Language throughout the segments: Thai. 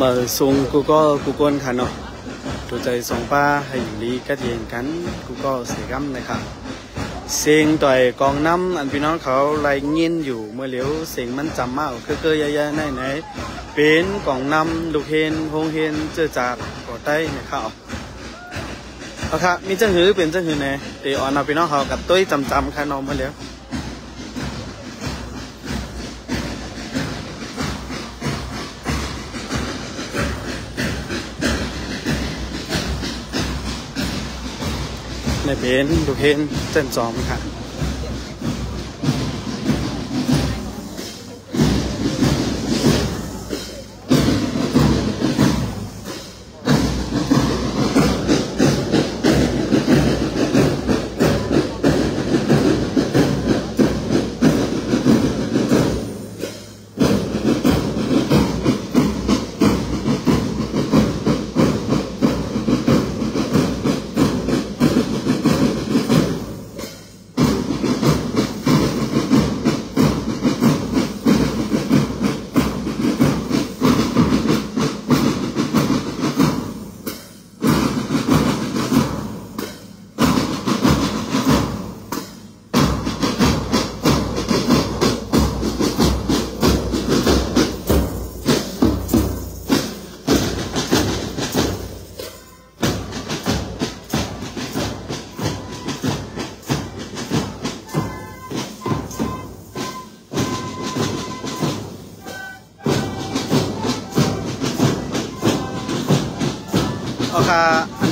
มาส่งกูก็กูก้นค่ะเนาะตัวใจสองป้าให้อยู่ลีกัดเย็นกันกูก็เสียกำนะครับเสียงต่อยกองน้ำอันพี่น้องเขาไล่เงียนอยู่เมื่อเหลียวเสียงมันจำมากคือเกยยๆไหนไหนเป็นกองน้ำลูกเฮนโฮงเฮนเจอจาดก่อใต้นะครับเอาค่ะมีเจังหือเป็นเจังหือไหนเดี๋ยวอ่อนเอาพี่น้องเขากับตุ้ยจำจำค่ะน้องเมื่อเหลียว ในเป็นดูเพนเส้นสองค่ะ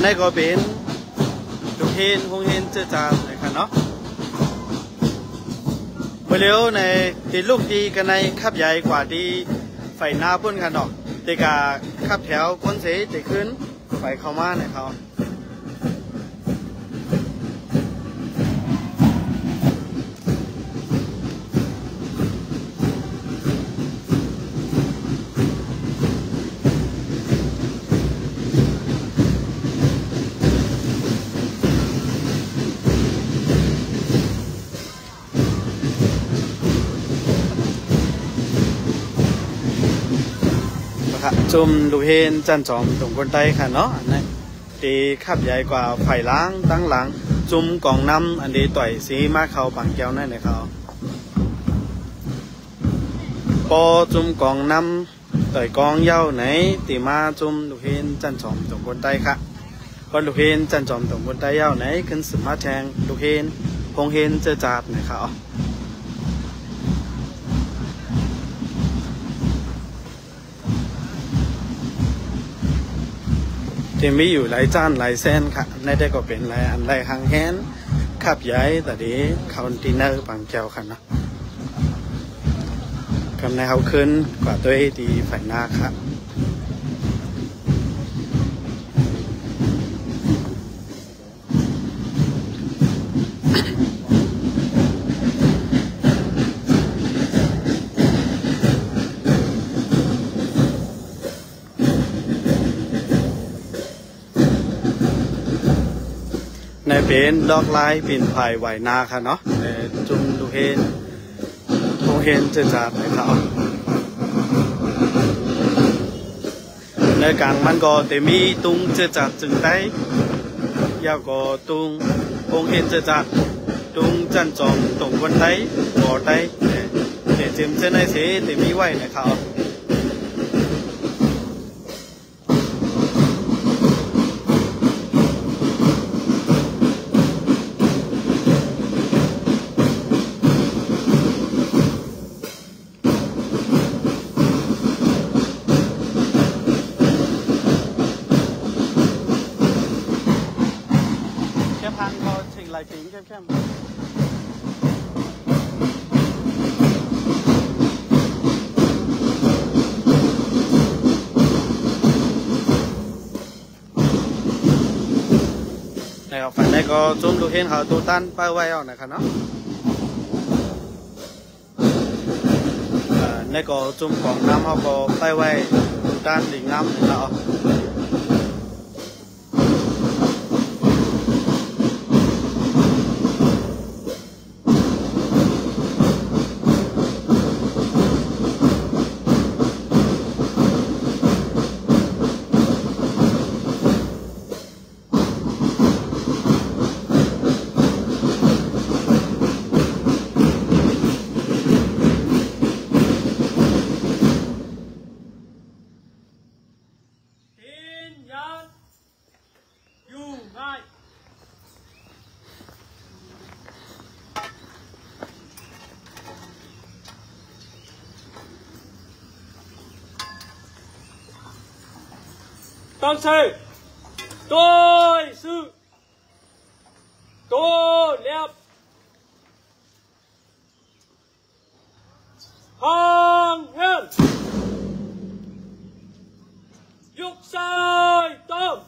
ได้ก็เป็นลูกเฮนคงเฮนเจอจานนะครับเนาะเมื่อเร็วในติดลูกดีกันในขับใหญ่กว่าดีไฟหน้าพุ่นกันเนาะตีกาขับแถวก้นเสติขึ้นไฟเข้ามาเนี่ยเขา จุ่มลูกเฮนจันจอมตรงคนใต้ค่ะเนาะอันนี้ตีขับใหญ่กว่าไฟล้างตั้งหลัง จุ่มกองน้ำอันนี้ต่อยสีมาเขาปังแก้วนั่นเลยเขาพอจุ่มกองน้ำต่อยกองเย้าไหนตีมาจุ่มลูกเฮนจันจอมตรงคนใต้ค่ะพอลูกเฮนจันจอมตรงคนใต้เย้าไหนขึ้นสมาแทงลูกเฮนพงเฮนเจอจาดนะครับ ที่มีอยู่หลายจานหลายเส้นค่ะในได้ก็เป็นหลายอันหลายหางแฮนขับย้ายแต่ดีคอนติเนอร์บางแก้วค่ะเนาะกำในเขาขึ้นกว่าด้วยดีฝ่ายหน้าครั เป็นดอกไลายปิ่นภายไหวนาค่ะเนาะจุ่มดูเฮนดูเฮนจะจัดในเขาในกลางมันก็จะมีตุงจะจัดจึงได้ยาวก็ตุงคงเฮนจะจัดตุงจันจอมตรงวันได้บ่อได้เดี๋ยวจิมจะในเสียจะมีไหว้ในเขาแ này, có chôm đồ hên hở tù tan bao vây ở này khả nó. À, này có chôm còn nam họ có bao vây tù tan đỉnh nam là tăng xe tôi sư. Tôi lẹp hàng hiền dục sai tâm.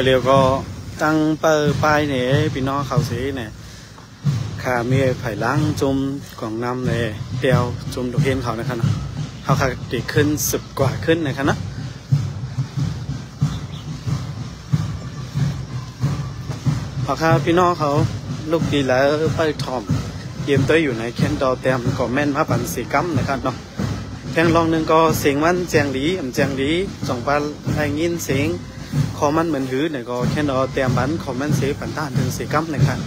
มื่อเร็วก็ตั้งเปิดป้ายเนี่ยพี่น้องเขาสีเนี่ยค่ะมีไผ่ล้างจุ่มของน้ำเลยเดียวจุ่มดอกเห็นเขานะครับเนาะเขาค่ะดีขึ้นสิบกว่าขึ้นนะครับเนาะพอค่ะพี่น้องเขาลูกดีแล้วไปทอมเยี่ยมตัวอยู่ในแคนดอเต็มก็แม่นพระปันสีกัมนะครับเนาะแทงลองหนึ่งก็เสียงมันแจงหลีอ่ำแจงหลีสองปลาไทยยินเสียง คอมันเหมือนหือเนี่ยก็แค่น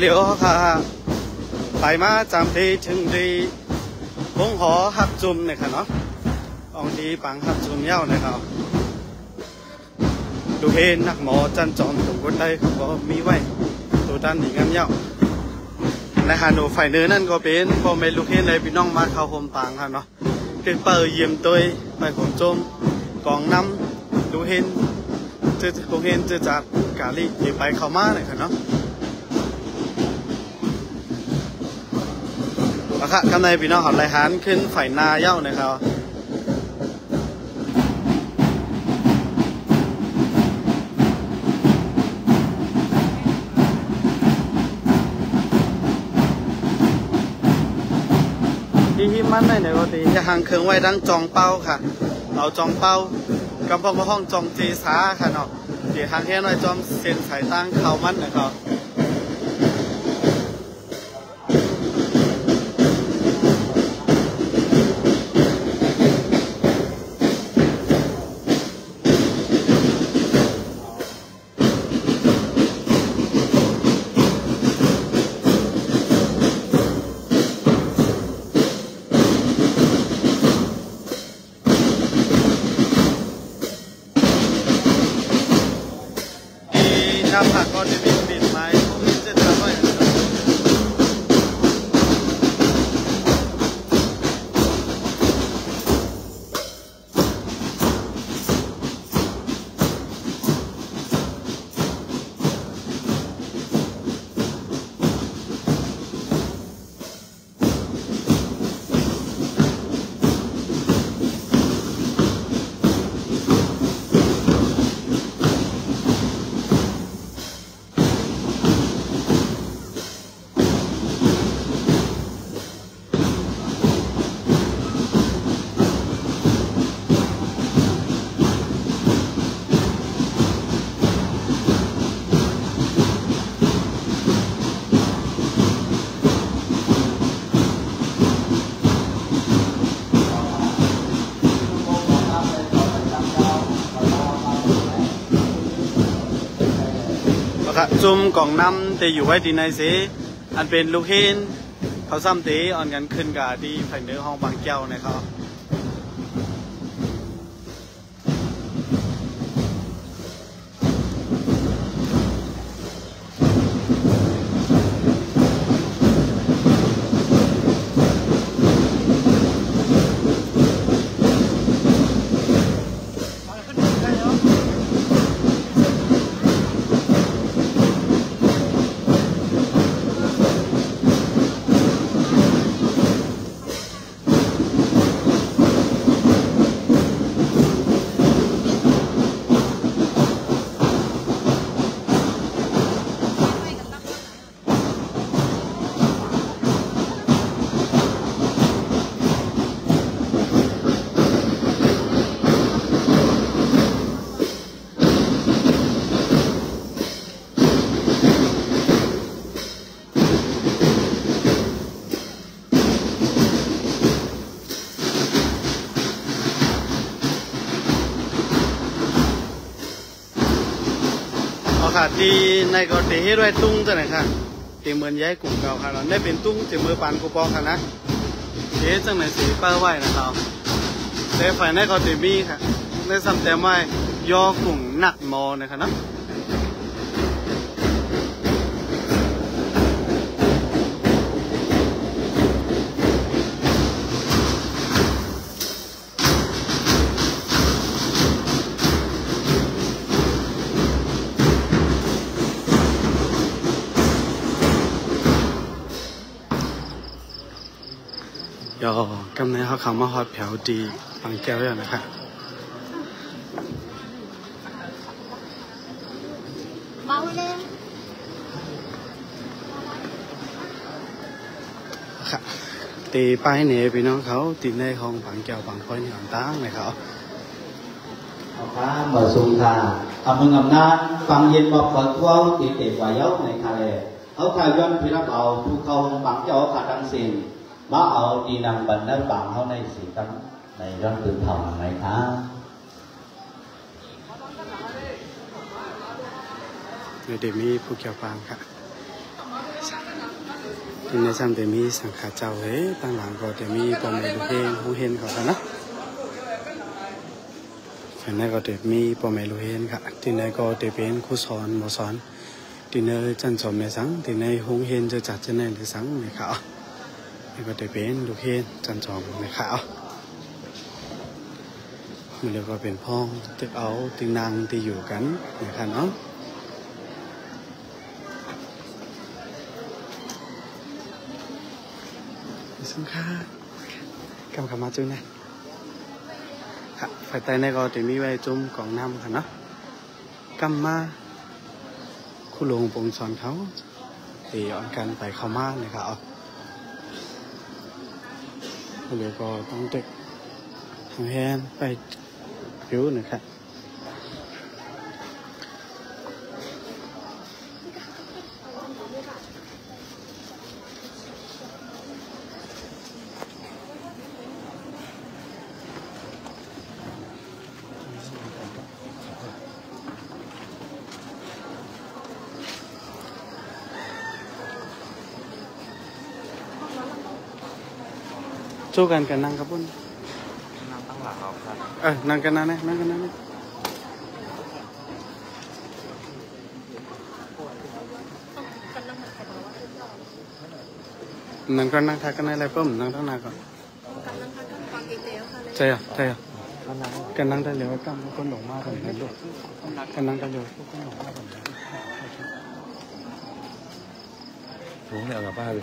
เลี้ยวค่ะไปมาจำทีถึงดีพงหอหักจุ่มเนี่ยค่ะเนาะอองดีปังหักจุ่มเย้าเนี่ยครับดูเห็นนักหมอจันจอมตรงคนใดเขาก็มีไว้ตัวด้านหนีงามเย้าในฮานูไฟเนื้อนั่นก็เป็นพอแม่ลูกเห็นเลยพี่น้องมาเข้าโฮมปางค่ะเนาะคือเปิดเยี่ยมตัวไปผมจมกองน้ำดูเห็นจะดูเห็นจะจากกาลีเดี๋ยวไปเข้ามาเลยค่ะเนาะ เอาค่ะกำในพี่น้องหอดไรหานขึ้นฝ่ายนาเย้านะครับที่หิมันในเนี่ยก็ตีจะหางเครื่องไว้ดังจองเป้าค่ะเอาจองเป้ากำพองมาห้องจองเจสาค่ะเนาะเดี๋ยวหางแค่น้อยจอมเส้นสายตั้งเขามันนะครับ ซุ่มกล่องน้ำตีอยู่ไว้ดีในสีอันเป็นลูกหินเขาซ้ำตีอ่อนกันขึ้นกับที่ไฟเนื้อห้องบางแก้วนะครับ ตีในก็ตีให้ด้วยตุ้งจะไหนค่ะตีเหมือนย้ายกลุ่มเก่าค่ะเราได้เป็นตุ้งตีมือปานกูปองค่ะนะเจ๊จังไหนสีเป้าไหวนะครับแต่ฝ่ายในก็ตีมีค่ะได้ซ้ำแต่ไม่ยอกลุ่มหนักมอนะคะนะ ยอ กำเนิดเขาเขามาฮอดแผวดีบางแก้วอย่างนะคะเบาเลยค่ะตีไปเนี่ยพี่น้องเขาตีในของบางแก้วบางพ้อยนี่ต่างๆเลยเขาเอาพระมาสุธาทำมึงอำนาจฟังเย็นบอกเปิดทั่วตีเตะวายกในทะเลเอาทายย้อนพิรับเอาผู้เขาบังเจ้าขาดังสิ่ง มาเอาดีนำบรรณบังเขาในสีตั้งในย้อนตื่นทองในท้าเดี๋ยวมีผู้เกี่ยวฟางค่ะทีในซ้ำเดี๋ยวมีสังขาเจ้าเฮ้ตั้งหลังก็เดี๋ยวมีปอมเมลูเฮงหูเฮนเขาค่ะนะแค่นั้นก็เดี๋ยวมีปอมเมลูเฮนค่ะทีในก็เดี๋ยวเป็นครูสอนหมอสอนทีในจันสมในสังทีในหงเฮนจะจัดจะในหรือสังใน เขานี่ก็เดี๋ยวเป็นลูกเฮนจันสมในเขามันเรียกว่าเป็นพ้องตึกเอาตึงนางที่อยู่กันนะครับเนาะสงค่ะกำขมาจุ้นะค่ะไฟใต้ในก็จะมีไว้จุ่มกล่องน้ำค่ะเนาะกำมาคุณหลวงปงสอนเขาตีอ่อนกันไปเข้ามาเลยค่ะ เ个ลือก็ต้อง Cukan ka eh, nang kapun. Nang tang lah kau kan. Nang kana neh, nang kana neh. Nang kan nang thakan nai lai pom, nang tang na kon. Saya, saya. Kan nang ta lewa kam kon dong ma kon nai lu. Kan nang ta lewa kon dong ma kon. Uống mẹ gặp ba rồi.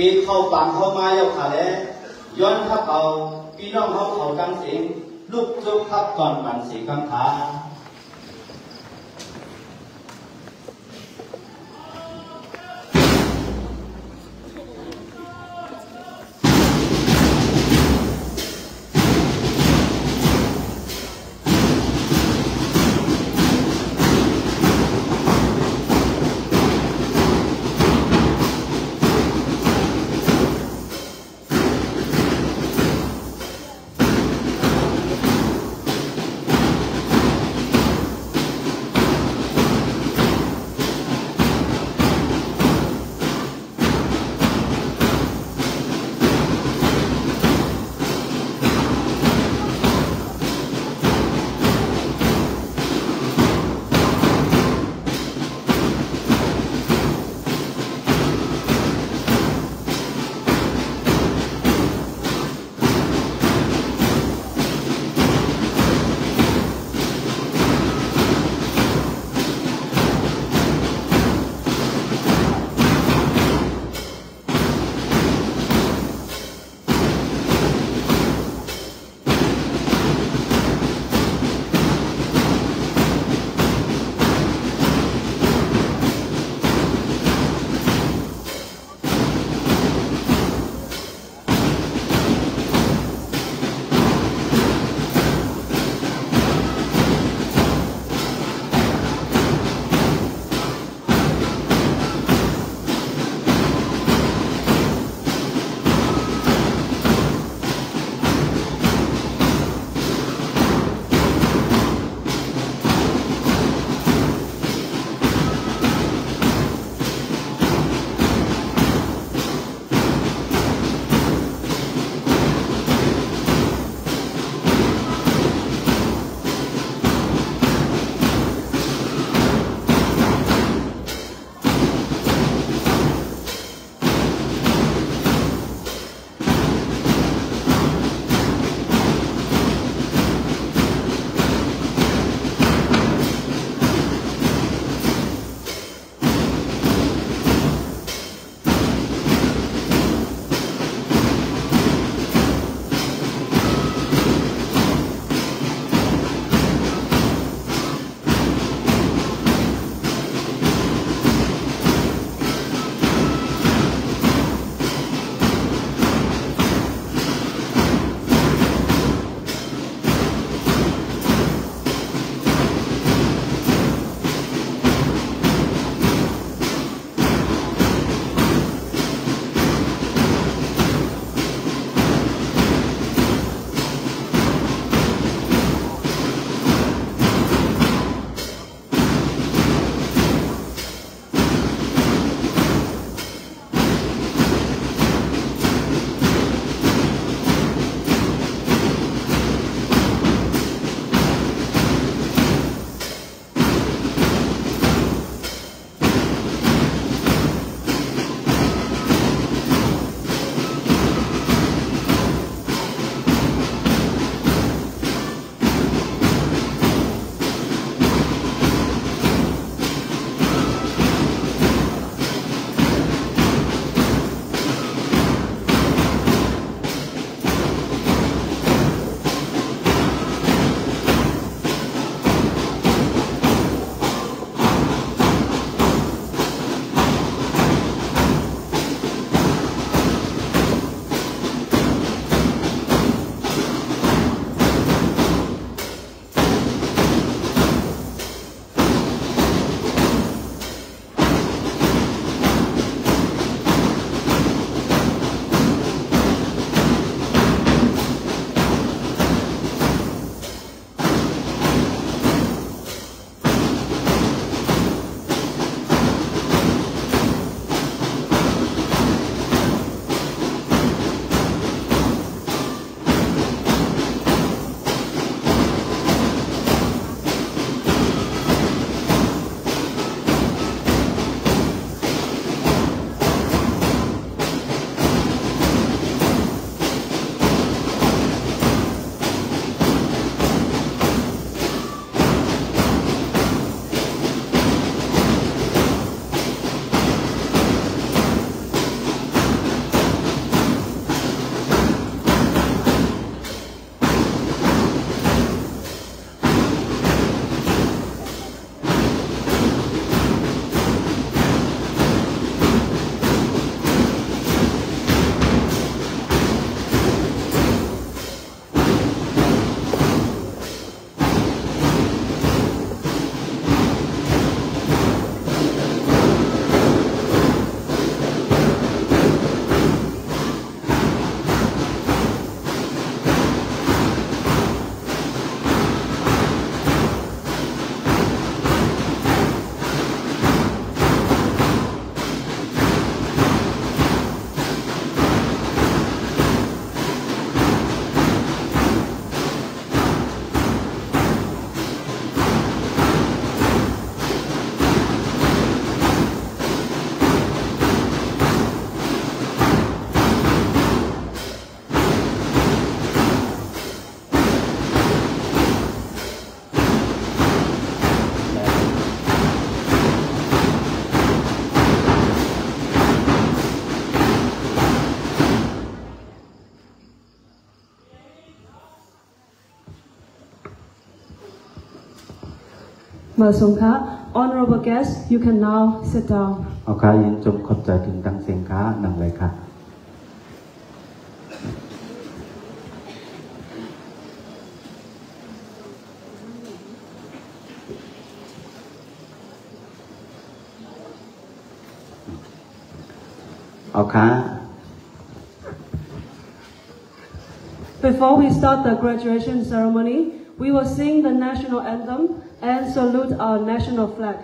khẩu, kỳ khẩu bằng khẩu mai yêu khả lẽ, ย้อนขับเอาพี่น้องเขาเขากังสิงลูกจุกขับก่อนบันสีกังขา Masungka, honorable guests, you can now sit down. เอาค่ะยินจมขอบใจถึงดังเสียงค้าหนังเลยค่ะ เอาค่ะ Before we start the graduation ceremony, we will sing the national anthem and salute our national flag.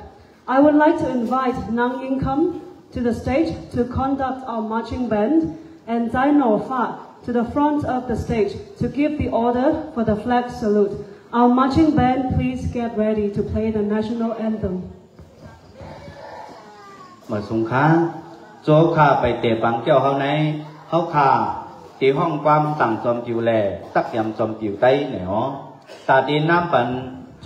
I would like to invite Nang Ying Kam to the stage to conduct our marching band and Dai No Fa to the front of the stage to give the order for the flag salute. Our marching band, please get ready to play the national anthem. หมดสงค้าโจข้าไปเตะปังเจ้าเขาในเขาข่าตีห้องความสั่งจอมผิวแลตักยำจอมผิวใต้เหนียวตาดีน้ำปัน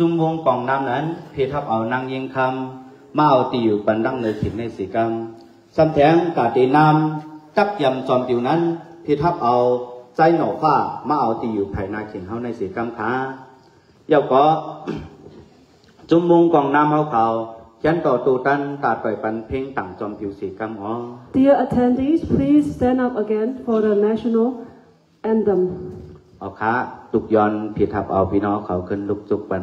จุมวงป่องน้ำนั้น เพทับเอานางยิงคำมาเอาตีอยู่ปันดังในถิ่นในสีกรรมซ้ำแทงตาดีน้ำตักยำจอมผิวนั้นเพทับเอาใจหนอฟ้ามาเอาตีอยู่ภายนาเขียงเขาในสีกรรมขาเยาก็จุมมุงกองน้ำเขาเขายันต่อตูตันตาดปล่อยปันเพ่งต่างจอมผิวสีกำอ๋อ Dear attendees, please stand up again for the national anthem. เอาขาตุกยอนผิดทับเอาพี่น้องเขาขึ้นลุกจุกปัน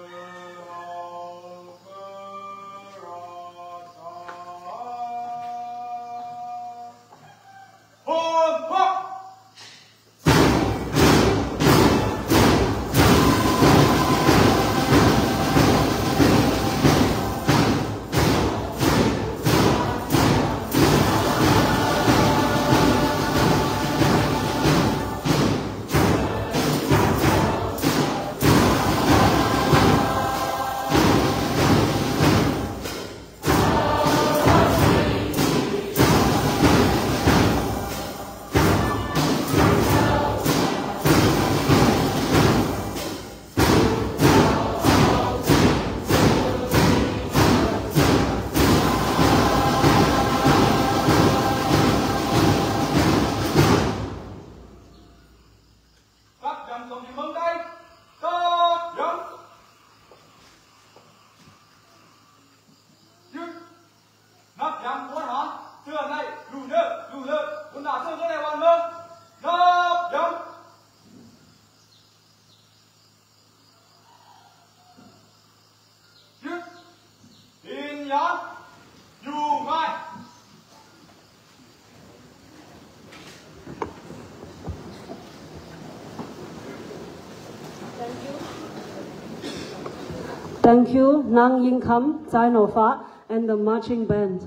Thank you, Nang Ying Kam, Zai No Fa, and the marching band.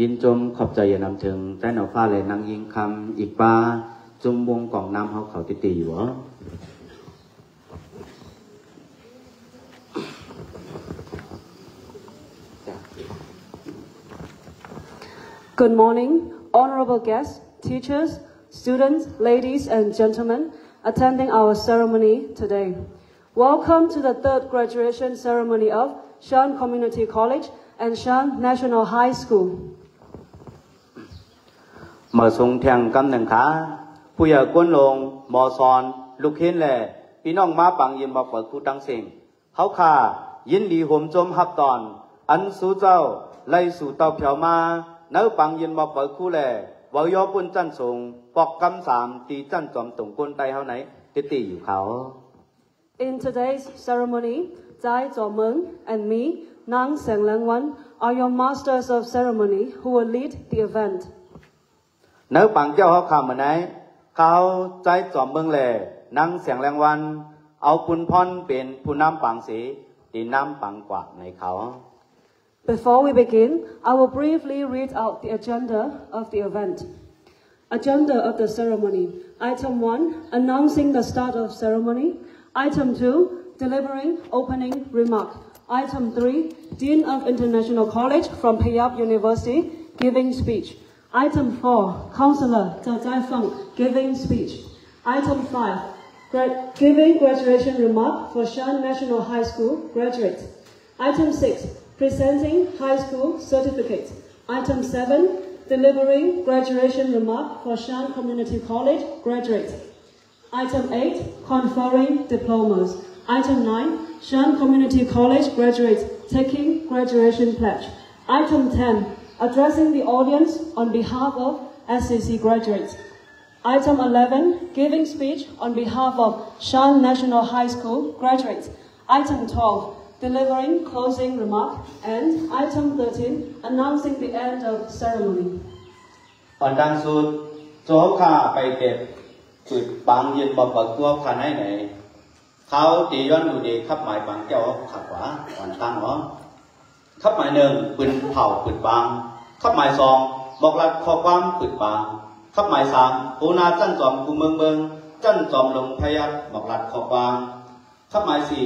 ยินจมขอบใจอย่านำถึงใต้หนอฟ้าเลยนางยิงคำอีกป้าจุมวงกองน้ำเขาเขาติตีอยู่เหรอ Good morning, honorable guests, teachers, students, ladies and gentlemen attending our ceremony today. Welcome to the third graduation ceremony of Shan Community College and Shan National High School. เมื่งแทงกำหนึ่งขาผู้ใหญ่ก้นลงมอซอนลูกเห็นแหล่พี่น้องมาปังยินมาเปิดคูตังเสียงเขาข่ายินดีห่มจมฮับตอน อันสู่เจ้าไล่สู่เตาเผียวมาเนื้อปังยินมาเปิดคู่แหล่เวายอปุ่นจันทรงปอกกำสามตีจันจอมตรงก้นไตเฮาไหนติตีอยู่เขา In today's ceremony, Zai Zomeng and me, Nang Senglengwan, are your masters of ceremony who will lead the event. Nếu bằng cho họ khám này, cao Zai Zuomeng lệ, Nang Senglengwan, ao pun pon bên pun nam bằng sĩ, đi nam bằng quạt này khảo. Before we begin, I will briefly read out the agenda of the event. Agenda of the ceremony. Item 1, announcing the start of ceremony. Item 2, delivering opening remark. Item 3, Dean of International College from Payab University, giving speech. Item 4, Councillor Zhao Zaifeng giving speech. Item 5, gra- giving graduation remark for Shan National High School graduates. Item 6, presenting high school certificate. Item 7, delivering graduation remark for Shan Community College graduate. Item 8, conferring diplomas. Item 9, Shan Community College graduates taking graduation pledge. Item 10, addressing the audience on behalf of SCC graduates. Item 11, giving speech on behalf of Shan National High School graduates. Item 12, delivering closing remark. And item 13, announcing the end of ceremony. ก่อนดังสุดโจกขาไปเก็บ จุดปังเย็นบอบบักตัวขาไหนไหนเขาตีย้อนอยู่ดีขับหมายปังเจ้าขับขวาก่อนตั้งเหรอขับหมายหนึ่งปืนเผาปืนปังขับหมายสองบอกรัดข้อความปืนปังขับหมายสามปูนาจันจอมกูเมืองเมืองจันจอมลงพยัดบอกรัดข้อความขับหมายสี่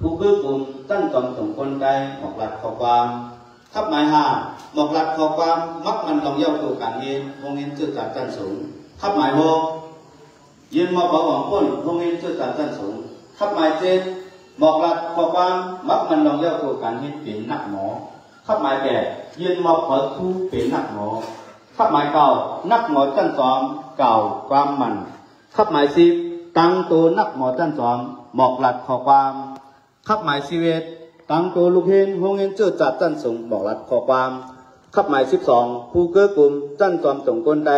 ผู้คือกลุ่มจันจอมสงคนใดบอกรัดข้อความขับหมายห้าบอกรัดข้อความมักมันลองเย้าตัวการเงินวงเงินจืดจัดจันสูง ขับหมายหกยืนมาบอกหวังพ้นโรงเรียนช่วยจัดจันสูงขับหมายเจ็ดบอกรัดขอความมักมันลองเย้าตัวการให้เป็นนักหมอขับหมายแปดยืนมาเปิดคู่เป็นนักหมอขับหมายเก้านักหมอจันสอมเก่าความมันขับหมายสิบตั้งตัวนักหมอจันสอมบอกรัดขอความขับหมายสิบเอ็ดตั้งตัวลูกเห็นโรงเรียนช่วยจัดจันสูงบอกรัดขอความขับหมายสิบสองผู้เกื้อกลุ่มจันสอมส่งคนใด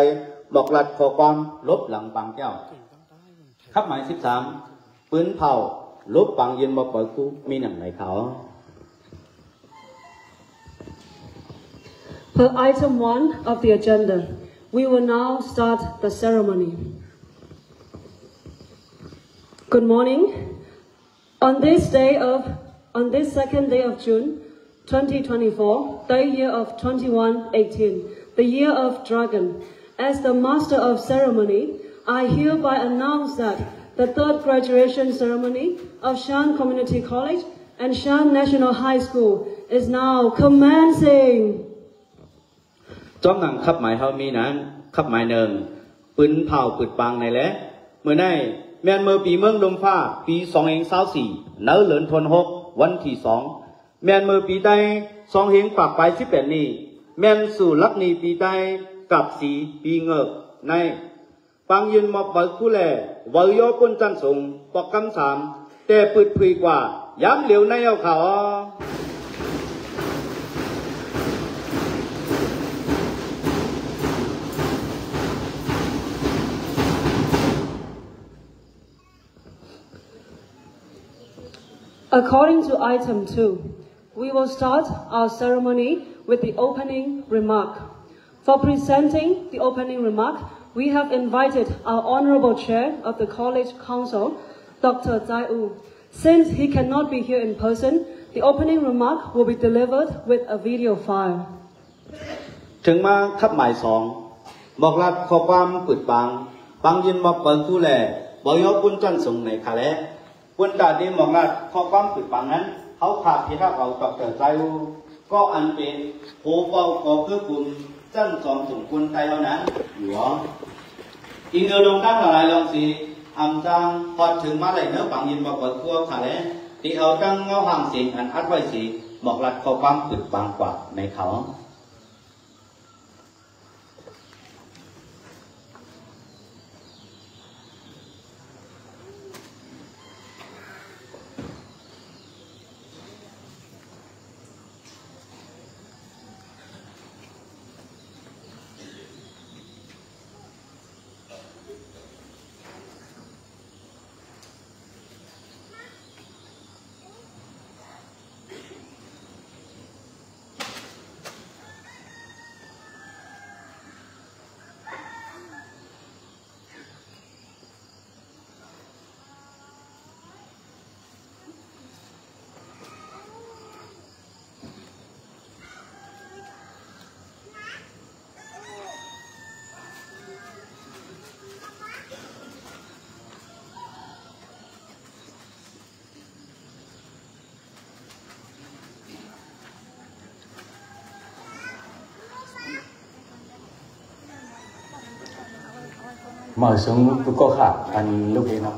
บอกรัดขอความลบหลังปังแก้วครับหมายสิบสามปืนเผาลบปังยืนมาปล่อยคูมีหนังไหนเขา Per item 1 of the agenda, we will now start the ceremony. Good morning. On this day of, on this second day of June, 2024, the year of 2118, the year of dragon, as the master of ceremony, I hereby announce that the third graduation ceremony of Shan Community College and Shan National High School is now commencing. จ้องหนังขับหมายเฮามีนั้นขับหมายหนึ่งปืนเผาปืนปังในแหละเมื่อในแมนเมื่อปีเมืองลมฟ้าปีสองเองสาวสี่เนื้อเหลินทนหกวันที่สองแมนเมื่อปีใดสองเฮงปากไปสิบแปดนี้แมนสู่ลักนีปีใด กับสีปีเงกใน ปังยืนมาเปิดคู่แลวอยอป้นจันสงปอกคำสาม แต่ปืดพรีกว่า ย้ำเหลียวในเอาเขา According to item 2, we will start our ceremony with the opening remark. For presenting the opening remark, we have invited our Honorable Chair of the College Council, Dr. Zai Wu. Since he cannot be here in person, the opening remark will be delivered with a video file. ถึงมาขับหมายสองบอกรัดขอความปืดปังปังยินมาเปิดตู้แลบอกยอปุ้นจันส่งในคาแลปุ้นดาดีบอกรัดขอความปืดปังนั้นเขาขาดพิทักษ์เอาดอกเตอร์ใจก็อันเป็นโผเฝ้าก็คือกลุ่ม จันสองส่งคนไทยเท่านั้นอยู่อินเดอลงตั้งหลายลงสีอำจังพอถึงมาเลยเนื้อปังยินมาเปิดตัวคาแลที่เอาตั้งเงาห่างเสียงอันอัดไว้สีบอกรัดขอความปืดบางกว่าในเขา mở xuống tôi có khả anh lúc ấy nó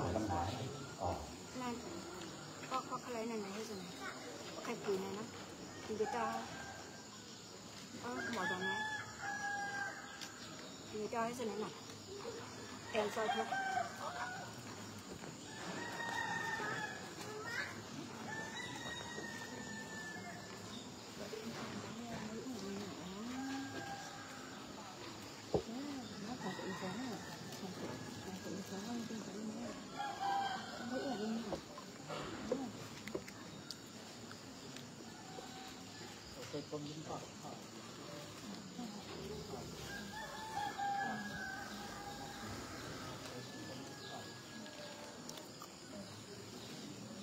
công những phật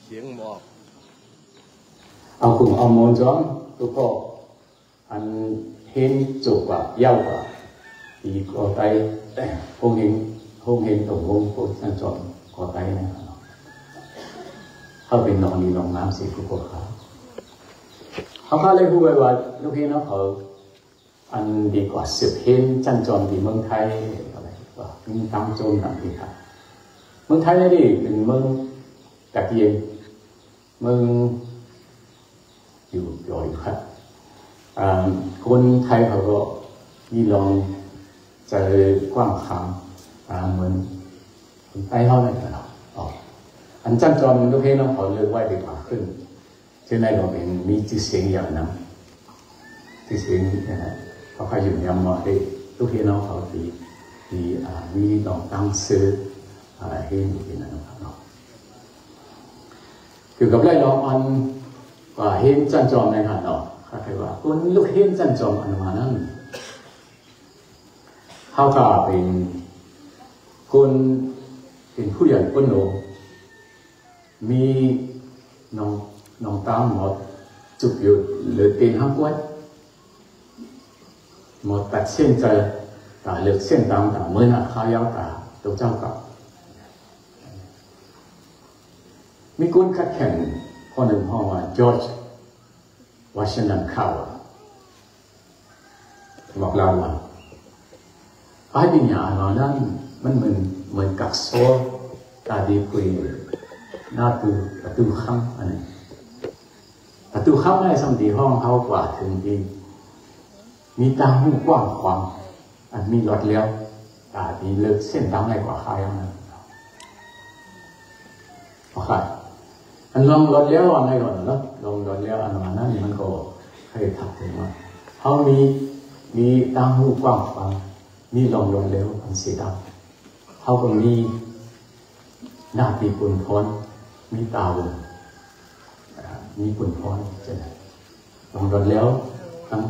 tiếng mò à cùng ông muốn cho tôi có anh hiến chủ quả giàu quả. Thì có tay à, không hiến không hiến tổng ngôn có sang chọn có tay này. Họ bên nọ đi lòng nam sĩ của cô khác. เขาเลยพูดไว้ว่าลูกพี่น้องเขาอันดีกว่าสืบเห็นจันจอมที่เมืองไทยอะไรก็มีตามโจมต่างที่ครับเมืองไทยนี่ดิเป็นเมืองตะเกียงเมืองอยู่ลอยครับคนไทยเขาก็ยี่ลองใจกว้างขามเหมือนคนไทยเขาไหร่กันออันจันจอมลูกพี่น้องเขาเลยไหวดีกว่าขึ้น เช่นในเราเป็นมีชื่อเสียงอย่างนั้นชื่อเสียงนะฮะเขาขยุ่ยำมมาได้ลูกเห็นน้องเขาดีดีอ่ามีลองตั้งซื้ออ่าเห็นอยู่ที่นั่นนะครับเนาะเกี่ยวกับไร่ลองอันว่าเห็นจันจอมในขันเนาะข้าใครว่าคนลูกเห็นจันจอมอันมานั้นเขาก็เป็นคนเป็นผู้ใหญ่คนโนมีน้อง nông tao một chụp yếu lửa tên hắc quét một tạc xin trời tả lực xin tăng tả mươi là khao yếu tả tổ trong cọc. Mi cuốn khắc khen con đường hoa hoa George Washington khao. Một lần mà. Ai bị nhà nó nên mình mình mình cắt xô, ta đi quỳ. Na từ từ khăm, anh ปรานั้นมันเหมือนเหมือนกักโซ่ตาดีคุยหน้าตูประตูข้ามอันนี้ประตูข้าในสมดีห้องเขากว่าถึงดีมีตาหูกว้างขวางอันมีหลอดเลี้ยวตาดีเลิกเส้นตามไรกว่าใครนั้นโอเคอันลองรถเลี้ยวอันไหนก่อนเนาะลองรถเลี้ยวอันมานั้นมันก็เคยทักถึงว่าเขามีมีตาหูกว้างขวางมีลองรถเลี้ยวอันสีดำเขาก็มีหน้าปีปุ่นพ้นมีตาบุ มีปุ่นพ้นจะไหนลองรถเลี้ยวทั้ง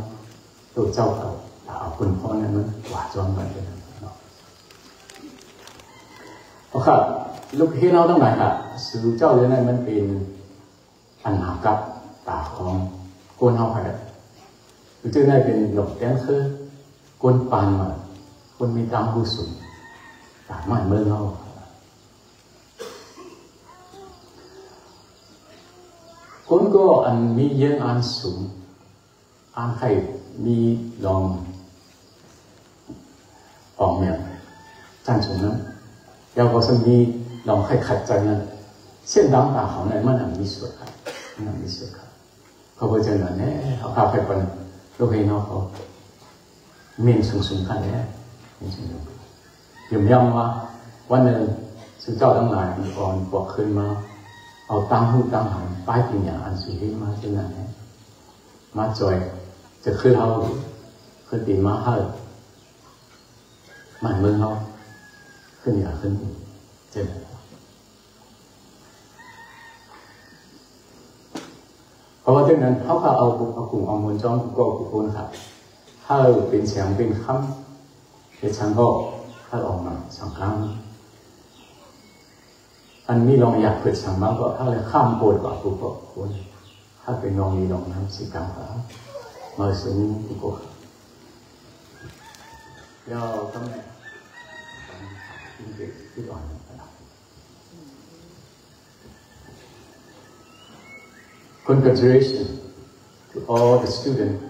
ตัวเจ้ากับตาปุ่นพ้นนั้นมันหวาจอมกันเลยเนาะโอเคลูกที่เราต้องไหนค่ะสื่อเจ้าเลยนั่นมันเป็นปัญหากับตาของคนเฮาค่ะคือจ้าได้เป็นหลบแดนคือคนปานมาคนมีตามผู้สูงตามันเมืองเราคน ก็อันมีเยอะอันสูงอันให้มีลองออกเนี่ยจันทร์นั้นแล้วก็จะมีลองให้ขัดใจนั้นเส้นดำตาของนั้นมันมีส่วนครับมันมีส่วนครับเขาบอกจะหน่อยเนี่ยเขาพาไปคนลูกเองเขาเมียนสูงสูงกันเนี่ยมีสูงยิ่งว่าวันหนึ่งสุดเจ้าทั้งหลายมีอ่อนบอกขึ้นมา เอาตั้งหูตั้งหันป้ายปิญญางอันสุริมาจังนั้นเนมาจอยจะขึ้นเขาขึ้นตีมาให้มันมืองเขาขึ้นอย่างขึ้นเจ็บเพราะว่าจากนั้นเขาก็เอาเอากลุ่มเอามวลจ้องก็กุศลครับถ้าเป็นเสียงเป็นคำเป็นชังก็ถ้าออกมาสองครั้ง Congratulations to all the students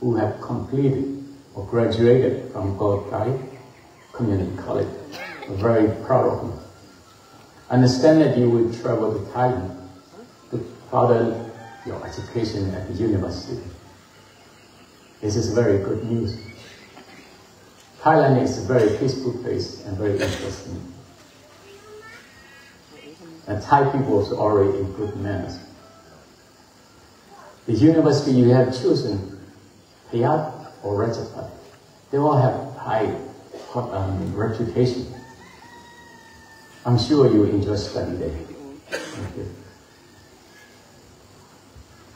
who have completed or graduated from Gold Community College. very proud of you. Understand that you will travel to Thailand to further your education at the university. This is very good news. Thailand is a very peaceful place and very interesting. And Thai people are already in good manners. The university you have chosen, Payat or Rajapat, they all have high um, reputation. I'm sure you will enjoy study there.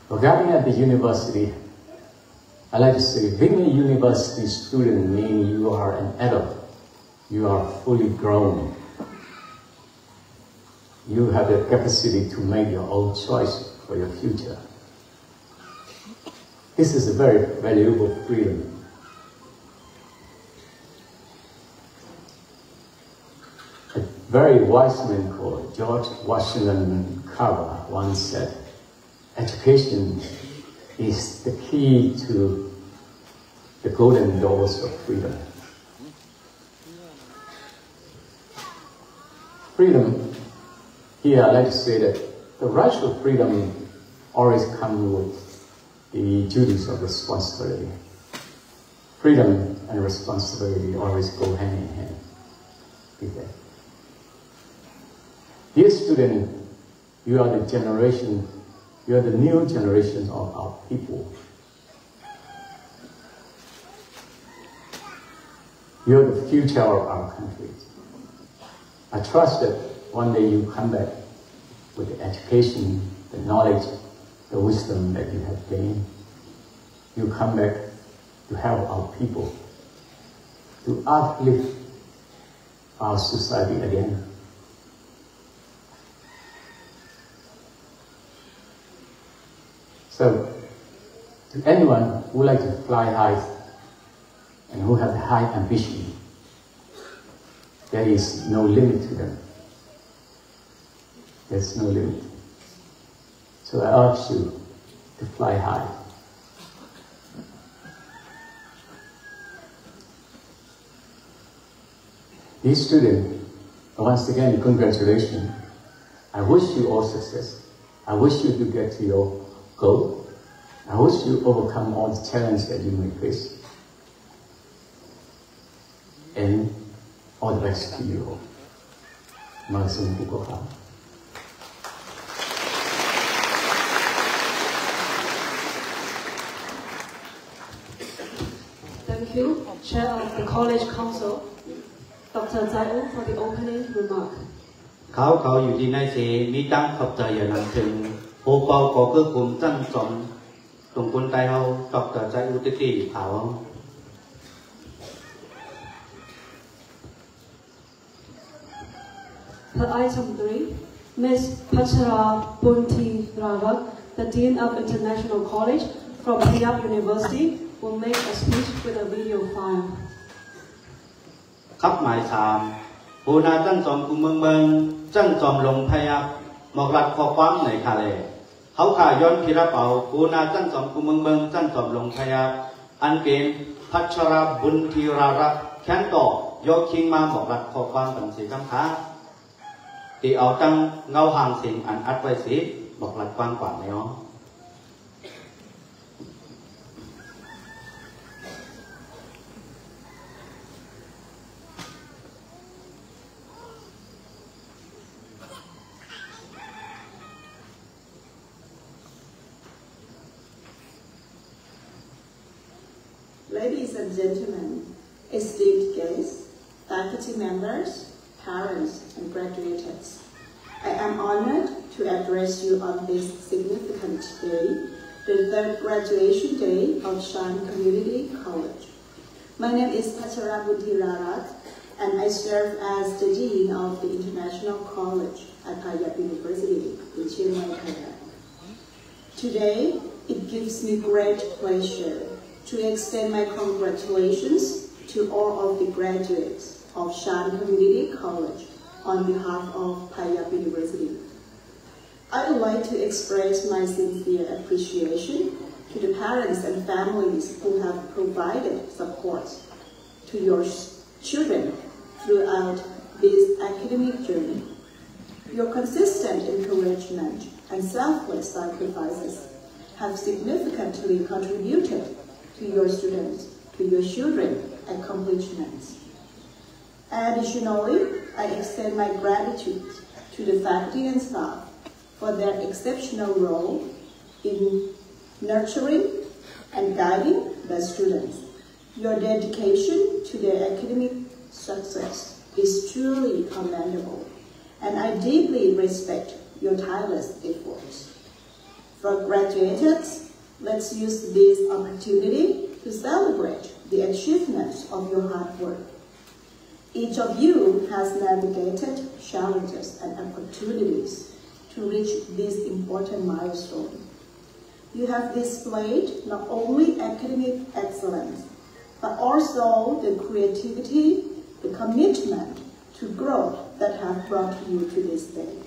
Regarding at the university, I like to say being a university student means you are an adult. You are fully grown. You have the capacity to make your own choice for your future. This is a very valuable freedom. A very wise man called George Washington Carver once said, education is the key to the golden doors of freedom. Freedom, here I like to say that the right to freedom always comes with the duties of responsibility. Freedom and responsibility always go hand in hand. that. Dear student, you are the generation, you are the new generation of our people. You are the future of our country. I trust that one day you come back with the education, the knowledge, the wisdom that you have gained. You come back to help our people, to uplift our society again. So, to anyone who would like to fly high and who have high ambition, there is no limit to them. There's no limit. So I urge you to fly high. Dear student, once again, congratulations. I wish you all success. I wish you to get to your goal. I wish you overcome all the challenges that you may face. And all the best to you all. Magandang po ka. Thank you, Chair of the College Council, Dr. Zai Wu, for the opening remark. เขาเขาอยู่ที่ในเสมีตั้งขอบใจอย่างนั้นถึง โอเปาก็คือกลุ่มตั้งสอนตรงคนไทยเขาดอกเตอร์ใจอุติติเขา Per item 3, Ms. Pachara Bunti Rawak, the Dean of International College from Payap University, will make a speech with a video file. ครับหมายสามผู้นาตั้งจอมกุมเมืองเมืองจังจอมลงพยับหมอกรัดข้อความในคาเล เขาข่าย้อนพิระเป่ากูนาตั้นสอมกุมเมืองเมืองจั่นสอมลงพยาอันเป็นพัชราบุญทีรารักแค้นต่อยกคิงมาบอกรัดข้อความบัญชีคำค้าตีเอาตั้งเงาห่างสิ่งอันอัดไว้สิบอกรัดกว้างกว่าไหมอ๋อ and gentlemen, esteemed guests, faculty members, parents, and graduates, I am honored to address you on this significant day, the third graduation day of Shan Community College. My name is Patara Rarat, and I serve as the Dean of the International College at Payap University in Chiang Mai. Today, it gives me great pleasure to extend my congratulations to all of the graduates of Shan Community College on behalf of Payap University. I would like to express my sincere appreciation to the parents and families who have provided support to your children throughout this academic journey. Your consistent encouragement and selfless sacrifices have significantly contributed to your students, to your children accomplishments. Additionally, I extend my gratitude to the faculty and staff for their exceptional role in nurturing and guiding the students. Your dedication to their academic success is truly commendable, and I deeply respect your tireless efforts. For graduates, let's use this opportunity to celebrate the achievements of your hard work. Each of you has navigated challenges and opportunities to reach this important milestone. You have displayed not only academic excellence, but also the creativity, the commitment to growth that have brought you to this day.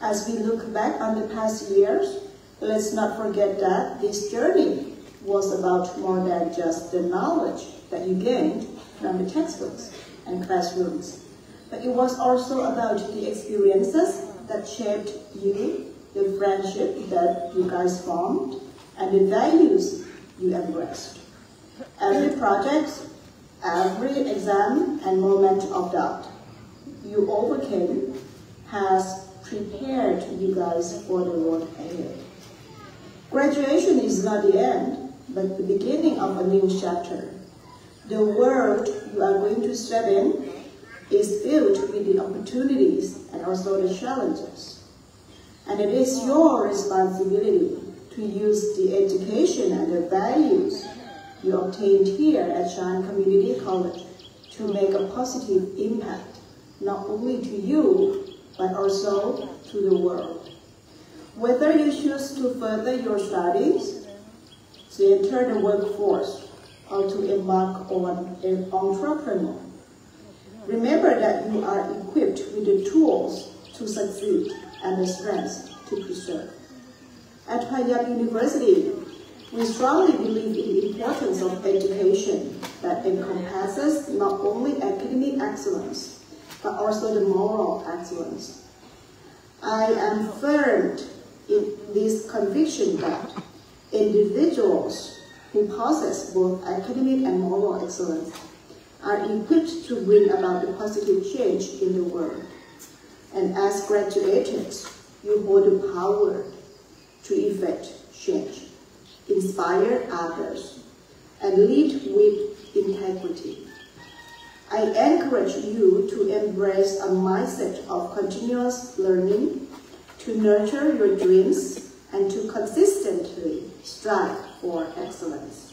As we look back on the past years, let's not forget that this journey was about more than just the knowledge that you gained from the textbooks and classrooms, but it was also about the experiences that shaped you, the friendship that you guys formed, and the values you embraced. Every project, every exam and moment of doubt you overcame has prepared you guys for the road ahead. Graduation is not the end, but the beginning of a new chapter. The world you are going to step in is filled with the opportunities and also the challenges. And it is your responsibility to use the education and the values you obtained here at Shan Community College to make a positive impact, not only to you, but also to the world. Whether you choose to further your studies, to enter the workforce, or to embark on an entrepreneur, remember that you are equipped with the tools to succeed and the strength to preserve. At Payap University, we strongly believe in the importance of education that encompasses not only academic excellence, but also the moral excellence. I am firm in this conviction that individuals who possess both academic and moral excellence are equipped to bring about a positive change in the world. And as graduates, you hold the power to effect change, inspire others, and lead with integrity. I encourage you to embrace a mindset of continuous learning, to nurture your dreams, and to consistently strive for excellence.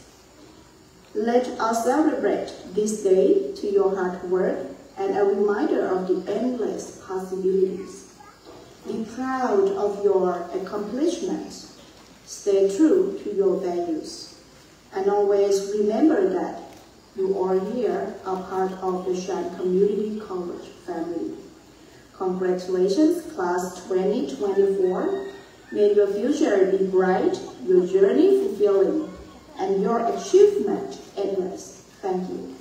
Let us celebrate this day to your hard work and a reminder of the endless possibilities. Be proud of your accomplishments. Stay true to your values. And always remember that you are here a part of the Shan Community College family. Congratulations, Class 2024. May your future be bright, your journey fulfilling, and your achievement endless. Thank you.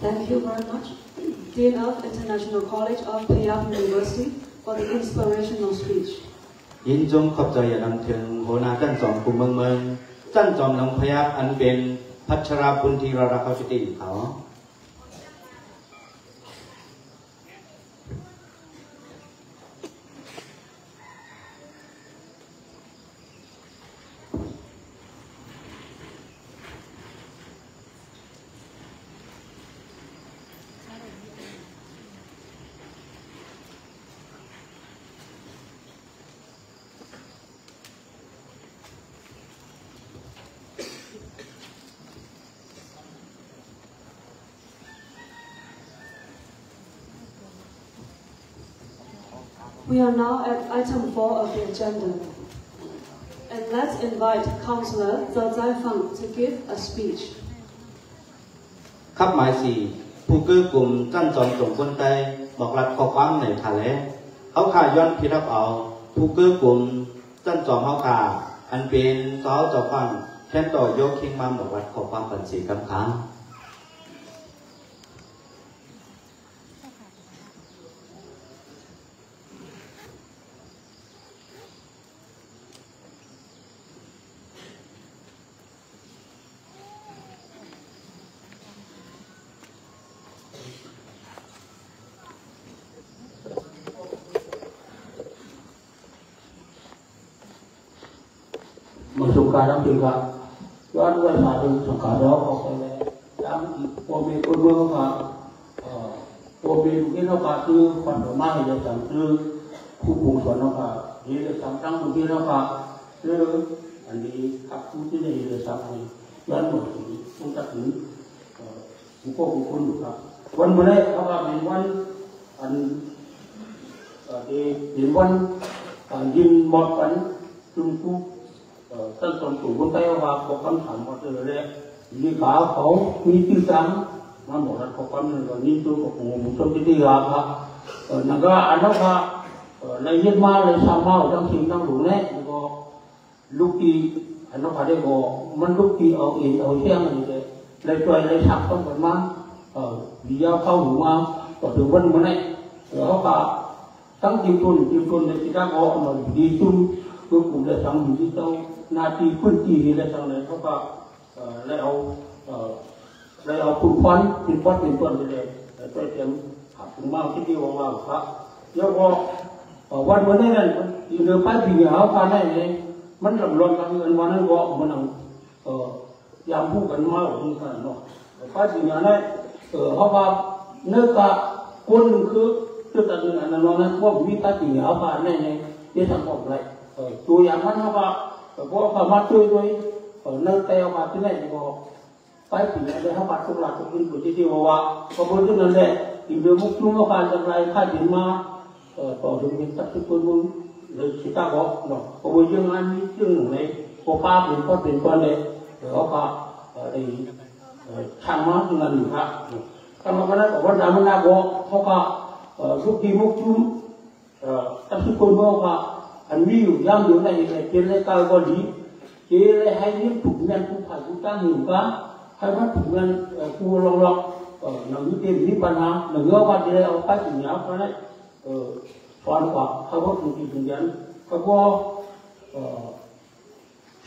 Thank you very much, Dean of International College of Peiyang University for the inspirational speech. นำถึงโหนาจันจอมหลวงพยักอันเป็นพัชราบุญธีรารักฟิติเขา We are now at item 4 of the agenda. And let's invite Councillor Zhao Zaifang to give a speech. ครับหมายสี่ผู้กื้อกลุ่มจันจอมจงคนใดบอกรัดข้อความในทะเลเขาขาย้อนพิรับเอา ผู้กื้อกลุ่มจันจอมเขาขาอันเป็นสาจ้าฟังแค่ต่อยกคิงมาบอกวัดข้อความปันสีกำค้าง masukkaram juga tuan dua satu sukaro kokele tam pome kodo ka pome kino ka tu pandoma ya tam tu kubung sono ka ye le tam tang tu kino ka tu andi kap tu tu ye le sam ni tuan mo ni tu tak ni ku ko ku kun ka wan mo le ka ba min wan an de min wan anh nhìn mo pan trung quốc thân tổng chủ quân tây và có con sản có từ đây. Như cá khẩu như chữ trắng mà một là có con rồi như tôi có cùng một trong cái gì gà cả ở nhà ga ăn đâu cả ờ, lấy nhất ma, lấy sao ma ở trong chính trong đủ nét. Có lúc thì anh nó phải đây có mình lúc thì ở yên ở xem này để lấy trời lấy sạc trong cái mang ở ờ, vì giao khâu đủ mà có từ vân mà này rồi cả tăng tiêu chuẩn tiêu chuẩn để chúng ta có mà đi chung cuối cùng là trong đi đâu นาทีพื้นที่นี่และทางไหนเขาก็ได้เอาได้เอาคุณพรคุณพรเป็นต้นไปเลยแต่ตัวเต็มขับถึงมากที่ที่ว่าพระเดี๋ยวพอวันวันนี้นั่นอยู่ในป้ายปีเหาการได้เลยมันหลำลองกันเงินวันนั้นก็มันเอายามพูดกันมาหรือกันเนาะป้ายปีเหาได้เออเขาว่าเนื้อกะคนคือจุดตัดเงินนั้นนั้นว่ามีป้ายปีเหาการได้เลยที่ทำออกไร tôi ăn mắt hấp ạ ở có phải mắt tôi tôi ở ờ, nâng tay mà thế này có phải chỉ là để hấp ạ không là không nên của chị chị bảo ạ có bốn cái lần đệ thì về mục chúng nó phải làm lại khai triển mà ở tổ đường mình tập trung quân quân rồi chúng ta có nó có bốn chương ăn những chương này, có ba bốn có bốn con này. Rồi có ba ở đây chăm mắt là nhiều khác. Các bạn có nói có đám là có có cả ờ, giúp đi mục chúng ờ, tập trung quân có cả anh ví dụ nhau điều này là kia lấy cao có lý kia lấy hai những thủ nhân cũng phải chúng ta hiểu quá hai mắt thủ nhân cua long lọc ở nó như tiền đi bàn hàng nó ngỡ qua đây ông cái chủ nhau cái này ở toàn quả. Hai mắt thủ nhân thủ nhân có có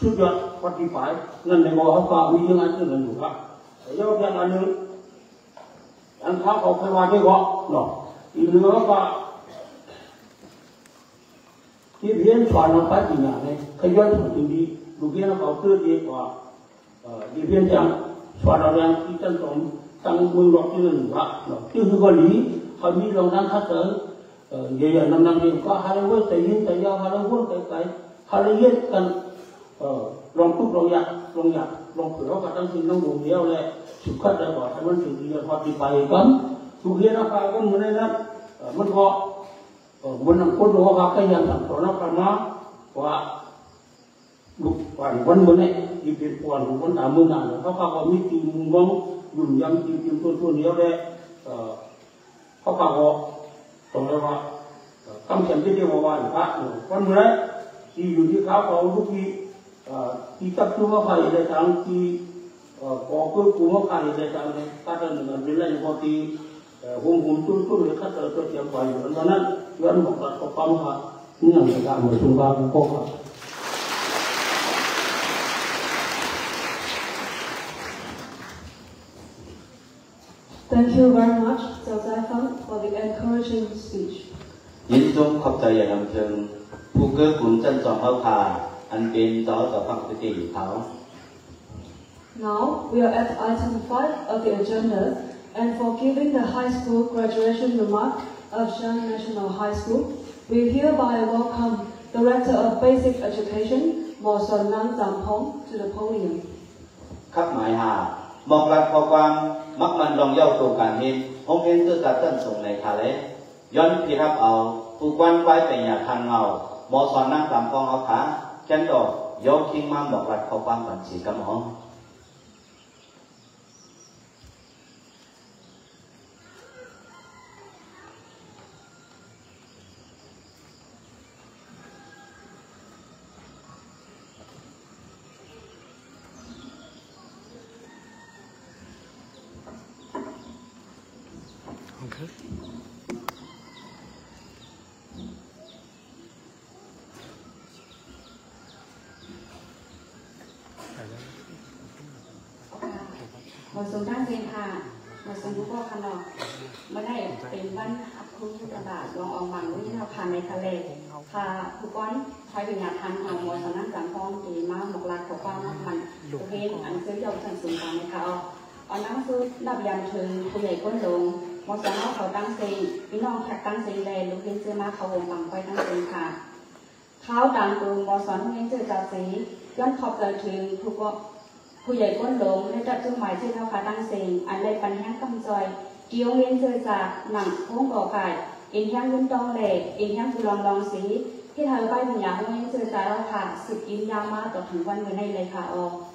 suy luận phát đi phải. Lần này ngồi học vào như anh chưa lần đủ cả do cái rằng nữa anh khác có cái qua cái gọi nó thì nữa và ที่เพียนสอนเราปัจจุบันเนี่ยขย้อนถึงตรงนี้ลูกเพียนเราเกิดเองว่าทีเพียนจังสอนเราอย่างที่ตั้งตรงตั้งมือหลอกที่หนึ่งว่าที่คือคนนี้เขามีลงนั่งคัดเตอร์เยอะๆนำนำเองก็หาเรื่องแต่ยินแต่ยาวหาเรื่องไกลไกลหาเรื่องกันลองทุกลองอยากลองอยากลองเผื่อว่าตั้งสิ่งตั้งดวงเดียวเลยสุขขัดได้ก่อนให้มันสิ่งที่จะพอดีไปกันสุขียนะคาก็เหมือนนั้นมัน wannan ko do ha ka ya ta to na kama wa lục quản quân muốn này thì việc quản của quân tám mươi ngàn các có tìm mùng vong dùng dăm tìm tìm tôi tôi nhớ đây các bạn họ tổng là họ tâm biết điều mà bạn bạn quân muốn đấy thì dù như khá có lúc khi khi tập trung các phải để thắng khi có cơ cú các phải để thắng ta cần là biết là có thì hum hum tu tu le ka ta tu tiap bai mana Tuhan bukan kepala hak ini yang kita bersumpah pokok. Thank you very much, Zhao Zaifang, for the encouraging speech. ยินจงขอบใจอย่างลำเชิงผู้เกื้อกูลจันจอมเฮาคาอันเป็นต่อต่อฟังปฏิเขา Now we are at item 5 of the agenda and for giving the high school graduation remark of Shan National High School, we hereby welcome Director of Basic Education, Mo Son Nang Zampong, to the podium. ครับหมายหาบอกรักขอความมักมันลองเย้าตัวการเห็นองค์เห็นตัวการตั้งส่งในคาเลย้อนพี่รับเอาผู้กวนไว้เป็นอย่าทันเงาหมอสอนนั่งตามกองเอาขาแค่นดอกยกคิงมาบอกรักขอความปันสีกำหอง มา ตัวเองอันซื้อยาวสันสูงกลางนะคะเอาเอานั่งซื้อดับยามถึงผู้ใหญ่ก้นลงมอสนันเขาตั้งเซงพี่น้องแขกตั้งเซงเลยลูกเลี้ยงซื้อมาเขาวงบังไปตั้งเซงค่ะเขาดังตูมอสอนเลี้ยงเจอจ่าสีย้อนขอบใจถึงผู้ก็ผู้ใหญ่ก้นลงได้จัดจุดหมายชื่อเท่าขาตั้งเซงอันไรปัญญากำจอยเกี่ยวเวียนเจอจากหนังโค้งก่อไก่เอินแห้งยุ่นตองเหล็กอินแห้งกุลองลองสีที่เธอไปปัญญาเวียนเจอจากเราค่ะสึกอินยามาต่อถึงวันเมื่อในเลยค่ะออขอบใจถึงมอสอนลงลุ้งใจฝาก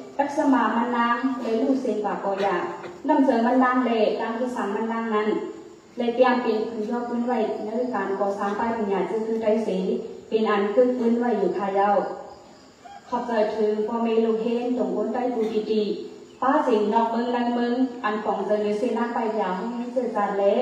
ปักสมามันล้างเลยลูกเซนปากกอยาน้ำเจอมันนางเลยดังที่สามมันนางนั้นเลยเตรียมเป็นคุณยอดพื้นไว้ในการก่อสร้างใต้หมีหยาจึงคือใจเสีเป็นอันคือพื้นไว้อยู่ทายาวขอบใจถึงพ่อเมลูเฮนตรงบนใต้ปูดีๆป้าสิงนอกเมืองลังเมืองอันของเจอในเซนาไปยาวให้เจอจานเละ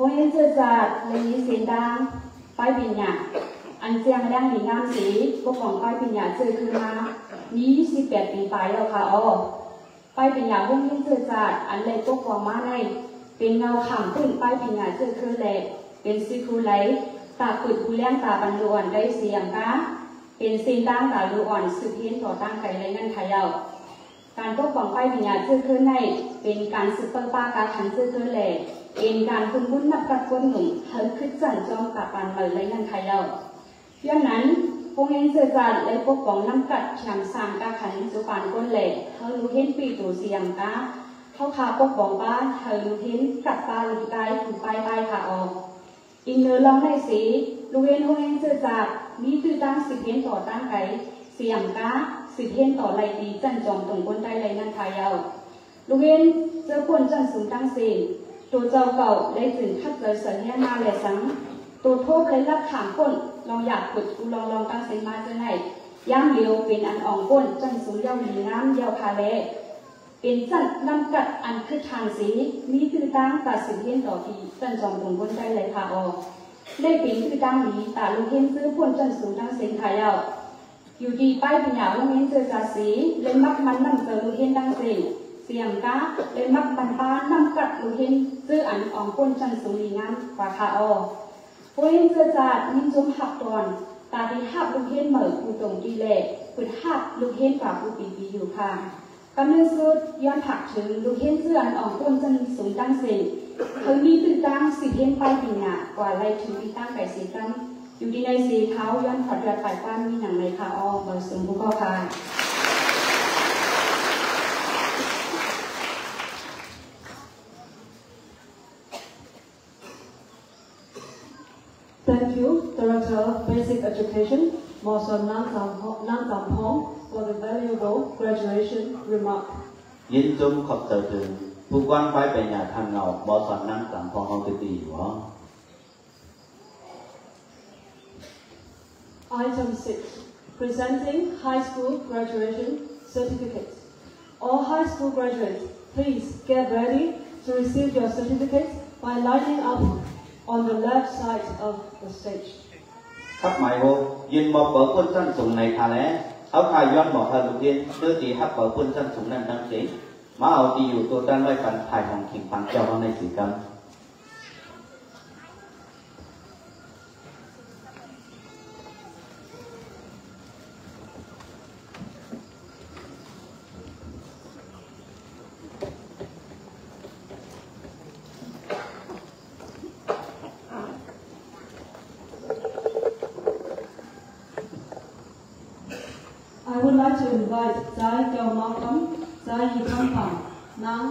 เละลูกเฮนลูกเฮนเจอจัดเสียงเอากงเอาวงจ้อมเหย่อเหย่อนำนำสียองย้อนนำเส้นด่าเลยเอาเอ็นเฮียงหินต้องคำจอยมานั้นเข้าขาดอย่างเตรียมต่างพื้นที่ย่อพื้นไว้อยู่ยังเอาพวกนี้เจอจัดเลยนี้เสีดังป้ายปิญญาอันเสียงดังหนีงามสีพวกของป้ายปิญญาเจอคือมานี้สิบแปดปีไปแล้วค่ะเอาป้ายปิญญาพวกนี้เจอจัดอันเลยพวกของมาในเป็นเงาขำขึ้นป้ายปิญญาเจอคือแหลกเป็นซิคูไลตาปิดผู้เลี้ยงตาบรรลุอ่อนได้เสียงก้าเป็นซีนด้างตาลูอ่อนสืบเพี้ยนต่อตั้งไก่ไรนั่นไทยเอาการปกป้องป้ายวิญญาณชื่อขึ้นในเป็นการสืบเปิลป้าการขันชื่อขึ้นแหล่เป็นการคุณบุญนับกัดคนหนุ่มเฮิขึ้นจันจอมกับปานเหมยไรนั่นไทยเราย้อนนั้นพวกเห็นเสือจัดและปกป้องน้ำกัดแฉมสามกาขันจุปานก้นแหล่เฮารู้เห็นปีตัวเสียงกาเข้าขาปกป้อง บ้านเฮารู้าลูกไก่ถูกไปไปขาออกอินเนอร์ลองในสีลูเห็นพวกเห็นเสือจัดมีตื้อตั้งสิบเห็นต่อตั้งไก่เสียงกาสิเห็นต่อไรดีจันจอมตรงคนใต้ไรนั่นทายาวเจ้าเก่าได้ถึงทัดเจอเสียมาเลยสังตัวโทษเลยรับขามก้นลองอยากขุดกูลองลองตั้งเสียมาจะไหนย่างเดียวเป็นอันอ่องก้นจันสูงยาวมีน้ำยาวพาเลเป็นจันนำกัดอันคือทางสีมีคือตั้งตัดสิเห็นต่อทีจันจอมตรงคนใต้ไรพาออได้เป็นคือตั้งนี้ตาลูกเห็นซื้อพนจันสูงตั้งเสียงทายาวอยู่ดีป้ายปัญญาลูกเห็นเจอจาสีเล่นมักมันนั่งเจอลูกเห็นดังเสียงเสียงก้าเล่นมักบันป้านั่งกัดลูกเห็น ซื้ออันอ่องก้นจันสูงดีงามกว่าคาออผู้เห็นเจอจ่านิ่งจมหักตอน ตาที่หักลูกเห็นเหมือกูตรงดีเล่ขุดหักลูกเห็นกว่ากูปีปีอยู่ค่ะกำเนิดสุดย้อนผักถึงลูกเห็นเสื้ออันอ่องก้นจันสูงดังสียงเขามีตื่นตั้งสิเห็นไปปีหน้ากว่าไรถึงปีตั้งไก่สีตั้งอยู่ดีในสีเท้าย้อนขอดเรือฝ่ายป้านมีหนังในคาอ้อเบอร์สูงผู้ก็ค่ะ Thank you, Director of Basic Education, Mawson Namtampong, for the valuable graduation remark. ยินจมขอบเจอถึงผู้กว้างไปไปหยาทางเงาบอสอนนั่งสามพองเอาติตีหัว Item 6. Presenting high school graduation certificates. All high school graduates, please get ready to receive your certificates by lining up on the left side of the stage. ครับหมายโวยินมอเปิดพุ่นสั้นสูงในทาแลเอาทายย้อนบอกทาลูกเย็นเนื้อตีฮับเปิดพุ่นสั้นสูงนั่นทั้งสิมาเอาตีอยู่ตัวด้านไว้กันถ่ายของขิงปังเจ้าในสีกรรม Item would like to invite Zai Gyao Malcolm, Zai Yi Kampang,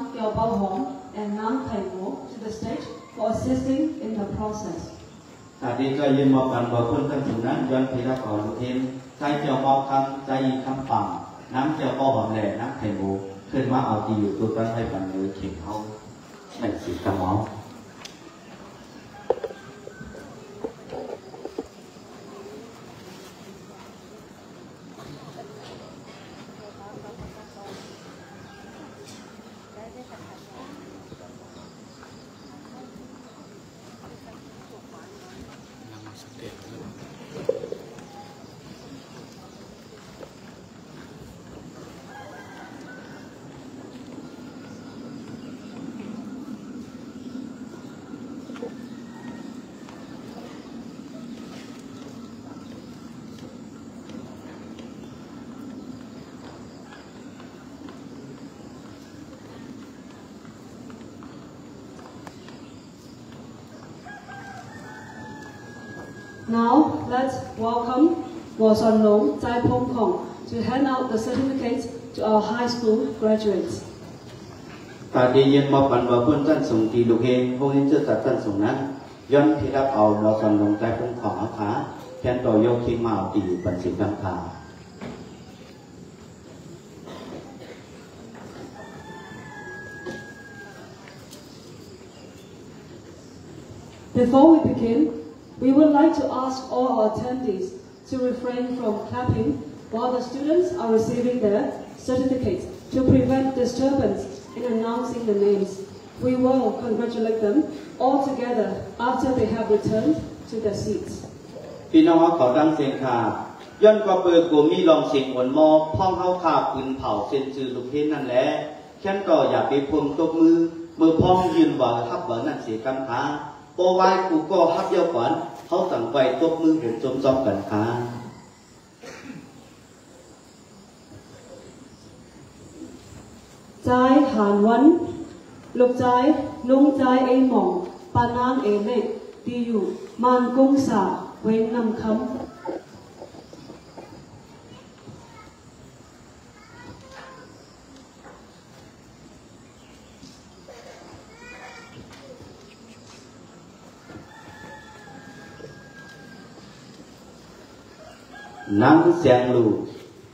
Nang Gyao Bao Hong, and Nang Tai Mo to the stage for assisting in the process. อาดีก็ยืนมอบกันบอกคนทั้งสองนั้นย้อนพิรักก่อนเทนใจเจียวมอบคำใจคำป่าน้ำเจียวป้อหอมแหล่น้ำไข่หมูขึ้นมาเอาดีอยู่ตัวกันให้ปันเลยเข็งเขาไม่สิกระหมอ Now, let's welcome Wason Long Zai Pong Kong to hand out the certificates to our high school graduates. ตาดีเย็นมอบกันบอกคนท่านส่งทีลูกเองพวกนี้เจอตัดท่านส่งนั้นย้อนพิรักเอาเราสันลงใจคงของอาขาแทนต่อยกคิงมาเอาตีปันสิกังคา Before we begin, we would like to ask all our attendees to refrain from clapping while the students are receiving their certificates to prevent disturbance in announcing the names. We will congratulate them all together after they have returned to their seats. พี่น้องเขาดังเสียงขาย้อนก็เปิดกูมีลองเสียงหวนมอพ่องเข้าขาปืนเผาเซนซือลูกเทนนั่นแหละแค่นก็อย่าไปพวงตบมือเมื่อพ่องยืนว่าฮับเบอร์นั่นเสียกันขา บ่วายกูก็ฮับเยาวขวัญเขาสั่งไปตบมือเห็นจมซอมกันค่ะใจหานวันลูกใจลุงใจเอหมองปานางเอเมตีอยู่มานกุ้งสาเว้นนำคำ lăng sang lu,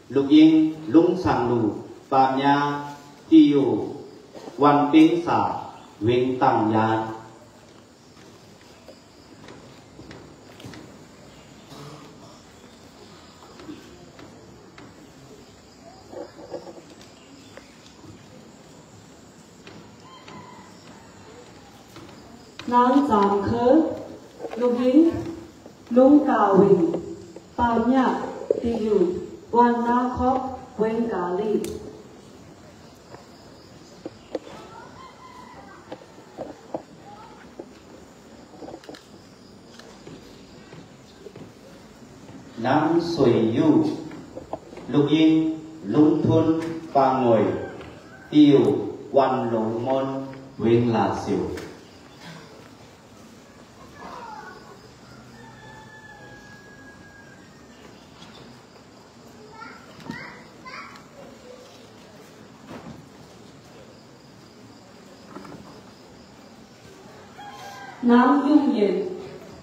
lục yên lung sang lu ba nha tiêu quan biến xả viên tăng nhà nam giảm khớ, lục yên lung cao hình panya tiyu wana khop quen kali Nam Sui Yu, Lục Yên, Lung Thun Ba Ngồi Tiêu Quan Lũng Môn Nguyên Là Siêu nám dung diện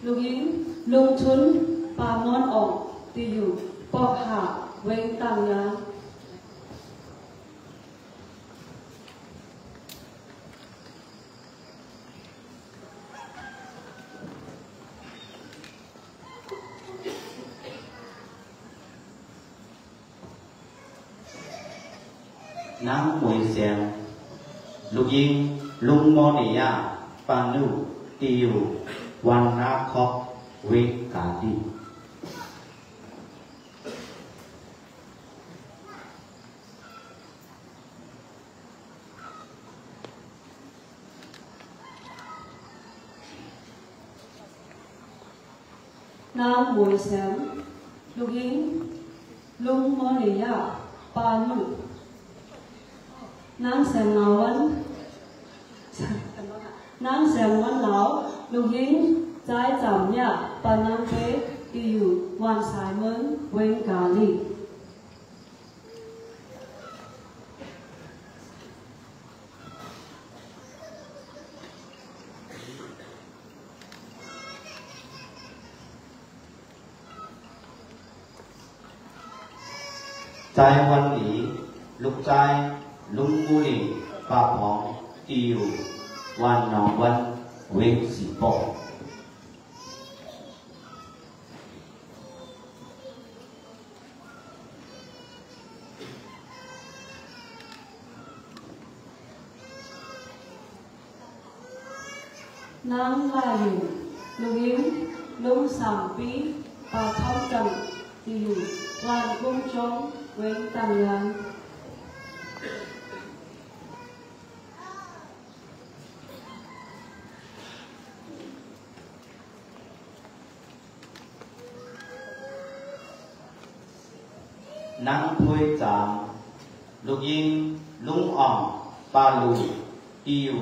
lúc yên lung chun dạ, bà môn ổng, tì dù bọc hạ vệnh tăng ngã nam mùi xèo lục yên, lung mô nỉ à bà nụ Nam Sàng Ngào Văn, Nam Sàng Văn Lão, Lục Yính, Trái Giảm Yà, Bà Nam Thế, nang sang wan lão lục hing trái zam nya pa nang pe ki yu wan sai men wen ka li Chai hoan lý, lục trái lúc ngu lì, và bóng, tiêu one on one with support. Nang layu, luiu, lung sampi, patau tang, tiyu, lan cung chong, wen tang lang, nuôi chạm lục yên lũng ỏng ba lù yêu.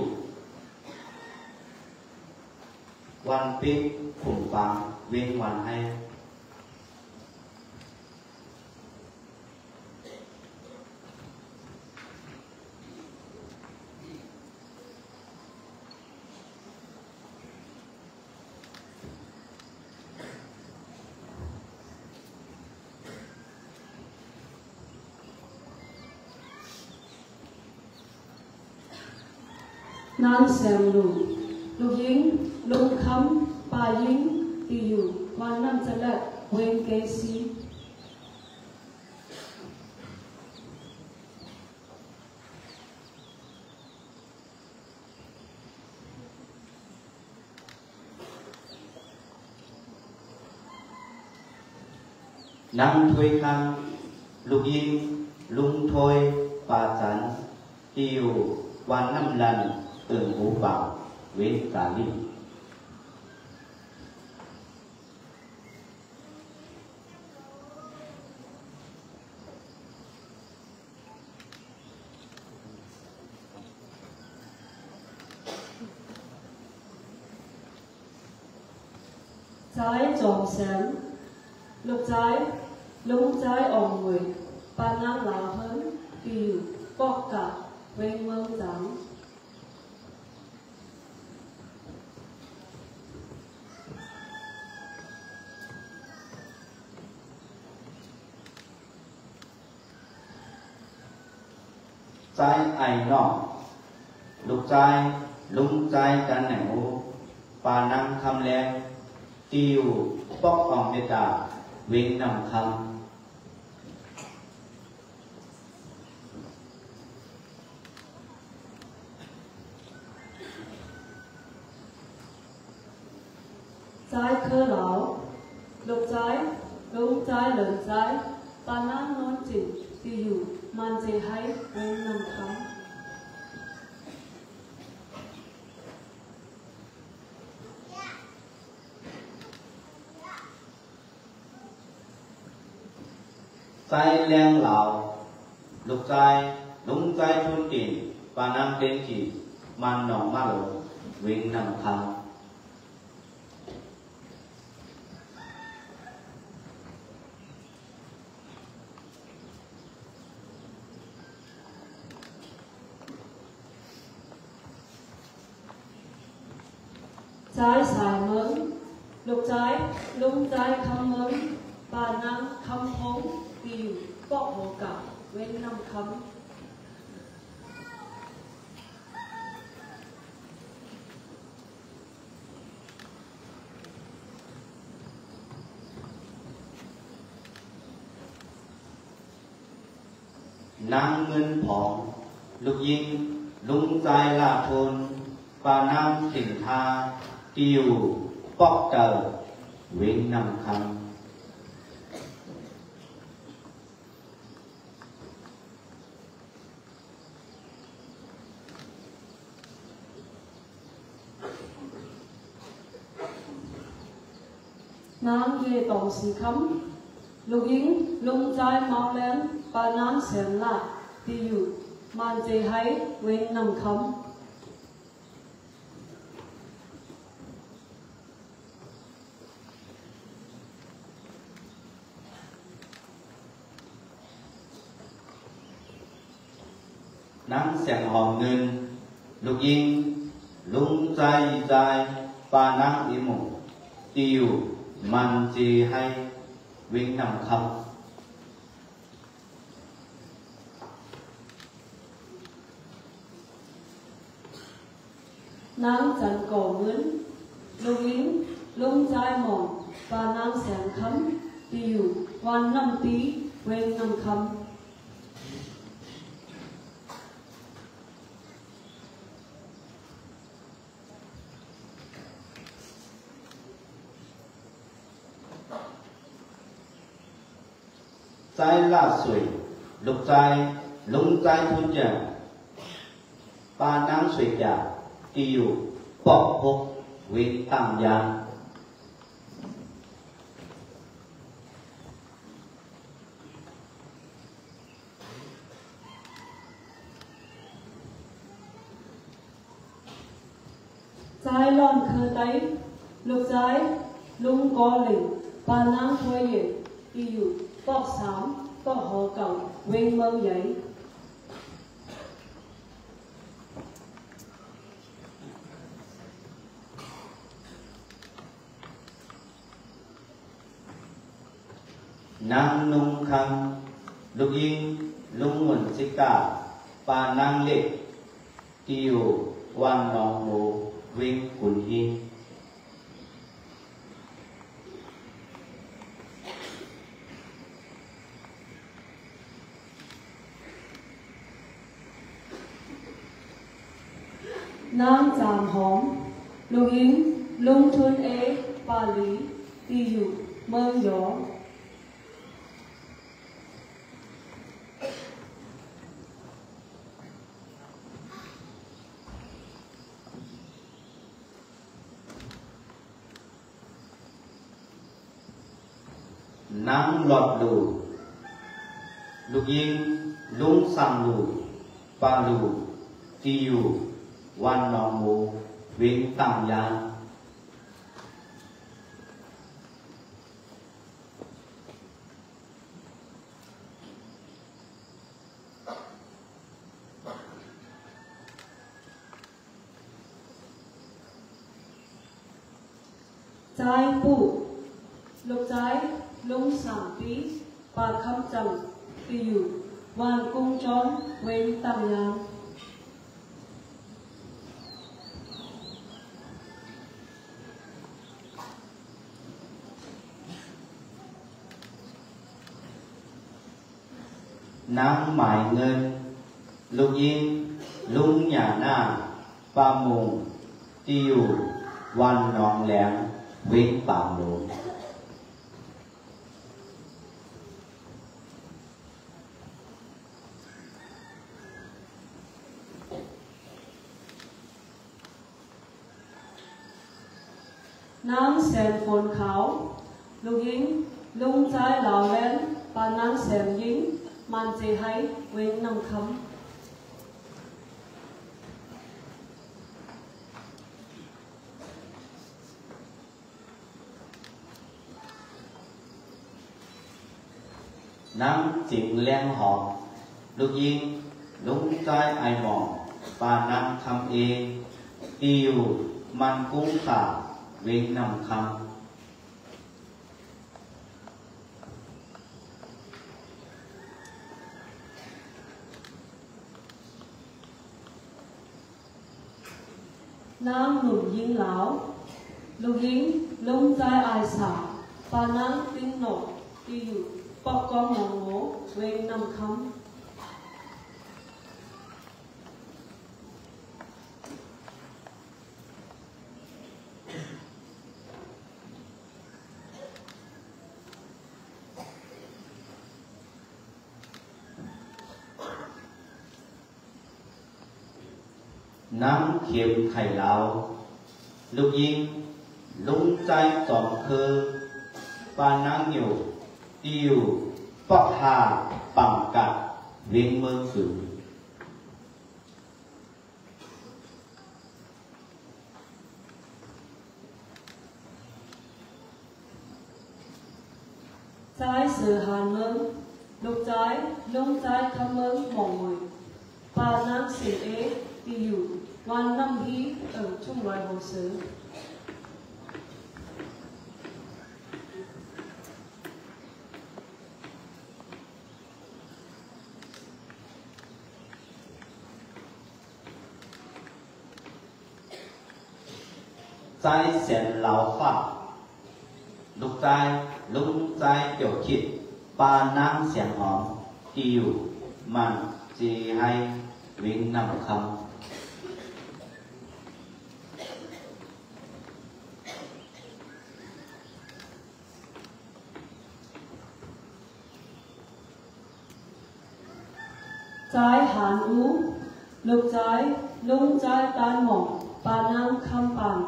Quan bích, khủng bàng viên hoàn hay xem lu lục ying, lu kham pa ying, ti yu, quan năm chân lạc quên kê si. Năm thuê khang lục yên lung thôi và chán tiêu quan năm lần. 正无法为大 Vũ ไอนอกลูกใจลุงใจกันแหนวปานังคำแรงติวปอกออมเมตตาเวงนำคำ trái khơ lão lục trái lúng trái lớn trái ba năm nón chỉnh kỳ dụ man dê hay bên nằm khắm ใจแรงเหล่าลูกใจลุงใจทุนติน ปานังเต็มขีมันหนองมาหลงเวงนำคำ trái xài mớn lục trái lúng trái khăm mớn ba năm khăm hống kỳ dụ bọc hồ cả bên nằm khắm นางเงินผอง ลูกยิง ลุงใจลาทนปาน้ำสินทา ติวปอกเตอร์เวงนำคำน้ำเยตองสีคำลูกยิงลุงใจมองเลน ba nam xem la ti yu man te hai wen nam kham. Nam xem hòn ngân lục yên, lung dài dài ba nam y mù tiêu man chi hay vĩnh nằm khấm nang chẳng cổ mướn lung yến lung dai mỏ và nang sẻng khấm tiêu quan năm tí, quên năm khấm trái là sủi lục trái lung trái thun giả ba năm sủi giả điều bỏ phục nguyện tam gia. Trái lon khơ tay lục trái, lung có lĩnh và nam thuê yên yêu tóc sám tóc hồ cầu quên mơ giấy. nang nung khang, lục yên lung nguồn xích cả và năng lệ tiêu quan nong mô vinh quần hi nam giảm hóm, lục yên, lung thun ế, ba lý tiêu mơ gió มลุงอิงลุงทุนเอปาลีตีอยู่เมืองหยอง nắng lọt lù lục yên lung sang lù pa lù vàng cung trói quên tầm ngàn nắng ờ, mại ngân lục yên, lung nhà na ba mùng tiêu văn nọn lẹn quyến bạo lộn xem phôn kháo lúc in lung trái, lào lên bà năng xem in man chỉ hay quên nằm khấm nam chuyện len họ lúc yên lúng trái, ai mòn và nam thăm yên yêu man cũng tạo viên năm không nam lục yên lão. Lục yên lung tai ai sa ta nắng tiếng nổ tiêu bọc con nhà ngố quên năm khấm เค็มไข่เหลาลูกยิงลุงใจสองคือปานนางอยู่ติวปอกหาปังกัดเวียงเมืองสูง quan âm khí ở trong loài hồ sơ, trái trần lão pha, lúc trái lúc trái trượt khí, ba năm sáng hóm tiêu mặn gì hay vĩnh nằm không ลูกใจลุงใจตานหมองปานางคำปัง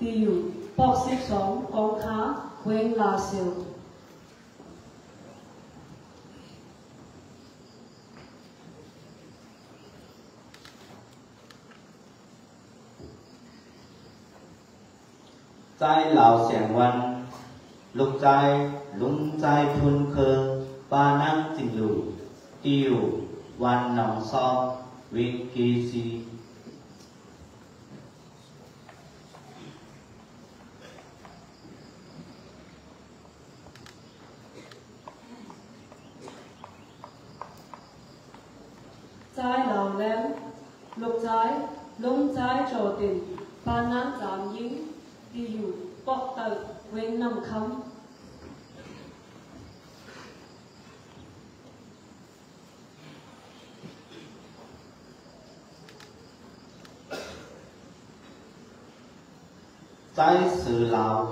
ตีอยู่ปอกสิบสองกองขาเวงลาเซีใจเหล่าเสียงวันลูกใจลุงใจทุนเคอปานั่งจิงหลูติววันหนองซอ Wikipedia trái lòng lem lục trái lung trái trò tình ba nắng giảm dính đi dù bóc tật, quên nằm không 在是老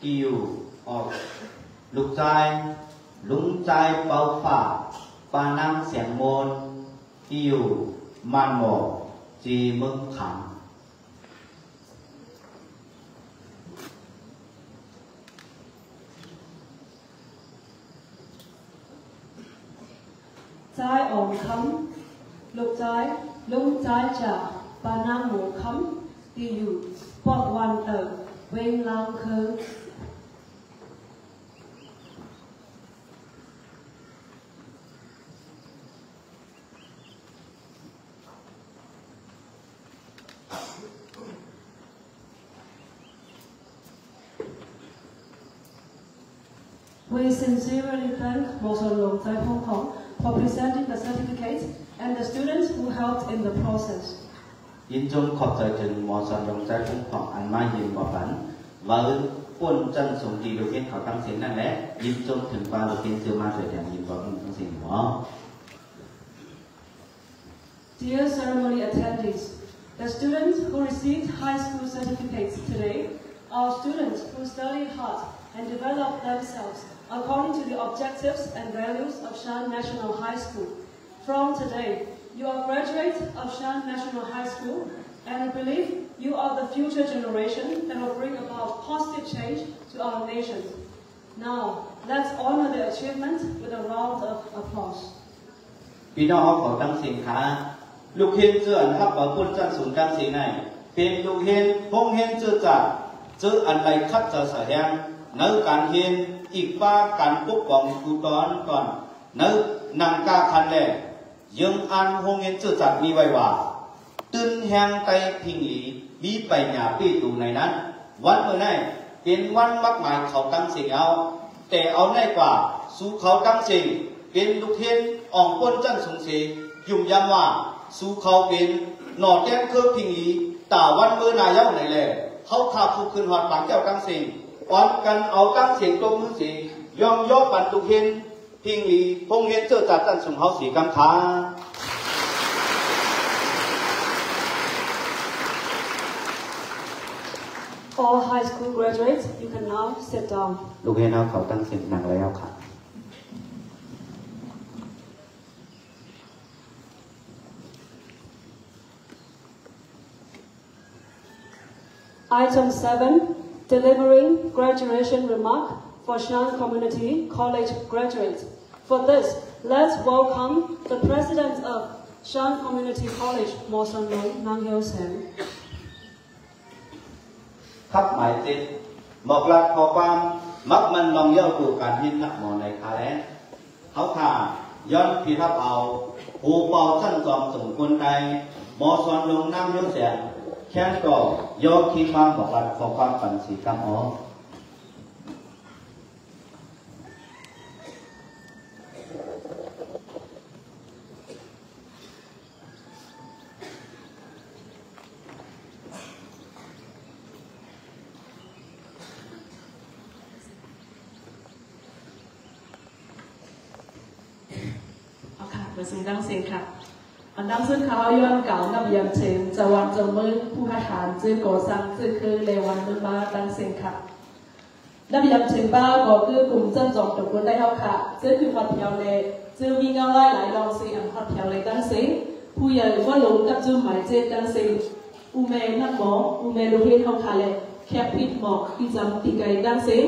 旧哦，lúc trai lúng trai bao phả ba năm xem môn yêu man mổ chỉ mừng khẳng trái ổn khấm lục trái, lúng trai trả ba năm mổ khấm. dù lang We sincerely thank Moser Long Thai Hong Kong for presenting the certificates and the students who helped in the process. ยินจงขอบใจถึงมอสอนลงใจคุ้มครองอันมาเย็นบ่ฝันว่าป้นจันสมดีโดยเพียงเขาตั้งเสียงนั่นแหละยินจงถึงปลาโดยเพียงเสือมาเสียอย่างยินบ่ตั้งเสียงหมอ Dear ceremony attendees, the students who received high school certificates today are students who studied hard and developed themselves according to the objectives and values of Shan National High School. From today, You are graduates of Shan National High School, and I believe you are the future generation that will bring about positive change to our nation. Now, let's honor their achievement with a round of applause. พี่น้องของตั้งสียงขาลูกเห็นเจืออันฮับว่าพุ่นจันสูงตั้งสียงในเป็นลูกเห็นพงเห็นเจือจัดเจืออันไรคัดเจอสายแดงเนื้อการเห็นอีกป้าการปกป้องกูตอนก่อนเนื้อนางกาคันแรก ยังอันหงเงินจืดจัดมีไว้ว่าตื่นแหงไตพิงหลีมีไปหยาปีตูในนั้น วันเมื่อไนเป็นวันมักหมายเขาตั้งสิ่งเอา แต่เอาในกว่า สู้เขาตั้งสิ่ง เป็นลูกเทนอ่องป้นจันสงเสยุ่มยำว่า สู้เขาเป็นหนอดแก้มเครื่องพิงหลีตาวันเมื่อนายเย้าไหนแหลเขาขาบผูกคืนหอดปังเจ้าตั้งสิ่งวันกันเอาตั้งเสียงตรงมือสียอมย่อปันตุเทนพิงลีพงเห็น เจอจัดจันสงเขาสีกังคา All high school graduates, you can now sit down. ลูกเห็นเอาเขาตั้งเสียงหนังแล้วค่ะ Item 7, delivering graduation remark for Shan Community College graduates. For this, let's welcome the president of Shan Community College, Mosan Long, Nang Hyo Sen. ครับหมายติดบอกลักขอความมักมันลองเย่าตูการหินนักหมอในคาแลเขาข่าย้อนพิทับเอาหูเป่าชั้นจอมสมควรใดหมอสอนลงน้ำยศเสียแค่ก็ย่อคิดความบอกหลักขอความปันสีกรรมอ๋อ มาสู่ดังเสียงค่ะ อันดังซึ่งเขาย้อนเก่านับยามเชนจะวันจะมือผู้หาฐานจื้อก่อสร้างจื้อคือเลวันมือมาดังเสียงค่ะนับยามเชนบ้าก็คือกลุ่มเจ้าจอมตะกุนได้เท่าค่ะจื้อคือฮอตเทียวเลจื้อมีเงาไล่หลายลองสีอันฮอตเทียวเลยดังเสียงผู้ใหญ่ว่าหลงกับจื้อหมายเจดังเสียงอุเมนักหมออุเมดูเพียนเท่าค่ะเลยแคปพิดหมอกที่จำตีไกดังเสี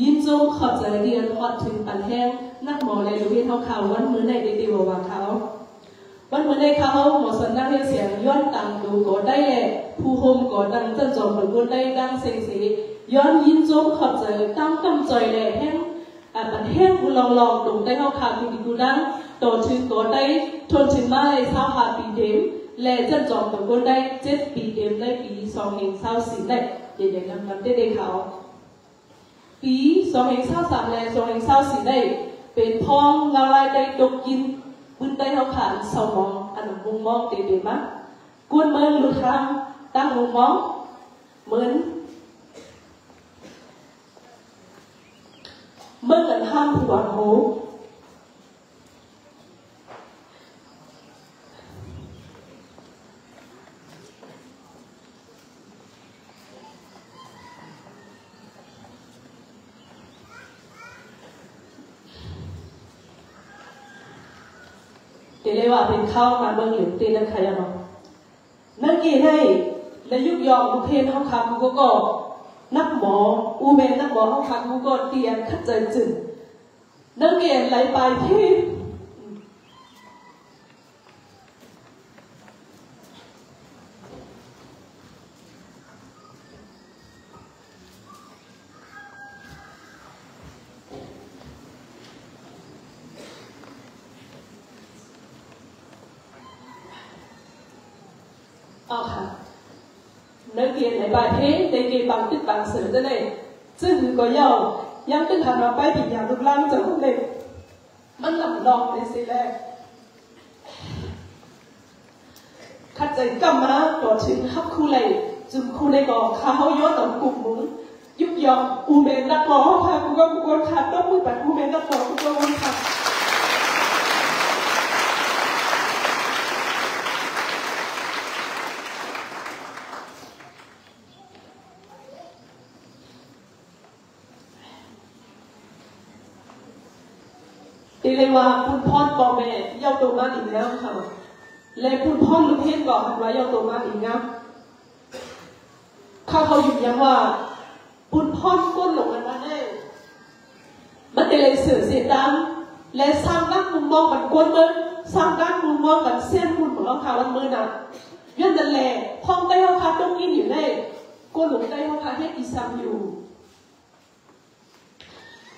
ยงยินจงขอบใจเรียนฮอตถึงปันแห้งนักหมอเลยดูเพียนเท่าค่ะวันมือในดีๆว่าเขาวันเมื่อในเขาหมอสันนักเสียงย้อนตังดูก็ได้แหละผู้โฮมก็ดังจันจอมหรือก็ได้ดังเสียงสีย้อนยินจงขอบใจตั้งกำจอยแหล่แห้งอ่ามันแห้งกูลองลองตรงได้เข้าขาดีดีกูดังต่อถึงก็ได้ทนถึงมาเลยเศร้าหาปีเดมและจันจอมหรือก็ได้เจ็ดปีเดมได้ปีสองเองเศร้าสี่ได้เดี๋ยวๆนำนำได้ได้เขา ปีสองแห่งเศร้าสามแลสองแห่งเศร้าสี่ได้เป็นพองเราลายได้ตกยินบุญได้เราขานสมองอันมุงมองเตเดมากกวนเมินลุครังตั้งมุงมองเหมือนเมื่อเกิดห้ามหัวหู เลยว่าเป็นเข้ามาเมืองหลิวตีนักขยันนั่งกี่ให้และยุกยอมลูเพนเขาคำกูก็นักหมออูเมนนักหมอเขาคำกูก็เตียนขัดใจจึงนั่งเกียนไหลไปพี่ hả nơi kia lại bài thế để kia bằng tích bằng sự thế này chứ người có giàu yang tinh thần nó bay bị nhà lúc lăng cho không đẹp มันหลับนอนในสิแรกขัดใจกำมาตัวถึงฮับคู่เลยจึงคู่ในก่อข้าวย้อนหลังกลุ่มมุงยุบยอมอูเมนนักร้องค่ะกูก็กูก็ขาดต้องมือแบบอูเมนนักร้องกูก็วันขา ดตีเลยว่าคุณพ่อบอกแม่เย้าตัวมากอีกแล้วค่ะและคุณพ่อลูกเห็นบอกกันว่าเย้าตัวมากอีกนะข้าเขาอยู่ยังว่าคุณพ่อก้นหลงกันมาแน่มันตีเลยเสือเสียดังและสร้างด้านมุมมองมันก้นมือสร้างด้านมุมมองมันเส้นหุ่นของเราค่ะวันมือน่ะยันนั่นแหละห้องใต้ห้องคาต้องกินอยู่ในก้นหลงใต้ห้องคาให้อีซัมอยู่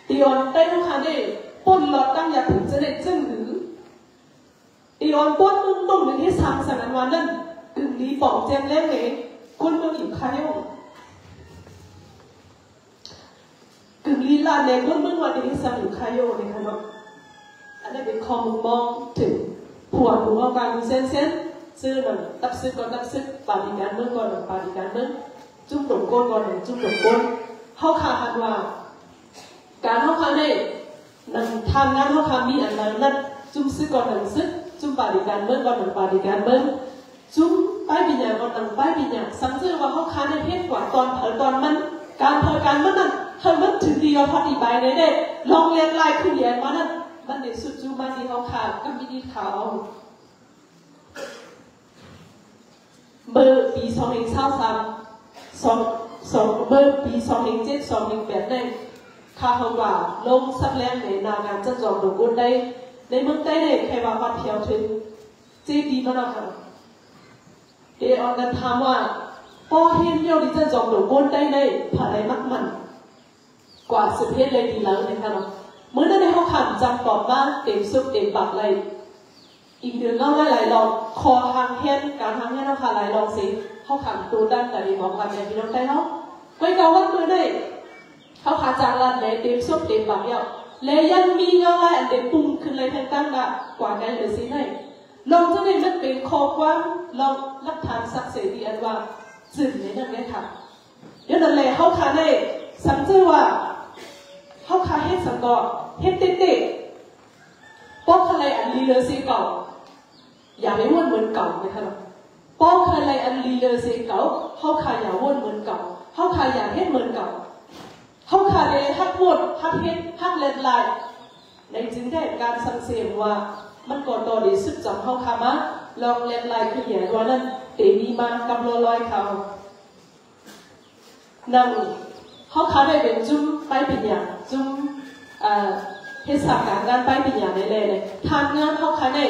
ตีออนใต้ห้องคาได้ นหลอดตั้งอย่าถึงจ老当也不这类证明。伊按本运动的那三十人完人，跟你保证两个，滚到你看用。跟你拉的滚到我น三五看用，你看到？องแจมแรงเองคนมึงอยู่ใคร่ยงกึ่งลีลาในก้นมึงวันนี้ที่ทำอยู่ใคร่เป็นข้อมุมมองถึงผัวหัวการมีเส้นเส้นซื้อมันตับซึกก่อนตับซึกปาดีการเมืองก่อนปาดีการเมืองจุ่มหลงก้นก่อนจุ่มหลงก้นเข้าขาหันว่าการเข้าขาเนี่ย นังทำงานเขาคำมีอันนั้นนั่จุ่มซื้อก่อนหนังซึกจุ่มปาดิการเมื่อก่อนหนังปาดิการเมื่อจุ่มไป้ายปิญญาก่อนหนังป้ายปิญญาสังเกตว่าเขาค้านในเพศกว่าตอนเผอตอนมัน การเผอการมันนั่นเธอมันถึงดีเราพอดีใบในเด็กลองเรียนลายขึ้นเรียนมานั่นมันเด็กสุดจูมมาดีเขาขาดก็มีดีเขาเบอร์ปีสองหนึ่งเศร้าสามสองสองเบอร์ปีสองหนึ่งเจ็ดสองหนึ่งแปดหนึ่ง ข้าเขาว่าลงสักแรงในนาการจะจอมดกุนได้ในเมืองใต้ได้ใครว่าวัดเพียวถึงเจดีมาแล้วค่ะเดออนกันถามว่าพอเห็นเดียวที่จะจอมดกุนได้ได้ผ่านอะไรมากมัน กว่าสิบเพศเลยดีแล้วนะคะเนาะเมื่อนั้นเขาขันจังปอบมาเต็มซุปเต็มปากเลยอีกเดือนเล่าหลายลองคอทางเห็นการทางเห็นเราค่ะหลายลองสิเขาขันตัวด้านแต่ดีหมอกันในพี่น้องใต้เนาะไว้เกาวันมือได้ เขาขาจางลันเลยเต็มซุปเต็มปากเดียวเลยยังมีเงาอะไรอันเด็ดปุ่มขึ้นเลยทั้งตั้งดกว่ากันเลยสิให้ลองจะได้มันเป็นคอกว้าลองรับทานสักเสดีอันว่าจึงในนั้นเลยค่ะเดี๋ยวนั่นเลยเขาขาได้สังเจอว่าเขาขาเฮ็ดสังกอเฮ็ดเตะๆป๊อกอะไรอันลีเลอเซเก่าอย่าไปวนเหมือนเก่านะคะป้องใครไรอันลีเลอเซเก่าเขาขาอย่าวนเหมือนเก่าเขาขาอย่าเฮ็ดเหมือนเก่า เขาขายเลยฮักวนฮักเฮ็ดฮักเล่นลายในจึงได้การสังเสริมว่ามันก่อต่อดีสุดจำเขาคามาลองเล่นลายคืออย่างว่านั้นเตมีมากำลังลอยเขานั่งเขาขาได้เป็นจุ้มไปเป็นอย่างจุ้มเทศกาลงานไปเป็นอย่างไรเลยทางงานเขาขาได้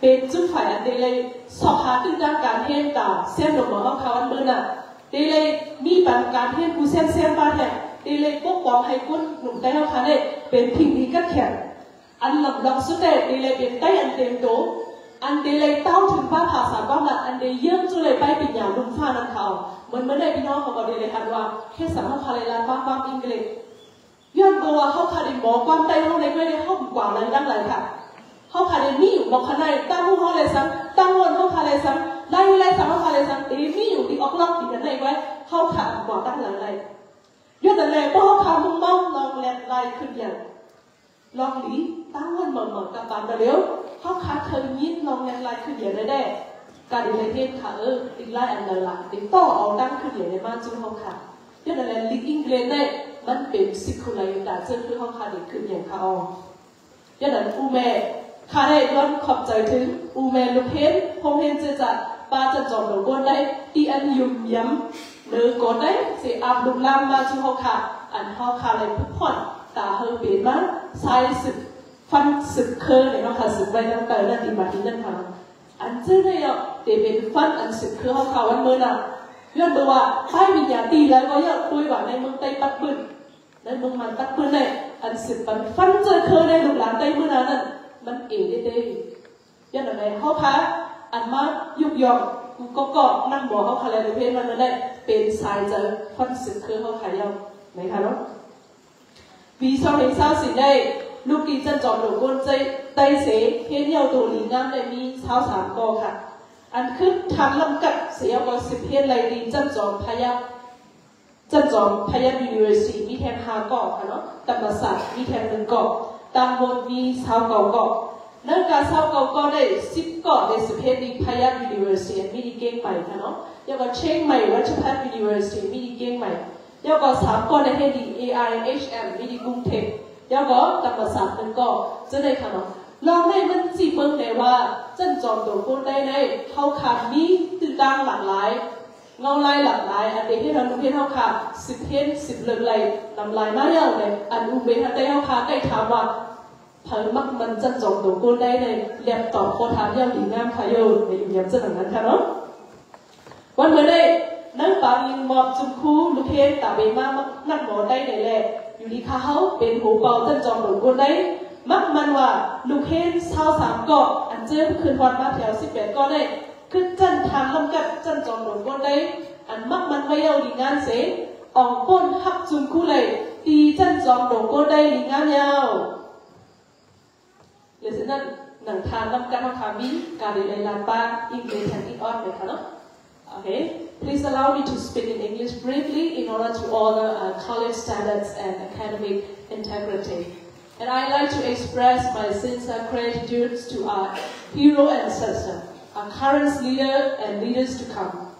เป็นจุ้มฝ่ายอันเดเลยสอบหาตึ้งด้านการเทนตาเส้นหลงมาเขาเขาอันเมื่อน่ะเดเลยมีปัญการเทนกูเส้นเส้นบ้านเนี่ย เดเลยปกป้องให้คนหนุ่มได้เขาขาได้เป็นพิงดีกัดแข็งอันหลับหลับสุดเลยเดเลยเป็นได้อันเต็มโตอันเดเลยเต้าถึงภาภาษาบ้านอันเดเยี่ยมจุเลยไปเป็นอย่างลุงฟ้านันเขาเหมือนเมื่อได้พี่น้องเขาบอกเดเลยคันว่าแค่สามารถพาเลยลาบ้างบ้างอังกฤษย้อนตัวเขาคาดิหมอความใจเขาเลยไม่ได้เข้ากว่าเลยดังเลยค่ะเขาคาดิมีอยู่บอกขนาดตั้งหัวเขาเลยซ้ำตั้งวันเขาคาเลยซ้ำไล่ไล่ซ้ำเขาคาเลยซ้ำเอ้มีอยู่ที่ออกล็อกที่นั่นไว้เขาขาดกว่าตั้งหลังเลย ยอนแต่เลยพอเขาขามุ่งมั่งลองแลนไล่ขึ้นอย่างลองหลีตั้งวันเหมือนเหมือนกับตามเร็วเขาขาดเคยยินลองแลนไล่ขึ้นอย่างได้ได้ การดิเลเทนค่ะเออติไล่อันเดอร์ละติต่อเอาตั้งขึ้นอย่างในบ้านจุ้งเขาค่ะยอนแต่เลยลิงอิงเกลนได้มันเป็นสิคุลายุตาเจ้าคือเขาขาดขึ้นอย่างเขาย้อนแต่อูแม่ข้าได้ย้อนขอบใจถึงอูแม่ลูกเห็นพงเห็นจะจัดป้าจะจอดหลงบนได้ที่อันยุ่มย้ำ nếu có đấy, thì Abdullah ma chu họ khả, ảnh họ khả lại phúc hoạt tả hơi biến mất, sai sự phân, sự khơ để nó khả sự vay đang tới là tìm bản nhân hả anh chưa thấy ạ, để biến phân anh sự khơ họ khả anh mơ nào. Nhưng mà bảo hai mình nhà tì lại có ạ, tôi bảo này mông tay bắt bừng nên mông màn bắt bừng này anh sự phân phân chơi khơ đây à đúng là tay mơ nào nên mình kể đi đây nhưng mà này họ khả anh mà dục dòng ดี๋ยวเกาะนั่งไต้ปัดปืนในเมืองมันปัดปืนเนี่ยอันสึกปันฟันเจอเคยในลูกหลานไต้เมื่อนั้นมันเอ๋ได้ได้ยันอะไรเขาพาอันมายุกยองกูก็ก็นั่งบอกเขาคาเลยเพศมันมันได้เป็นสายเจอฟันสึกคือเขาขายาวไหนคะเนาะปีสองเห็นเศร้าสิได้ลูกกีจันจอมหลวงก้นใจไตเสเพี้ยนเยาตัวหลีน้ำได้มีเช้าสามกอค่ะ อันขึ้นทางลำกัดเสียกว่าสิบเพี้ยนไรดีจันจอมพยับจันจอมพยับยูนิเวอร์ซิตี้มีแทนห้าเกาะค่ะเนาะธรรมศาสตร์มีแทนหนึ่งเกาะตามบทมีเช้าเก่าเกาะ นั่นการเช้าเก่าก็ได้สิบเกาะในสิบเพี้ยนดีพยับยูนิเวอร์ซิตี้มีดีเก่งใหม่ค่ะเนาะยังก็เชียงใหม่รัชพัฒน์ยูนิเวอร์ซิตี้มีดีเก่งใหม่ยังก็สามเกาะในเฮดี AIHM มีดีกรุงเทพยังก็ธรรมศาสตร์หนึ่งกาะจะได้ค่ะเนาะลองให้มันจีเบิ้งเลยว่าจันจอมตัวคนได้ในเขาขาดมีตื่นดังหลากหลายเงาลายหลากหลายอันเด็กที่เราดูเพียนเขาขาดสิบเพียนสิบเลือเลยนำลายมาเยอะเลยอันอุเบนได้เขาขาดใกล้ถามว่าเพิ่มมักมันได้เรียบตอบโคถามเยอะดีงามค่ะโยในอยู่ยังจะหนังนั้นค่ะเนาะวันเมื่อได้นั่งปางินมอบจุมคูลูกเพียนตาเบมานั่งหมอได้ในแหละอยู่ดีค่ะเขาเป็นหูเบาจันจอมตัวคนได้มักมันว่า thằng mắc mình chân trọng đồ cô đây này đẹp tỏ cô thám nhau đi ngang khá yêu để nhầm chân hàng đó quan mới đây nâng bà nhìn mọt chung khu, lúc hết tả bề ma mắc nặng mỏ đây này lẹ. Dù đi khá hấu, bên hố bào chân trọng đồ cô đây. Mắc mặn hòa, lúc hết sao sáng cọ, ăn chơi khuyên hoạt ma theo xích bé con này. Cứ chân thám lâm cận chân trọng đồ cô đây, ăn mắc mặn vây yêu đi ngang xế. Ổng bôn hấp chung khu này thì chân trọng đồ cô đây đi ngang lesena nang than nam kan on. Okay, please allow me to speak in English briefly in order to honor uh, college standards and academic integrity. And I'd like to express my sincere gratitude to our hero ancestor, our current leader and leaders to come.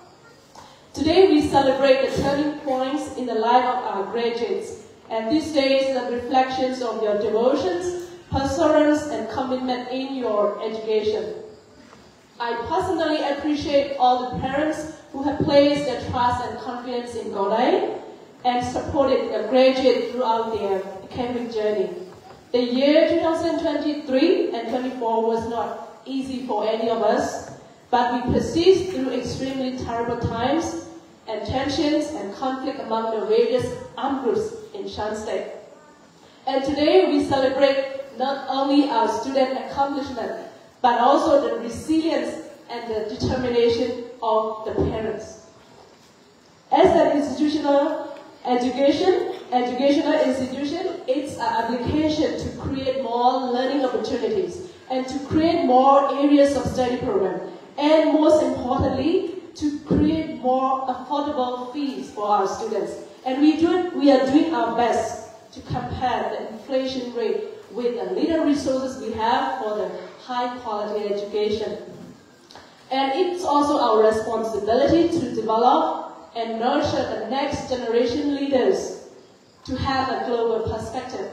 Today we celebrate the turning points in the life of our graduates, and these days the reflections of your devotions perseverance, and commitment in your education. I personally appreciate all the parents who have placed their trust and confidence in Godai and supported the graduate throughout their academic journey. The year 2023 and 24 was not easy for any of us, but we persist through extremely terrible times and tensions and conflict among the various armed groups in Shan State. And today we celebrate not only our student accomplishment, but also the resilience and the determination of the parents. As an institutional education, educational institution, it's an application to create more learning opportunities and to create more areas of study program. And most importantly, to create more affordable fees for our students. And we, do, we are doing our best to compare the inflation rate with the little resources we have for the high quality education. And it's also our responsibility to develop and nurture the next generation leaders to have a global perspective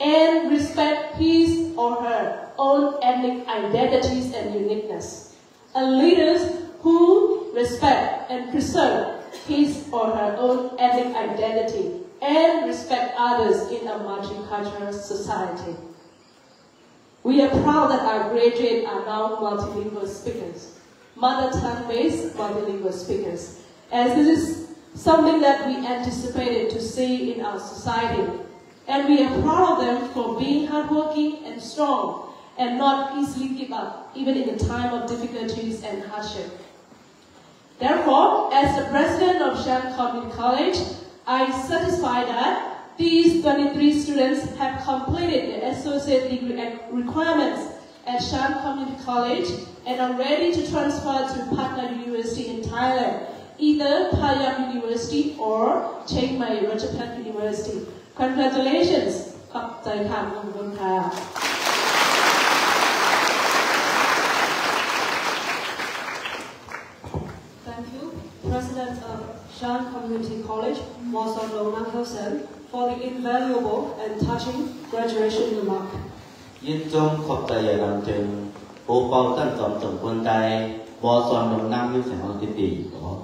and respect his or her own ethnic identities and uniqueness. And leaders who respect and preserve his or her own ethnic identity and respect others in a multicultural society. We are proud that our graduates are now multilingual speakers, mother tongue based multilingual speakers, as this is something that we anticipated to see in our society. And we are proud of them for being hardworking and strong and not easily give up, even in the time of difficulties and hardship. Therefore, as the president of Shan Community College, I satisfy that these 23 students have completed their associate degree requirements at Shan Community College and are ready to transfer to Patna University in Thailand, either Payam University or Chiang Mai Ratchapat University. Congratulations ขอบใจค่ะขอบคุณค่ะ Thank you, President of Shan Community College, Barcelona, Hilton, for the invaluable and touching graduation remark. Hồ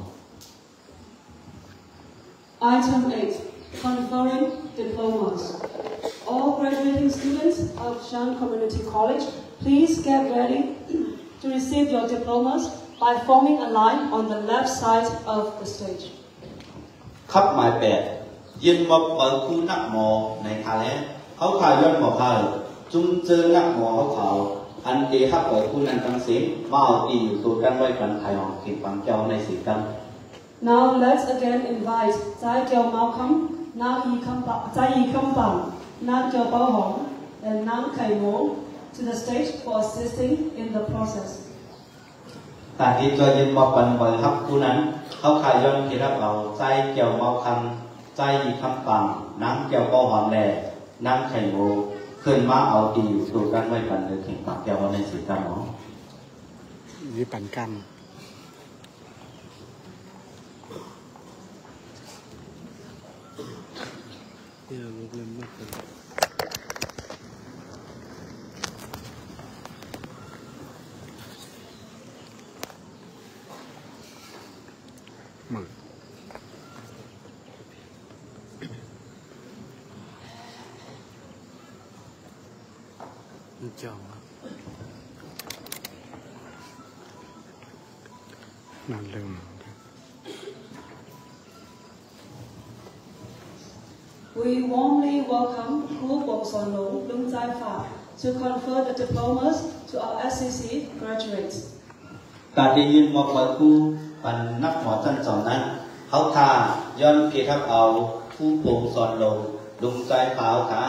Item 8. Conferring diplomas. All graduating students of Shan Community College, please get ready to receive your diplomas by forming a line on the left side of the stage. ครับหมายแปดยินมาเปิดคู่นักหมอในคาแลเขาขายย้อนหมอพายจุงเจอนักหมอเขาเขาอันเดีฮับเปิดคู่นั้นตั้งเสียงว่าเอาตีอยู่ตัวกันไว้กันไทยหองกินปังเจ้าในสีกัน Now let's again invite Zai Kiao Malcolm, Nam Yi Kambang, Zai Yi Kambang, Nam Kiao Bao Hong, and Nam Kai Mo to the stage for assisting in the process. แต่ที่ตัวยินมาปัน เขาขายย้อนที่รับเอาใจเกี่ยวเมาคำใจยีคำปังน้ำเกี่ยวก็หอมแดงน้ำไข่โมขึ้นมาเอาตีอยู่ตัวกันไว้กันเลยแข่งปังเจ้าในสีกันเนาะยี่ปันกันเนี่ยลูกเล่นมากเลย มือ มันจองครับนั่นลืม We warmly welcome Kru Bong Son Lo Lung Zai Fa to confer the diplomas to our SCC graduates. การได้ยินมาเปิดคู่ปันนักหมอท่านสอนนั้น เขาทาย้อนเกทับเอาผู้โปงสอนลงลุงใจขาวขา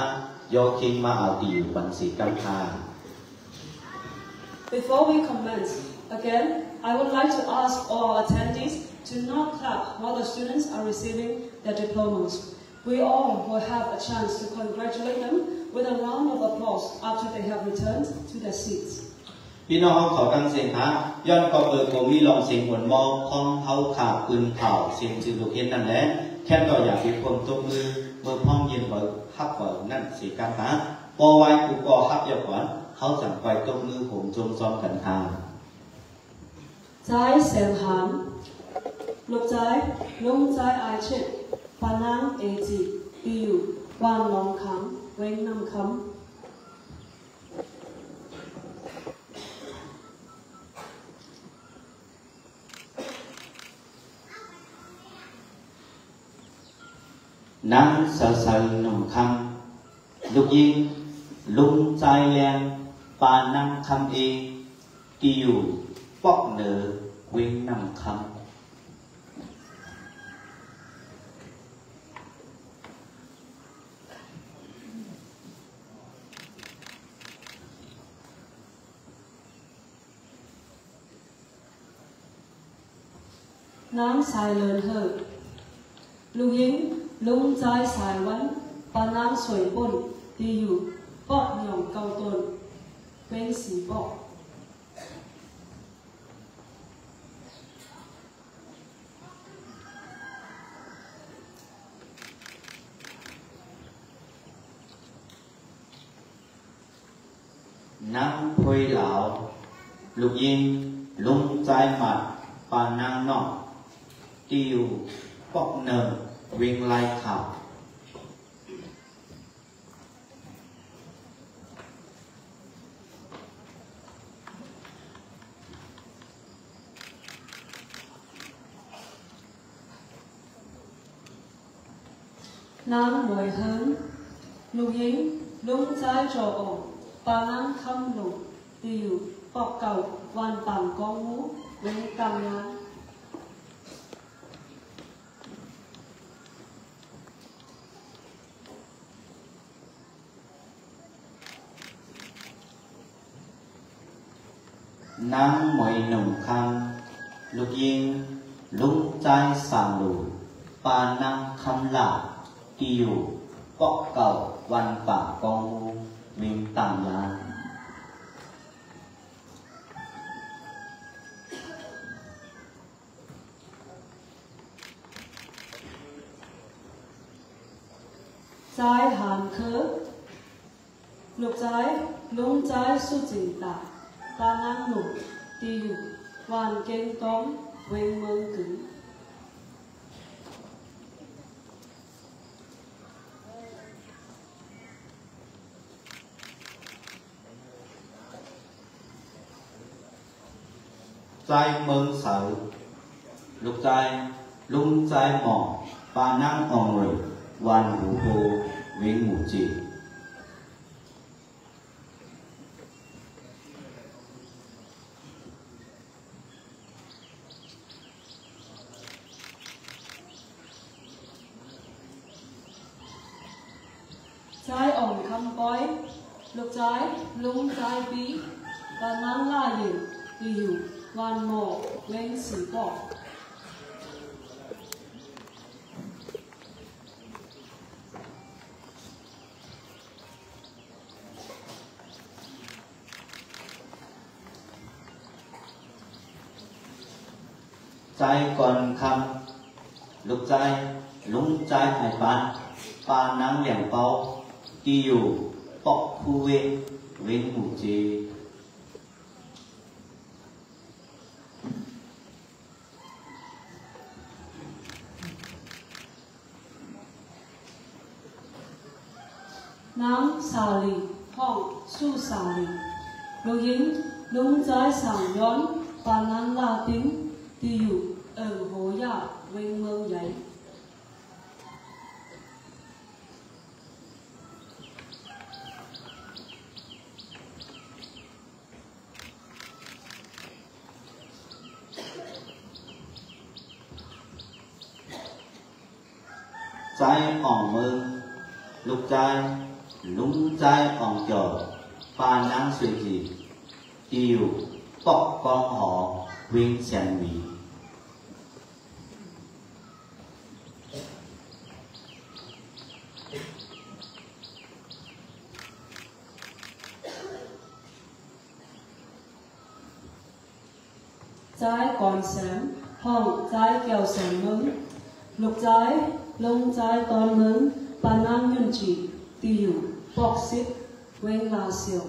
โยคิงมาเอาตีอยู่บันสีกัมพา Before we commence, again, I would like to ask all attendees to not clap while the students are receiving their diplomas. We all will have a chance to congratulate them with a round of applause after they have returned to their seats. พี่น้องเขาตั้งเสียงฮะย้อนก็เปิดผมมีลองเสียงหวนมองท้องเขาขาปืนเผาเสียงจืดลูกเห็นนั่นแหละแค่ต่ออยากมีคนตบมือเมื่อพ้องเย็นเปิด ฮับก่อนนั่นสิการหาปอไว้กูกอฮับยาก่อนเขาสั่งไปต้มมือผมจมซ้อมกันทางใจเสียงหัมลูกใจลุงใจไอเชิดปานังเอจิปิววานลองคำเว้นนำคำ nắng sờ sờ nồng khăn. Lục yên lung trai len, ba năng khăn y tiêu bóc nở quyên nằm khăn. Nam sai lớn hơn Lưu Yến lung trái xài vẫn bà nắng sôi bồn đi dù bọt nhồng cầu tồn bên xì bọt nam khuy lão lục yên lung trái mặt và năng nọ tiêu bọc nở Green Light Club. Nam mùi hướng. Lục yến lũng trái trò ổ Bà nắng khâm lục, tiểu, bọc cầu, Hoàn toàn con ngũ Vĩnh tâm nắng nang mồi nồng khăn lúc yên lúc trai sàng lù, ba năng khăn lạ, kiều bóc cầu, văn phả con mình tạm là trái hàn khớ. Lục trái lúng trái su trình tạng ta năng nụ tì dục hoàn kênh tóm quên mương cứng trai mơn sáu lúc trai lung trai mỏ ba năng ông rồi hoàn ngũ hồ với ngũ chỉ. Lục trái lung trái bí và năng la hiểu tiêu hoàn mộ lên sĩ bỏ ใจก่อนคำลูกใจลุงใจ bọc khu vệ với ngủ chê Nam xào lì phong su xào lì. Lúc yến lúc trái xào nhón và nắng là tiếng tiêu ở hồ Giả dạ, vinh mơ giấy. ông mơ. Lúc chai lúc chai ông chờ ba nắng suy gì yêu bóc con họ viên sàn mỹ trái còn sớm hồng trái kêu sớm mừng. Lục trái lông trái toàn mừng bà năng nhân chỉ tiêu bọc xích quên là siêu.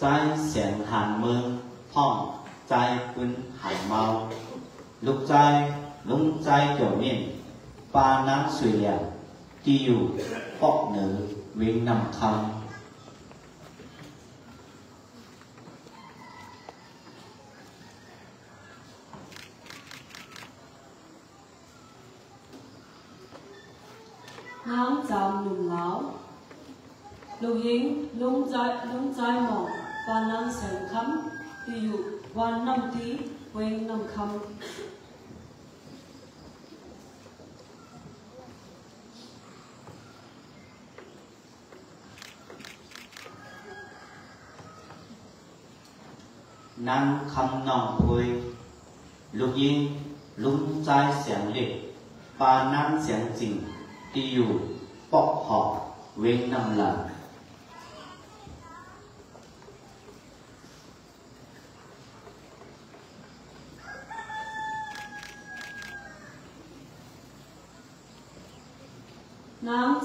Trái xiển hàn mơ phong trái quân hải mau lục trái lông trái kiểu miền, ba nắng suy liệt tiêu bọc nữ viên nằm không hám chào lùng lão lùng yến lùng trái lùng trái mỏ và năng sành khắm ví dụ, quan năm tí quên năm khăm น้ำคำนองพวยลู康南会，录音龙在ใจเสียงเล็กปา。น้ำ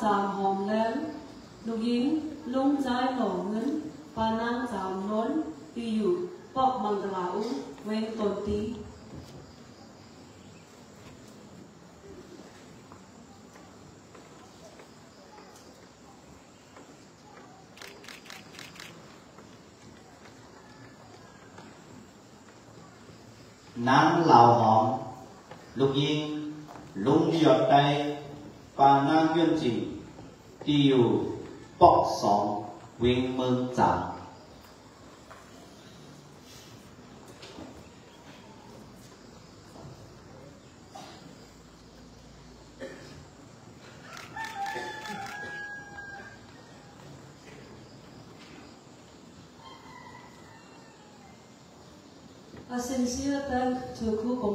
จามหอมแล้วลูกยิงลุงใจหล่อเงินปาน้ำจามล้นที่อยู่ pok mangdalaw wen tonti nam lào họ lục yên, lung giọt tay, và nam duyên chỉ, tiêu bọc sóng quyền mơ chẳng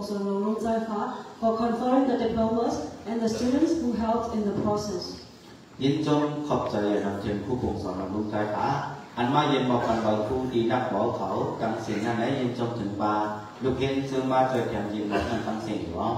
to Ku Gongsun Long Zai Fa for conferring the diplomas and the students who helped in the process. ยินจงขอบใจนำเทียนผู้ปกสอนลำลุงใจฟ้าอันมาเย็นบอกกันบอกผู้ดีนักบอกเขากังเสียงนั้นไหนยินจงถึงบาลูกเห็นซื้อมาเจอแถมยินบอกกันกังเสียงอยู่อ๋อ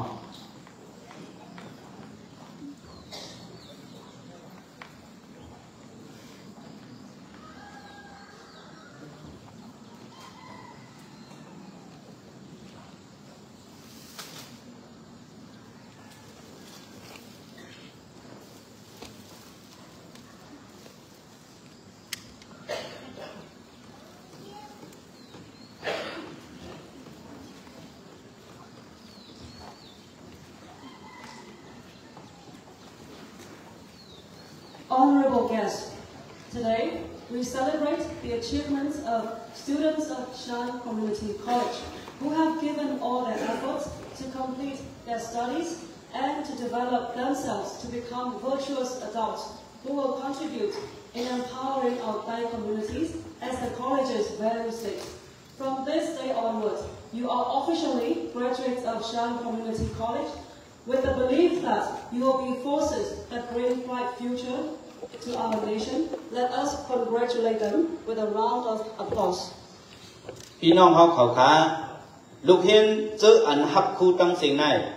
develop themselves to become virtuous adults who will contribute in empowering our Thai communities as the college's value state. From this day onwards, you are officially graduates of Shan Community College with the belief that you will be forces that bring bright future to our nation. Let us congratulate them with a round of applause. พี่น้องเขาเขาขาลูกเห็นเจออันหับคูตั้งสิ่งในเป็นลูกเห็นจันจอมตรงกวนไตเจออันไรคัดเจอสอยแหงมาเนื้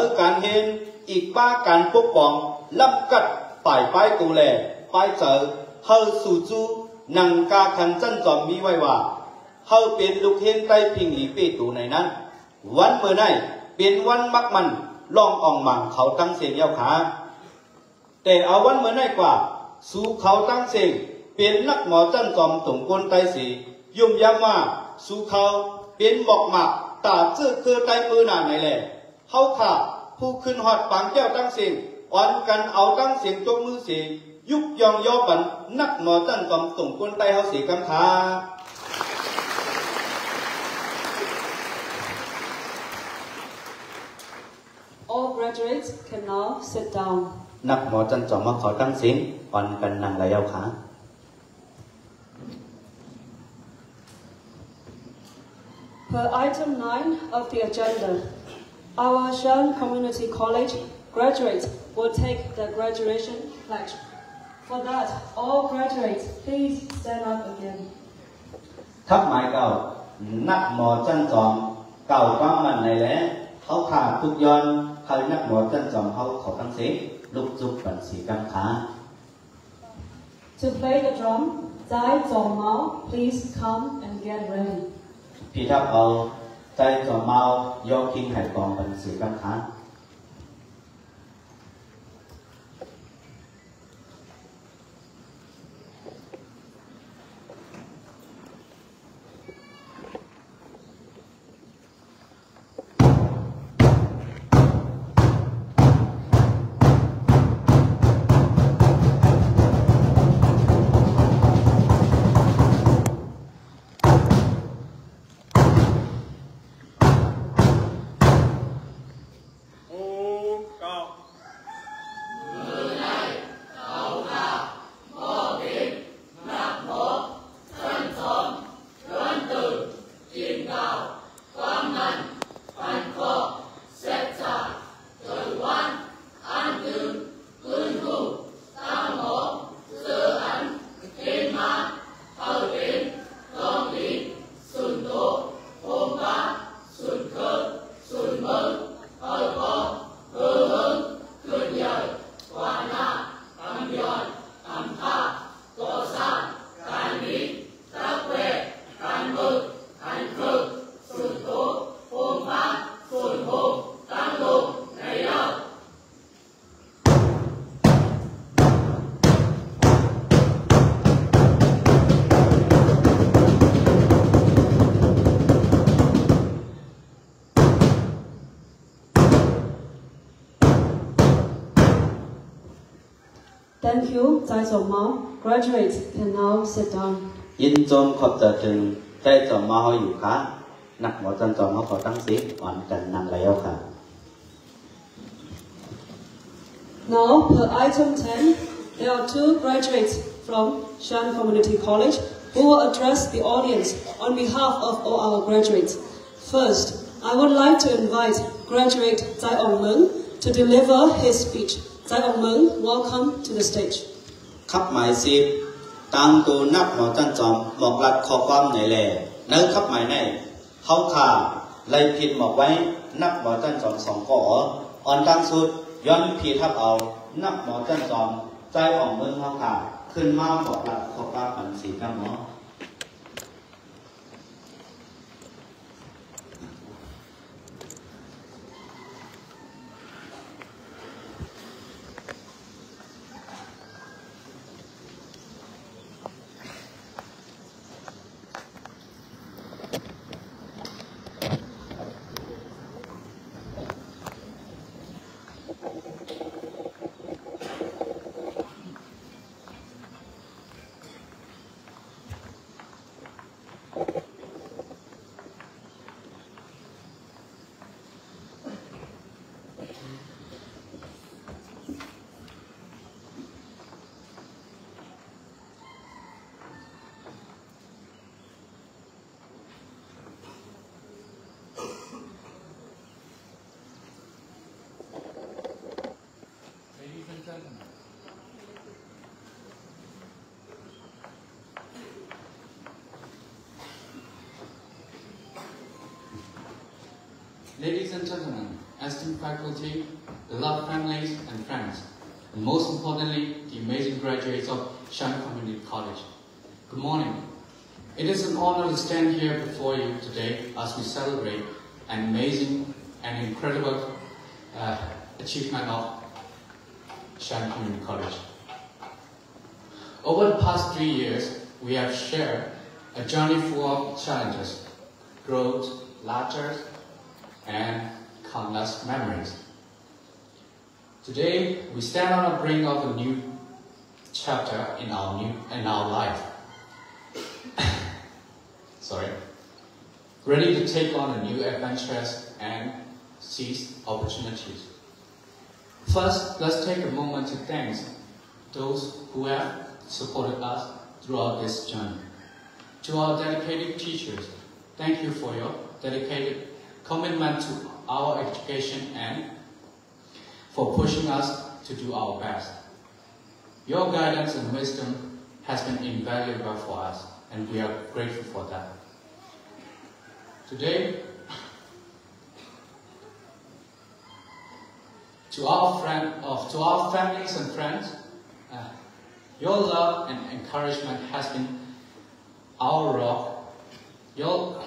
อการเห็นอีกป้าการปกป้องล้ำกัดป่ายป้ายกูแลป้ายเจอเฮาสู่จูนังกาคันจันจอมมีไว้ว่าเฮาเป็นลูกเห็นใต้พิงหลีเปตูในนั้นวันเมื่อไหนเป็นวันมักมันลองอ่องมังเขาตั้งเสียงย้าขาแต่เอาวันเมื่อไหนกว่า สู่เขาตั้งเสียงเป็นนักหมอจันจอมตรงกวนไตสี ยุ่มย้ำว่าสู่เขาเป็นบอกหมักตาจื้อคือไตมือหนาไหนแหละเขาขาผู้ขึ้นหอดปางแก้วตั้งเสียงอ่อนกันเอาตั้งเสียงจกมือสียุกยองย่อปันนักหมอจันจอมตรงกวนไตเขาสีกำคา All graduates can now sit down. นักหมอจันจอมมาขอตั้งเสียงอ่อนกันนังระยาวขา For item 9 of the agenda, our Shan Community College graduates will take the graduation pledge. For that, all graduates, please stand up again. Thắp mái cầu, nắp mò chân tròn, cầu quá mạnh này lẽ, hậu khả yon, nắp mò chân tròn hậu xế, lục bản sĩ cam khá. To play the drum, Dai Zong Mao, please come and get ready. พี่ทับเอาใจจอเมายอคิงไห่กองเป็นสีกังขาง of Mao, graduates can now sit down. In John Copter Chung, Tay Tom Mao Yu Ka, Nak Mo Tan Tom Mao Tang Si, on Kan Nam Layo Ka. Now, per item 10, there are two graduates from Shan Community College who will address the audience on behalf of all our graduates. First, I would like to invite graduate Zai Ong Meng to deliver his speech. Zai Ong Meng, welcome to the stage. ขับหมายสิบตามตูนับหมอจันจอมหมอกลัดขอความไหนแหล่เนื้อขับหมายในเขาขาไล่ผิดหมอกไว้นับหมอจันจอมสองก่ออ่อนตั้งสุดย้อนพีทับเอา นับหมอจันจอมใจอ่องเมืองเขาขาขึ้นมาหมอกลัดขอความผันสีกันหมอ Ladies and gentlemen, esteemed faculty, beloved families and friends, and most importantly, the amazing graduates of Shan Community College. Good morning. It is an honor to stand here before you today as we celebrate an amazing and incredible uh, achievement of Shan Community College. Over the past three years, we have shared a journey full of challenges, growth, laughter, and countless memories. Today, we stand on the brink of a new chapter in our new in our life. Sorry. Ready to take on a new adventures and seize opportunities. First, let's take a moment to thank those who have supported us throughout this journey. To our dedicated teachers, thank you for your dedicated commitment to our education and for pushing us to do our best. Your guidance and wisdom has been invaluable for us, and we are grateful for that. Today, to our friend, of to our families and friends, uh, your love and encouragement has been our rock. Your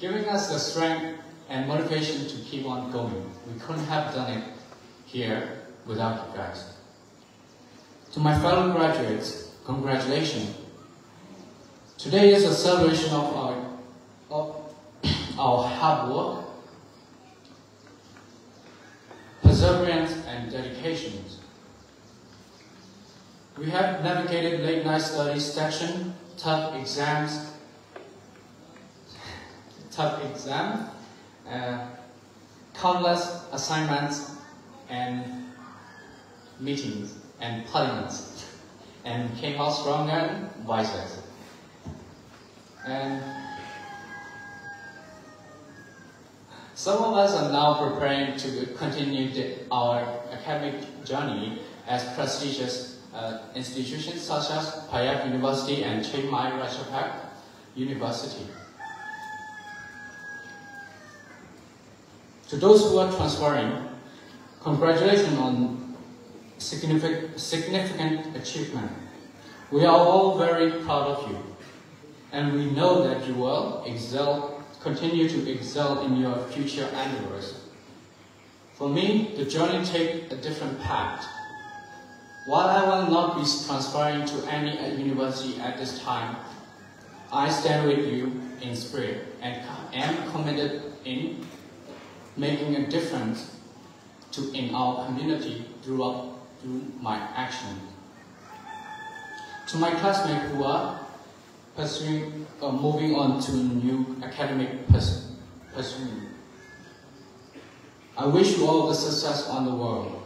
giving us the strength and motivation to keep on going. We couldn't have done it here without you guys. To my fellow graduates, congratulations. Today is a celebration of our, of our hard work, perseverance, and dedication. We have navigated late night studies section, tough exams, tough exam, uh, countless assignments and meetings and parliaments, and came out stronger and wiser. And some of us are now preparing to continue the, our academic journey as prestigious uh, institutions such as Payap University and Chiang Mai Ratchapak University. To those who are transferring, congratulations on significant, significant achievement. We are all very proud of you, and we know that you will excel, continue to excel in your future endeavors. For me, the journey takes a different path. While I will not be transferring to any university at this time, I stand with you in spirit and am committed in making a difference to in our community throughout through my actions. To my classmates who are pursuing or moving on to a new academic pursuit, I wish you all the success on the world.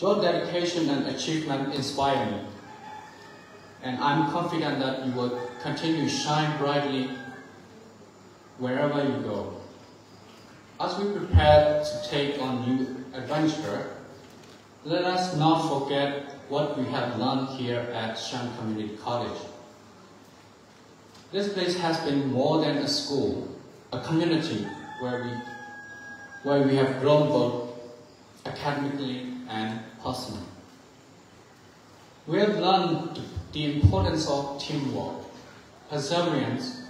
Your dedication and achievement inspire me, and I'm confident that you will continue to shine brightly wherever you go. As we prepare to take on new adventure, let us not forget what we have learned here at Shan Community College. This place has been more than a school, a community where we, where we have grown both academically and personally. We have learned the importance of teamwork, perseverance,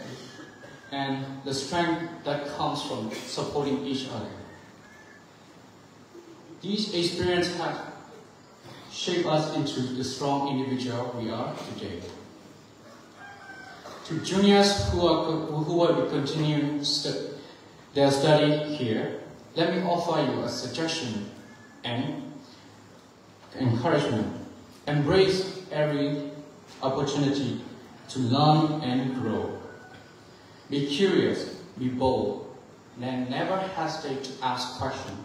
and the strength that comes from supporting each other. These experiences have shaped us into the strong individual we are today. To juniors who are who will be continuing stu their study here, let me offer you a suggestion and encouragement. Embrace every opportunity to learn and grow. Be curious, be bold, and never hesitate to ask questions.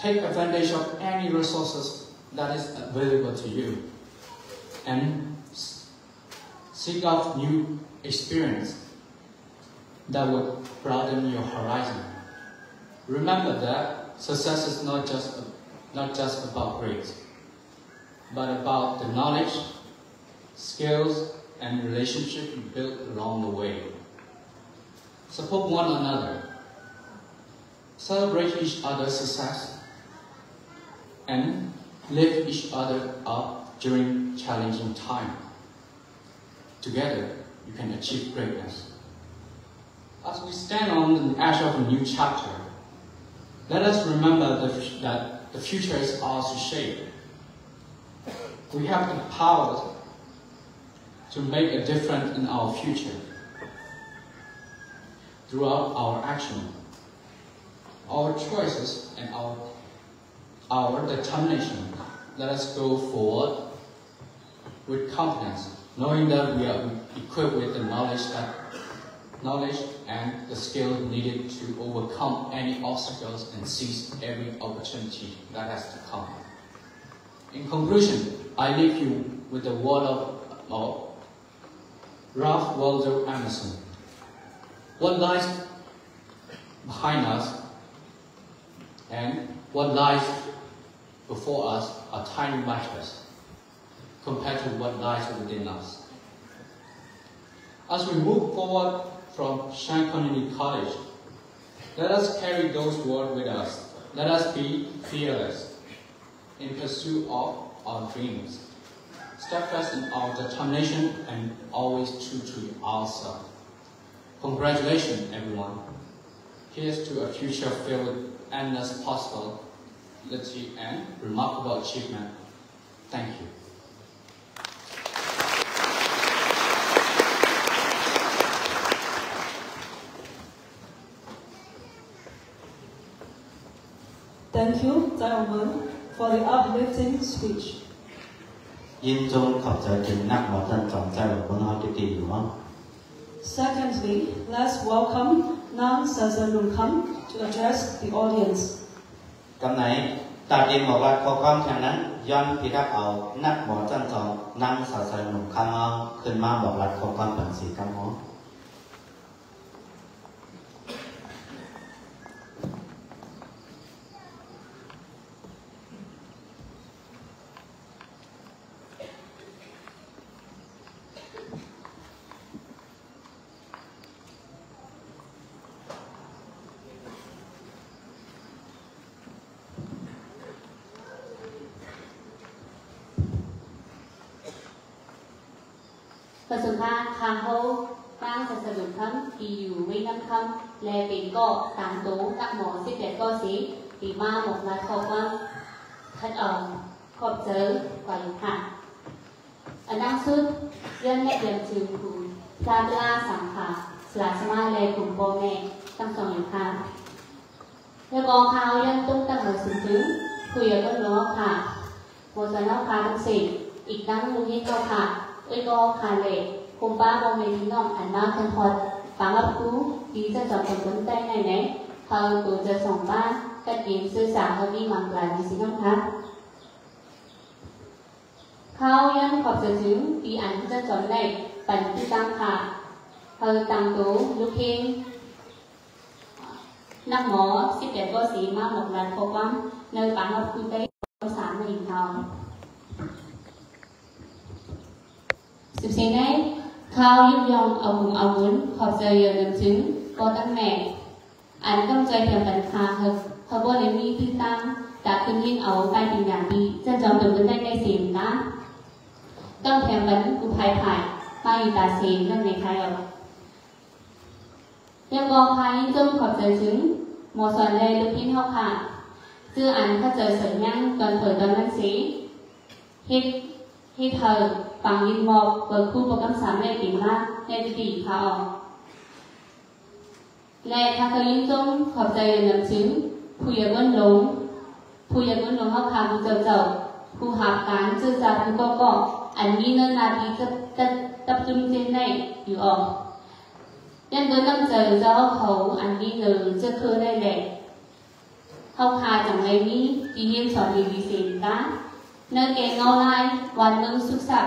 Take advantage of any resources that is available to you and seek out new experience that will broaden your horizon. Remember that success is not just, not just about grades, but about the knowledge, skills, and relationship you build along the way. Support one another. Celebrate each other's success and lift each other up during challenging time. Together, you can achieve greatness. As we stand on the edge of a new chapter, let us remember that the future is ours to shape. We have the power to make a difference in our future throughout our action, our choices, and our, our determination. Let us go forward with confidence, knowing that we are equipped with the knowledge that knowledge and the skill needed to overcome any obstacles and seize every opportunity that has to come. In conclusion, I leave you with the word of, of Ralph Waldo Emerson. What lies behind us and what lies before us are tiny matters compared to what lies within us. As we move forward from Shine College, let us carry those words with us. Let us be fearless in pursuit of our dreams steadfast in our determination and always true to ourselves. Congratulations, everyone. Here's to a future filled with endless possibility and remarkable achievement. Thank you. Thank you, Diamond, for the uplifting speech. 因中及在正握我真状制为本开的地方。Secondly, let's welcome Nang Sazanukam to address the audience. 今日大电幕拉ข้อความแข่งนั้นย้อนพิทักษ์เอานักหมอจันจองนั่งสาสนุกข้างเอาขึ้นมาบอกรัดข้อความปัญสีกังหมอ Pasungka EU Vinh Nam Kham Lê Bình Có Tán Tố Các Mỏ Xích Đẹp Co Xí Thì Ma Một lá Khâu Quang Thật ở Khộp Chớ Quả Lục Hạ Ở Nam Xuất Dân Nhẹ Điểm Trừ Cụ Sa La Sẵn Khả Sla Sama Lê Cùng Bố Mẹ Tâm Sòng Lục Hạ Lê Gò Khao Dân Tung Tâm Ở Sừng trứng คุยกับน้องค่ะโมสนอกค่ะทั้งสี่อีกดังลูกนี้ก็ค่ะเอ้ยก็ค่ะเลยคุมป้าโมเมนต์น้องอันมาคันพอ ดฟังรับรู้ดีจะจอดคนคนใต้ไหนไหนเขาตัวจะส่งบ้านกัดยินสื่อสารเขามีมังกรมีสิน้องค่ะเขายังขอบจะถึงปีอันจะจอดในปั่นที่ตั้งค่ะเข้าวยิบยองเอาหุงเอาวุ้นขอบใจเยอนำซึ้งกอตั้งแม่อันกำใจเถ่ยงกันคาเฮเฮาบ่เในมีที่ตั้งจากขึ้นยินเอาไปถึงอย่างนี้จะจอมเป็นคนได้ได้เสียงนะต้องแถมบันกูภายผ่ายไปตาเสียงเรื่องในใครเอยังบอกใครจมขอบใจซึ้งหมอสอนเลยลูกพี่เท่าค่ะชื่ออันถ้าเจอสริมยังตอนเปิดตอนนั้นสีฮิตฮิตเธอ ปังยินมอกเปิดคู่ประกันสามแม่ปิ่งละแม่ดีเขาและทางกายิ่งจงขอบใจเรียนนำชิ้นผู้ใหญ่เบิ้ลหลงผู้ใหญ่เบิ้ลหลงเขาพาผู้เจ้าเจ้าผู้หาการเจ้าจ่าผู้ก็ก็อันนี้เนิ่นนาทีจะจะตับจุนเจนในอยู่ออกยันเกินนั้งเจอจ้าเขาอันนี้เนิ่นจะเคยได้แหละเขาพาจังไรนี้ดีเยี่ยมสอนดีดีเศษนะเนื้อแกงเงาลายวันเมืงสุขสัก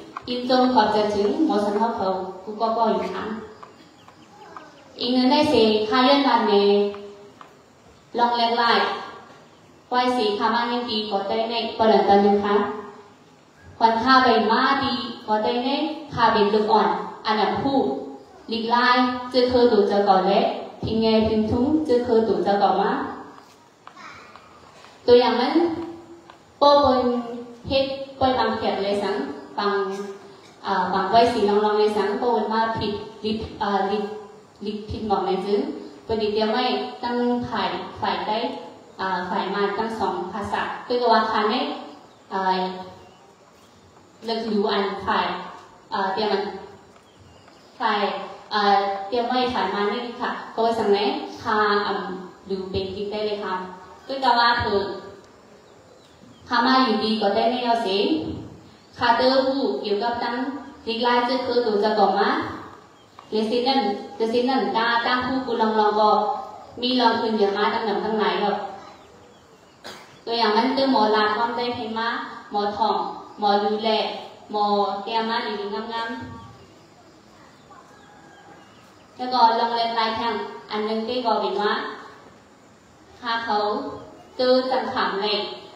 อินจงก่อจะถึงหมอสันทอเขากูก็ก็อยู่ค่ะอีกหนึ่งได้เสียค่าเลื่อนวันในลองเล็กไล่ไว้สีค่าบ้านยังดีก็ได้ในประเด็นตอนนึงค่ะควันค่าใบมาดีก็ได้ในค่าเป็นตึกอ่อนอันดับผู้ลิกไล่จะเคยตัวจะก่อนเละพิงเงพิงทุ้งจะเคยตัวจะก่อนมาตัวอย่างนั้นโป้บนเฮ็ดปอยบางเขียดเลยสังปัง ปฏิเดียวไม่ตั้งฝ่ายฝ่ายได้ฝ่ายมาตั้งสองภาษาคือว่าคันนี้เลือกดูอันฝ่ายเดียวมันฝ่ายเตรียมไว้ถ่ายมานี่ค่ะก็สังเกตคาอ่ำดูเป็น คาเธอคามาอยู่ดีก็ได้ไม่เอาเสียคาเตอร์ผู้เกี่ยวกับตั้งลิกไลจะคือตัวจะก่อมาเลสินั่นเลสินั่นตาตั้งผู้กุลองลองก็มีลองคืนเยอะมาตั้งหนังทั้งหลายแบบตัวอย่างนั้นตัวหมอลาความได้เห็นมาหมอทอง หมอดูแลหมอแก้มาดีๆงามๆแล้วก็ลองเล่นลายทางอันนึงที่ก็เป็นว่าหาเขาตื้อจังขำเลย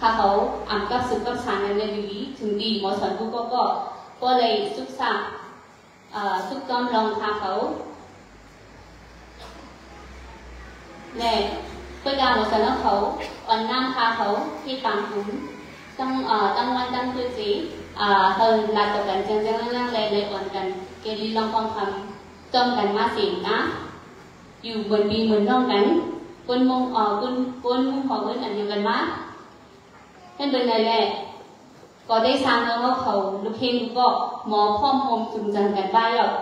คาเขาอ่านำแรงเราคงทำได้นำเอาไว้อีกมันเดียวแน่ลองอยากจุดข้าวกันได้ซ้ำเป็นว่าค่ะมือข้าเขาแต่มานั่นถ้าเขาอ่านกับสึกกับสารนั้นเลยดีถึงดีหมอสอนกูก็ก็ก็เลยศึกษาเอ่อศึกซ้อมลองทาเขาและเพื่อการหมอสอนเขาอ่อนน้ำทาเขาที่ปางหุนตั้งอ่อตั้งวันตั้งคืนสีอ่าเฮอลาตกันจังจังนั่งเลยเลยอ่อนกัน เกลีลองฟังคำจอมกันมาสิงนะอยู่บนดีเหมือนน้องกัน quân mong ờ quân quân họ với anh nhiều gần má nên bên này lệ có đây sang nó nó khẩu lúc hiện có mò phong hồn dùng dần gần ba rồi แล้วก็อัน เป็นเลยในแรกก็ได้สร้างแล้วว่าเขาลูกเฮงก็หมอพ่อมโมจุนจันกันบ้านหรอก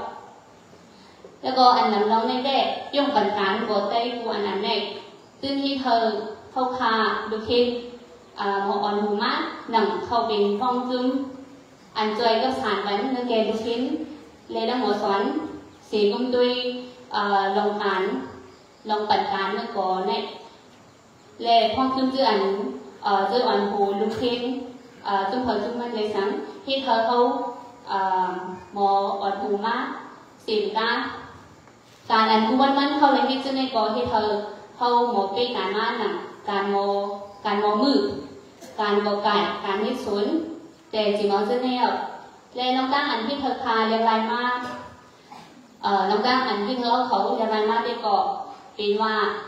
แล้วก็อันนั้นเราในแรกย่องปัญการก็ได้กูอันนั้นแรกซึ่งที่เธอเข้าคาลูกเฮงหมออ่อนหูมาหนังเข้าเป็นฟองจึงอันจอยก็สานวันเนื้อแกลูกเฮงเลยดังหมอสอนเสียงกุมดุยลองการลองปัญกาเมื่อก่อนเนี่และพ่อขึ้นชื่ออันาเรียงรายมากเอ่อน้องตั้งอันที่เธอเขาเรียงรายมากได้ก่อเป็นว่าเป็นย้อนเอ่อย้อนเบอร์มาสอนเขาเอ่อสั่งเอ่อสั่งสอนจีนามปันตัวทั่วกูอันนั้นแลบุญพรกูตอนตอนอันแลขับมาจูเขาเป็นลูก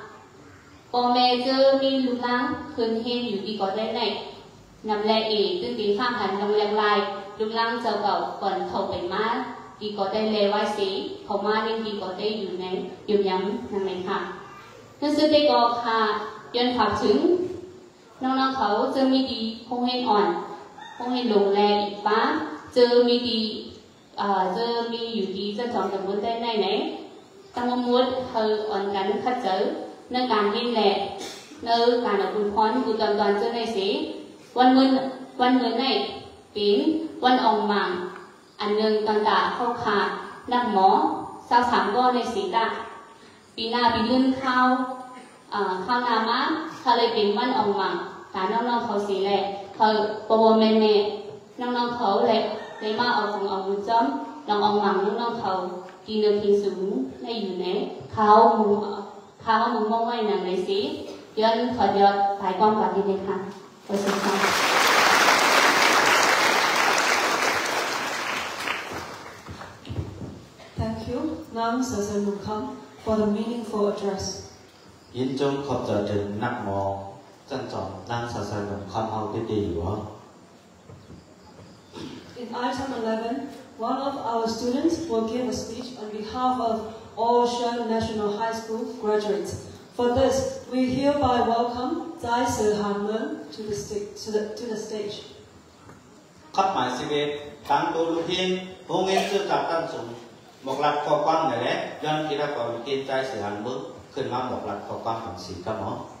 bò mẹ giờ mình lục lăng hơn thêm dù kỳ có thế này. Nằm lẹ ỉ tư tiếng phạm hẳn lòng lẹo lại. Lục lăng giờ cậu còn thầu bệnh má kỳ có đây lè vai xí khẩu ma nên kỳ có đây dù nén dù nhắm, nằm lạnh nên sư tê có khả dân pháp chứng. Nông nông khấu giờ mi đi không hên ổn không hên lùng lẹ bị bá giờ mi đi à giờ mi dù kỳ giờ chọn đồng vấn tên này nè. Tăng mong muốn hơi ổn gắn khắc giới เนื้อการยินแหละเนื้อการอบุญพรอนบุญตอนตอนเจ้าในสีวันเงินวันเงินในปิงวันอองมังอันเนืองตอนตาเข้าขาดนักหมอสาวสามก็ในสีตาปีหน้าปียื่นข้าวข้าวนามาทะเลปิงวันอองมังตาน้องๆเขาสีแหละเขาปวเมเนน้องๆเขาแหละในมาเอาของเอาบุญจ้อมลองเอาหวังน้องๆเขากินเนื้อพิงสูงในอยู่ในเขาหมู Thank you, Nam Sasan for the meaningful address. In item 11, one of our students will give a speech on behalf of all Shen National High School graduates. For this, we hereby welcome Dai Sehan Lun to the, to the, to the stage. Cấp mãi sĩ biệt, cán bộ lưu thiên, hôn yên sư tạp tâm sủng. Một lạc phò quan người lẽ, dân kỳ đa phò lưu thiên Dai Sehan Lun, khuyên mang một lạc phò quan bằng sĩ cảm ơn.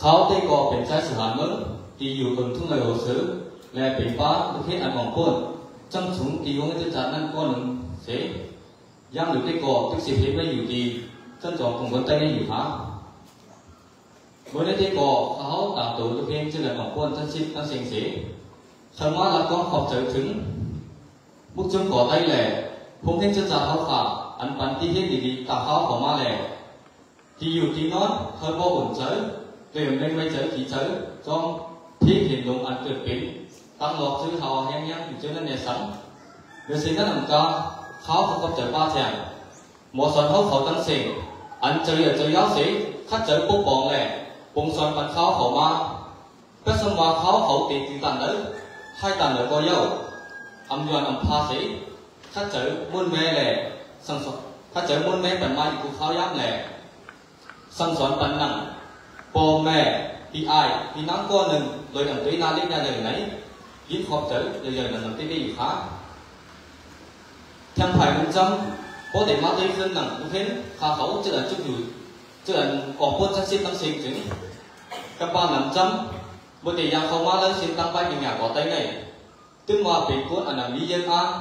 เขาได้ก่อเป็นชายสถานเมืองที่อยู่บนทุ่งเลยโอซื้อและเป็นป้าประเทศอันมองพ้นจังสูงที่วงจะจัดนั่นก็หนึ่งเสียยังอยู่ได้ก่อทุกสิบเพชรไม่อยู่ดีฉันจองคงคนใต้ไม่อยู่ฮะเมื่อได้ก่อเขาตามตัวตัวเพลงชื่ออะไรมองพ้นท่านชิดท่านเสียงเสียฉันว่าเราก็ขอบใจถึงบุกจงก่อใต้แหล่ผมเห็นจะจ่าเขาขา anh bắn tí hết thì đi tà khao khổ ma lẻ thì dù tí nó hơi vô ổn chớ tuyển lên mấy chớ chỉ chớ trong thi hiện động anh tuyệt biến tăng lọc chữ hào hèn เติมได้ไม่เจอกี่เจอจ้องที่เห็นลงอันเกิดเป็นตั้งหลอกซื้อเขาแห้งยังอยู่เจ้านั่นเนี่ยสังเดี๋ยสิ่งนั้นก็เขาเขากับเจะป้าแจงหมอสอนเขาเขาตั้งสิ่งอันเจริญเจริญยาวสิข้าเจริญปุ๊บปองแหละปงสอนปันเขาเขามาก็สมว่าเขาเขาตีตีตันเด้ให้ตันเด้อก็เย้าอำยอนอํพาสิข้าเจริญมุ่นแม่แหละสังสอนข้าเจริญมุ่นแม่ปันมาอยู่กูเขาย้ำแหละสังสอนปันนั่ง bò mẹ thì ai, thì nắng con nừng rồi ẩm tới na lên nhà nừng này yếm khóc tới rồi giờ nừng tới cái gì khá. Thằng phải muốn trăm có thể mắc tới dân nặng cũng thế khá khẩu chứ là chút rồi chứ là có quân chắc xin tăng xin chứ các bạn nằm trăm một tỷ giang không mắc tới xin tăng bay nhà có tay này. Tức mà bị quân ở nằm mỹ dân a,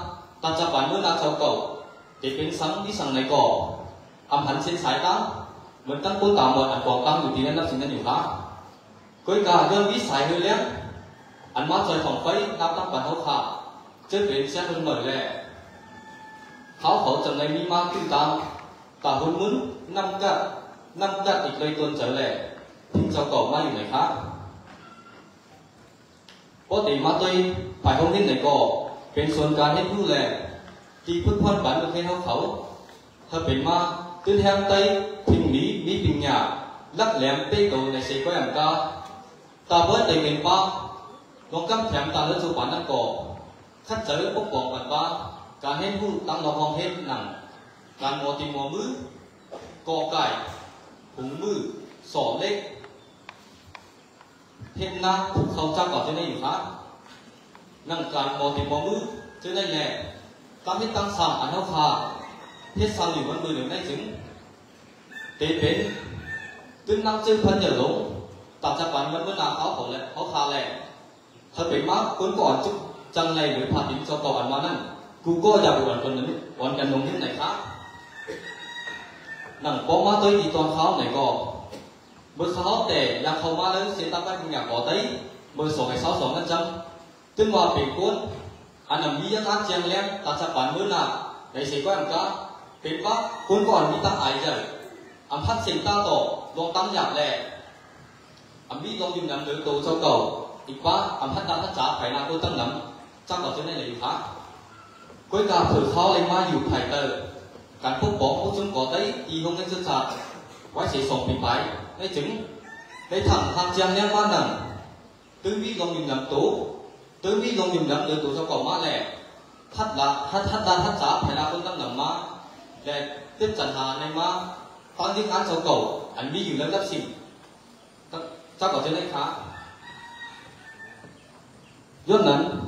ta cho bán nước na cho cậu thì bên sáng đi sang này cỏ âm hẳn xin sái ta mình tăng quân tạo một anh quảng tăngอยู่ที่นั่นนับสิ่งนั้นอยู่ครับก็อีกการเรื่องวิสัยเลยเลี้ยงอันมาใจของไฟนับตั้งปันเขาขาจะเป็นเสียคนเหมือนแหละเขาเขาจะในมีมากขึ้นตามตาหุ่นมึนนำกัดนำกัดอีกเลยตัวเจอแหละทิ้งเจ้าเก่ามาอยู่ไหนครับปกติมาตัวฝ่ายห้องนี้ไหนก็เป็นส่วนการให้ผู้แหละที่พึ่งพันบันกับให้เขาเขาถ้าเป็นมา tương hang tây thình mỹ mỹ bình nhà lắc lẹm tây cầu này sẽ có em ca ta với tây miền ba long cam thèm ta lên số bản năng cổ khát chớ bốc bỏng bản ba cả hết hu tăng nó hong hết nặng càng mò tìm mò mứ cò cải hùng mư sỏ lết thêm na không trang có trên đâyอยู่khác năng càng mò tìm mò mứ trên đây nè tăng hết tăng sàng ăn hao khà เทศสามอยู่บนมือหนึ่งได้ถึงเตเป็นตึงนั่งจึงพันอย่าหลงตัดจะปันมันเมื่อนาเขาของแหละเขาคาแหละถ้าเป็นมากคนก่อนจุกจังไรหรือผ่านดินจอก่อนมานั่นกูก็อยากอวดคนนั้นอวดกันลงที่ไหนครับนั่งป้องมาตัวดีตอนเขาไหนก็เมื่อเขาแต่ยังเขามาแล้วเสียตั้งแต่คุณอยากก่อเต้เมื่อสองไอ้สาวสองนั่นจังตึงว่าเป็นคนอันนั้นมียังอาเจียงแรงตัดจะปันเมื่อนาในสิ่งก็อันก็เป็นว่าคนก่อนมีตั้งไอเจออันพัดเสียง tế bến tương năng chân phân nhờ lỗ tạp ra quán vẫn vẫn là khó khổ lệ khó khả lệ thật bế mắc cuốn cỏ chúc chẳng này với phạt tính cho cầu ăn món ăn. Cú cô giả bộ ăn tuần đến còn cần đồng hình này khác. Nặng có má tới thì toàn khó này có bữa khó để là không má lớn sẽ tăng các nhà có tới bữa số ngày sáu số ngân trăm tương hòa bình cuốn anh làm gì ăn chèn lem tạp ra quán vẫn là đấy sẽ có ăn cá. Bế mắc cuốn cỏ ăn đi tăng ái rồi âm phát sinh ta tổ long tâm giảm lệ. Âm bi long dùng nắm đối tổ cho cầu. Thì quá âm phát ta phát trả phải là cô tâm lắm. Trong đó thế này là yêu khác. Cuối cả thử thao lên ma dù phải tờ. Cán phúc bỏ phúc chúng có đấy thì không nên dân sạt quá sẽ sống bị bái. Lấy chứng. Lấy thẳng hàng trang nhang ma nặng tứ vi long dùng nắm tố. Tứ vi long dùng nắm đối tổ cho cầu ma lẻ, thắt là thắt thắt ta thắt trả phải là cô tâm lắm ma để tiếp trận hà này ma Hon ding an sau cầu an bi yu lớp lớp sim. Ta có trên đấy khá. Yon nan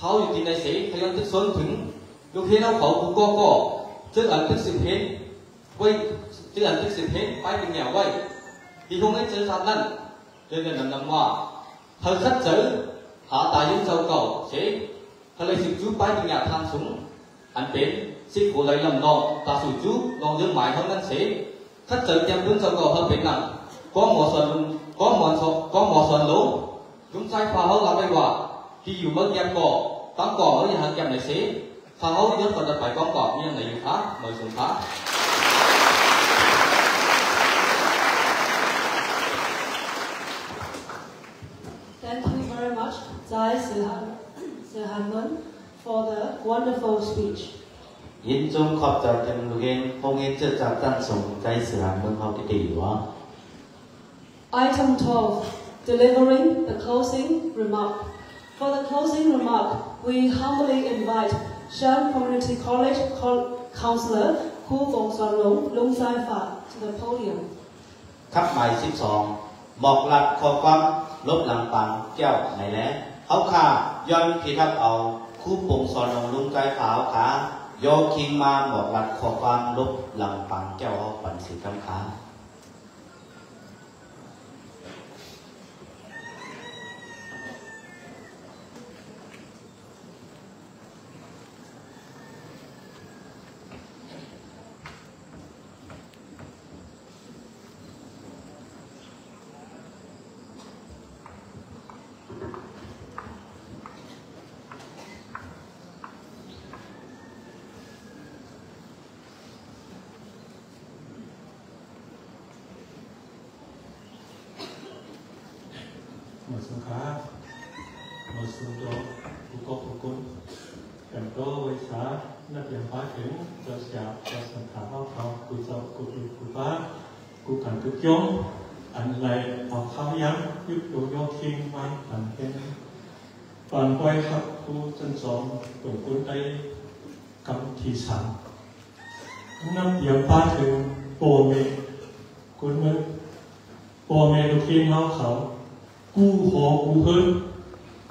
khao yu tin này sẽ thấy yon tức xuân thứng. Lúc hiện ao khẩu cũng co co. Chứ an tức sim hết. Quay chứ an tức sim hết. Phải bình nhà quay. Thì không nên chứ sát năn. trên là nằm nằm hòa. Hơn sắt chữ. Hạ tài những sau cầu sẽ. Hơn lấy sự chú bái bình nhà tham súng. Anh đến 辛苦来人咯，大水珠，弄人买通人谁？khất sự chăm đứng sau cầu hơn biển nặng có một sơn có một sườn có một sơn lố. Chúng sai phá hấu làm đây quả khi dù bớt giam cỏ tắm cỏ ở nhà hàng kèm này xế phá hấu nhớ còn đặt phải con cỏ như này dùng khá mời dùng khá Thank you very much, Zai Sihan, Sihanman, for the wonderful speech. ยินจงขอบใจจังลูกเองคงเองจะจับตั้งสงใจเสือเมืองเฮาที่ดีวะ Item 12, delivering the closing remark. For the closing remark, we humbly invite Shan Community College Counselor Ku Fong Suan Long, Lung Sai Fa to the podium. ครับหมาย12บอกหลักข้อความลบหลังปังแก้วไหนแล้วเขาข่าย้อนพิทักษ์เอาคู่ปงสอนลงลุงไกขาวขา โยคิงมาบอกหลักข้อค cần cụ chống anh lại học khá yếm giúp đồ do thiên mai thành khen ก่อนไปครับผู้จันสองตรงคนได้กำทีสามนับเดียวป้าถึงโปเมคุณมึงโปเมลูกทีมเขาเขา กูหอกูเฮิน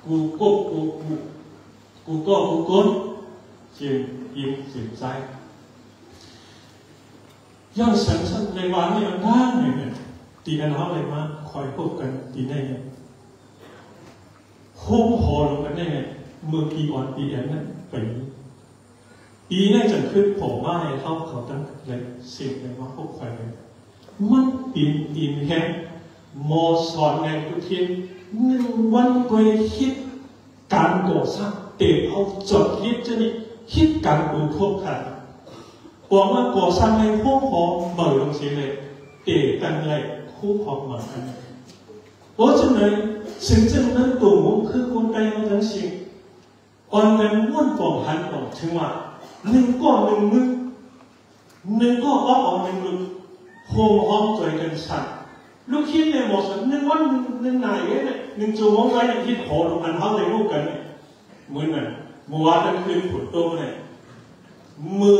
กูกบกูกูกูก็กูก้นเจียงยิงเสียงใจ กันเขาเลยมาคอยพบกันตีในเนี่ย hôm hồ lục cái này này mưa kỳ on ปีอันนั้นเป็นปีนี้จะขึ้นผมว่าให้เขาเขาตั้งเลยเสียงเลยว่าพวกใครมันปีนปีนแค่มอสอนในทุกทีหนึ่งวันก็คิดการก่อสร้างเตะเอาจดคิดจะนี่คิดการปูทบกันบกว่าก่อสร้างใน พวกหอมเหมือนลงเสียเลยเตะกันเลยคู่หอมเหมือนกันเพราะฉะนั้นสิ่งที่นั้นตัวผมคือคนใดมาทั้งสิ่งอ่อนนั้นม้วนปองหันออกถึงว่าหนึ่งก็หนึ่งมือหนึ่งก็อนอกออกหนึ่งมือโฮมห้องใจกันสั่นลูกคิดเนี่ยหมดสันหนึ่งวันหนึ่งไหนเนี่ยหนึ่งจู่มองไว้ในที่โหลอันเขาในลูกกันเนี่ยเหมือนกันเมื่อวานตั้งคืนฝนตกเนี่ยมือ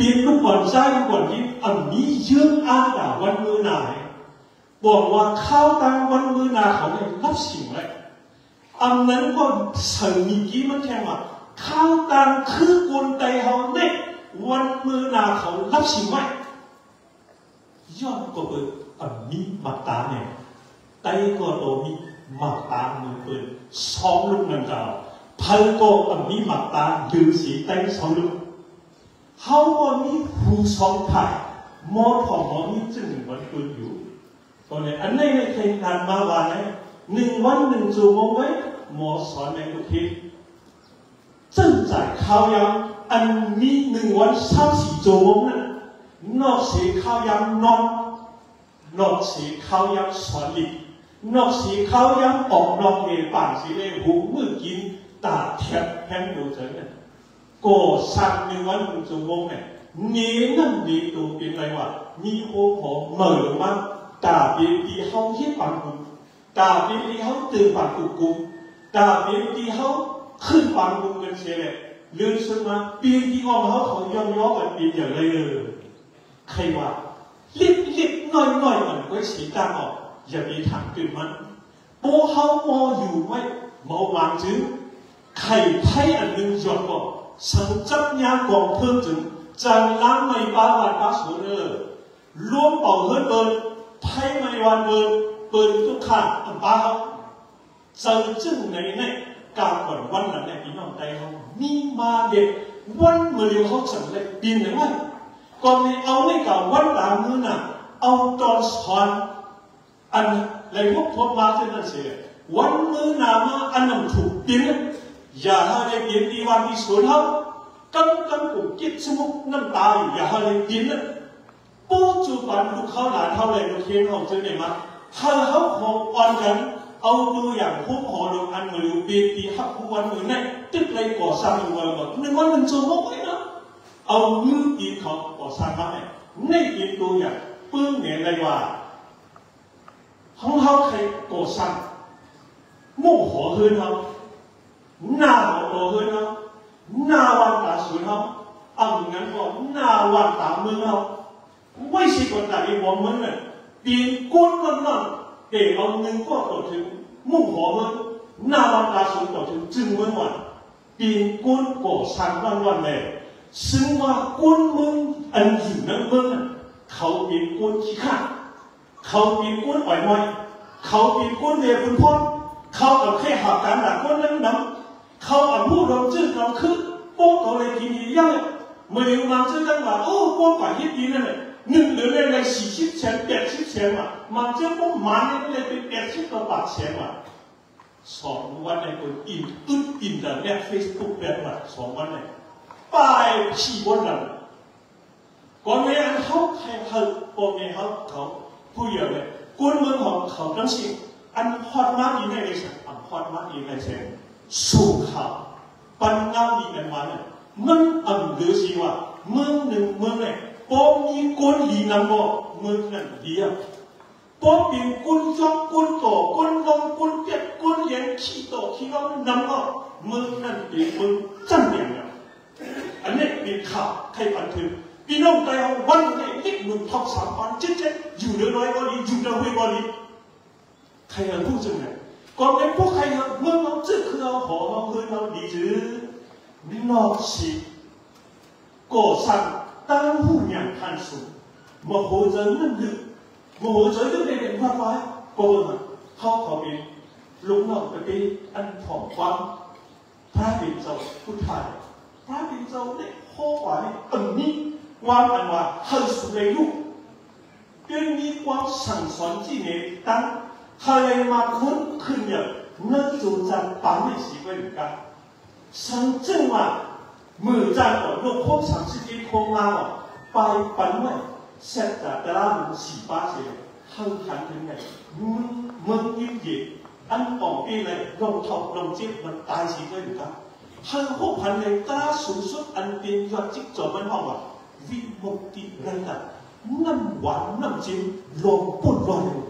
เปลี่ยนลูกก่อนใช้ลูกก่อนยิ้มอันนี้เยื่ออาด่าวันมือหนาบอกว่าข้าวตังวันมือนาเขาเนี่ยรับสิ่งไรอันนั้นก็สันมีกี้มันแค่ว่าข้าวตังคือคนไตเขาเนี่ยวันมือนาเขารับสิ่งไรยอดก็เป็นอันนี้มาตาเนี่ยไตก็โตมีมาตามือเป็นสองลูกนั่นจ้าพันก็อันนี้มาตาดือสีไตสองลูก เขาก็มีหูสองถ่ายมอทองมอมีจึงวันเกิดอยู่ตอนนี้อันนี้ไม่เคยทานมาวันไหนหนึ่งวันหนึ่งชั่วโมงไว้หมอสอนในทุกที正在ข้าวยังอันนี้หนึ่งวันสามสี่ชั่วโมงนั้นนอกเสียข้าวยังนอนนอกเสียข้าวยังสอนอีกนอกเสียข้าวยังออกนอกเอป่านสีเลยหูมือกินตาแทบแห้งดูเทียนโมงเนี่ย 過神嘅揾唔做工嘅，你能你都變嚟話，你可可冇乜特別啲好些辦公，特別啲好對辦公工，特別啲好去辦公嘅車咧，你信嘛？變啲我好好樣樣嘅變人嚟咯，係話粒粒內內文嗰時間哦，入面談對文，波好波搖咪冇盲轉，係批人亂作噃。成正 nhà 广 phương chứng chẳng lắm mày ba vài bác số nữa luôn bảo hơn bơn thay mày hoàn bơn bơn tu khả ẩm ba không chẳng chừng này này càng quần văn là này ý nòng tay không mi ma đẹp văn mà liều không chẳng lệ tiền đấy mày còn này ông này cả văn là ngư nà ông tròn xoan ăn lấy hút thuốc ma trên là gì văn ngư nà ma ăn nằm thủ tiếng giờ ha đây tiến đi ban đi xuống ha cân cân cùng kiết chung mục, năm ta giờ ha đây tiến lên bố chủ toàn lúc khao là thao này một thiên hậu trên này mà thao hậu hồ quan gắn, âu đu dạng hút hồ được ăn người yêu bia thì hấp hút ăn người này. Tức lấy cỏ sang người mà nên ngon hơn chung mục ấy đó. Âu như tiến khẩu cỏ sang mắt này nay tiến đu dạng bưng nghệ này hòa. Không hao thấy cỏ sang mù hồ hơn không na ô hơn không na hoàn tả sụn không ông ngắn có na hoàn tả mương không quay sĩ còn tại đi bọn mình này tiền quân vẫn nặng để ông ngừng có tổ chức mùng khó hơn na hoàn tả sụn tổ chức chừng mới hoàn tiền quân cổ sáng văn hoàn này xứng qua quân mương ẩn dữ năng vương này khẩu tiền quân chí khác khẩu tiền quân oải ngoài khẩu tiền quân về phân phong khẩu ở khai hạ cán là quân nâng nấm าดูอย่านผู้ลงชื่อสร้างมาเนี่ยในปีตัวองปื้งเนี่ยเลยว่าของเขาใครก่อสร้างมุ่งหัวคืนเขาเขาหน้าวันตาสวยเขาเอาอย่างนั้นก็หน้าวันตามือเขาไม่ใช่คนไหนผมมันเนี่ยเลยไม่เหนึ่งก็ต่อถึงมุ่งหัวมันหน้าวันตาสูงต่อถึงจึงมันวันเปลี่ยนก้นก่อสร้างวันวันเลยซึ่งว่าก้นมึงอันอยู่นั้นมึงเขาเปลี่ยนก้นขี้ข้าเขาเปลี่ยนก้นอ่อยมาเปลี่ยนก้นเรียคุณพ่อเขเขาเอาแค่หาการหลักคนนั้นนำเขาเอาผู้รองชื่อเราคือโป๊กเขาเลยกินยังมาชื่อจังหวะโอ้โป๊กกว่าฮิตดีนั่นแหละหนึ่งเหลือเลยเลยสี่สิบเชนแปดสิบเชนอะมันเจ้าพวกมันนี่เลยเป็นแปดสิบต่อบาทเชนอะสองวันในคนอินอึดอินเทอร์เน็ตเฟซบุ๊กแบบว่าสองวันในไปขี่บนนั้นก่อนเนี้ยเขาใครเขาโอเมเขาเขาผู้เยอะเลยกวนเมืองของเขาตั้งสิอันอันฮอตมากอีในเซนสู้ข่าวปัญญาดีกันเนี่ยมันอันเดือดสิว่าเมืองหนึ่งเมืองเนี่ยปอมีกวนลีนังเมืองนั้นดีอะปออกกวนโตกวนลงกวนเจ็บกวนเลี้ยงขี้โตขี้ร้อมมืองจังอย่างเนี่ยอันนี้เป็นข่าวใครบันทึกพี่น้องไต้หวันวันไหนนิดหนึ่งท็อปสามพันเจ๊เจ๊อยู่เดือดร้อยก็ดีอยู่เดือดห้วยก็ดีใครเอาพูดจังไงก่อนในพวกใครเอาเมืองเรา这คือเอาหอเราเฮือน เราดีจื้อนอกสิก่อสร้างตั้งหูอย่างทันสูงมาโหเจอนั่นดึกมาโหเจอเรื่องในเด็กว่าไว้ก็ว่าเขาเขาเป็นลุงนอกไปเป็นอันผ่องความพระเป็นเจ้าผู้ไทยพระเป็นเจ้าเนี่ยโคกว่าเนี่ยอันนี้ว่าอันว่าเฮาสุเรยุเป็นมีความสั่งสอนที่เนี่ยตั้งทะเลมาคุ้นขึ้นอย่ còn nếu bốc hay hợp vương ông chứ khư ông hổ ông hư ông đi chứ nó chỉ cổ sẵn tăng hủ nhạc than sủ mà hồ giới nâng lực mà hồ giới nâng đề điện hoa quái cô mà thao khó mình lúc nào cái đi ăn phỏng quăng phá bình dầu phút thải phá bình dầu để hô quả này ẩn nhị ngoan ăn hòa hơn sủ lấy lúc tuyên nghi quan sẵn xoắn chi nế tăng 하나님만큼 큰 영, 너조차 반드시거니까 성증과 무장과 놓고 상식이 공하고 빠이빠이 색다들은 시바세 항한등의 문문임지 안봉비의 농통 농집은 다시거니까 한국 반대 따라 순수 안빈과 직접은 하고 위목디 난다 남완 남진 롱뿐 원해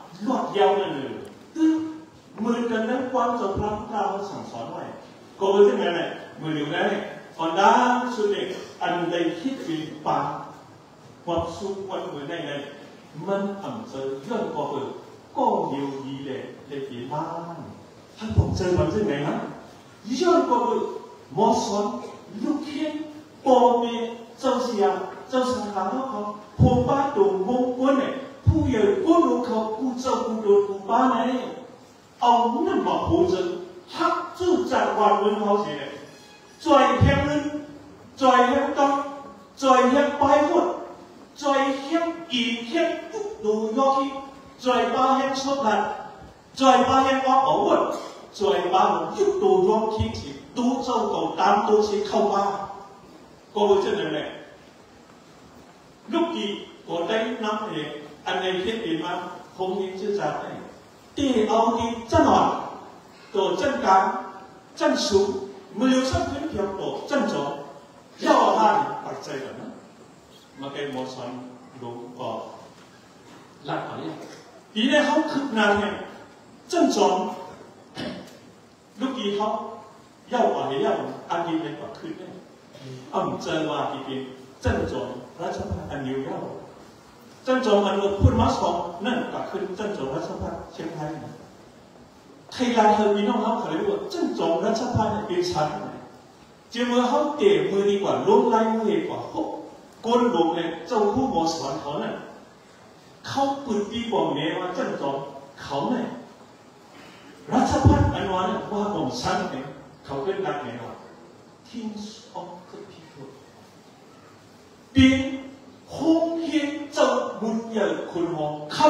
นเดียวไปปีญาเนี่ยมันเหมือนกับช่อหลงอันคุยปันดีพักดูคับเนี่ยมันว่าเป็นพักดูไม่พักดูเล็กพักดูอ่าแค่แค่เดียวเลยนะเปลี่ยนกับช่ออันคุยปันพักดูคับหลงอีสุจุดีหอบอันนั้นก็ตีเอาเมื่อใครเดียวว่า ลอดยาวนั่นเลยตึ้งมือกันนั้นความจดพระพุทธเจ้าสั่งสอนไว้ก็เป็นที่ไหนเนี่ยมือเดียวได้ฟันด้าสุดเด็กอันใดคิดเป็นปากความสุขวันเหมือนได้ไงมันอ่ำเจอเรื่องก็เปิดก็เดียวดีเลยเลยปีบ้านท่านผมเจอมันที่ไหนนะย้อนก็เปิดมอสอนลูกเขียนปอเมเจ้าเสียเจ้าสังขารเขาผมบ้าตรงมงคลเนี่ย ผู้有不如靠不照顾的古巴呢，哦，那么活着，他就在玩文好些，在向人，在向当，在向拜佛，在向言向不如要去，在巴向出来，在巴向我保护，在巴我一度要去去，都走到单都是靠巴，各位真系咧，lúc gì có đây năm thì anh em thiết gì mà không những chữ giả này. Thì ông thì chân hỏi tổ chân cá chân xuống mười yếu sắc khuyến thiệu tổ chân chó. Do hai phải chơi là nó mà cái một xoắn đúng có lại hỏi ý này không cực nào này chân chó. Lúc ý học yêu quả hay yêu anh đi lên quả khuyến này ông chơi hòa thì chân chó, ra cho anh yêu yêu เย่าจันจงอันวพูดมาสองนั่นก็คือจันจงรัชพัฒน์เชียงไทยใครลายเธอมีน้องเขาเขาเรียกว่าจันจงรัชพัฒน์เป็นชั้นเจมือเขาเตะมือดีกว่าล้มไล่มือกว่าหกก้นลงเลยเจ้าผู้หมอสอนเขาเนี่ยเขาปืนปีบอกเมียว่าจันจงเขาเนี่ยรัชพัฒน์อันวาเนี่ยว่าของชั้นเนี่ยเขาเป็นนักเมียว่า Kings of the People เป็นคง บุญคุณของเขา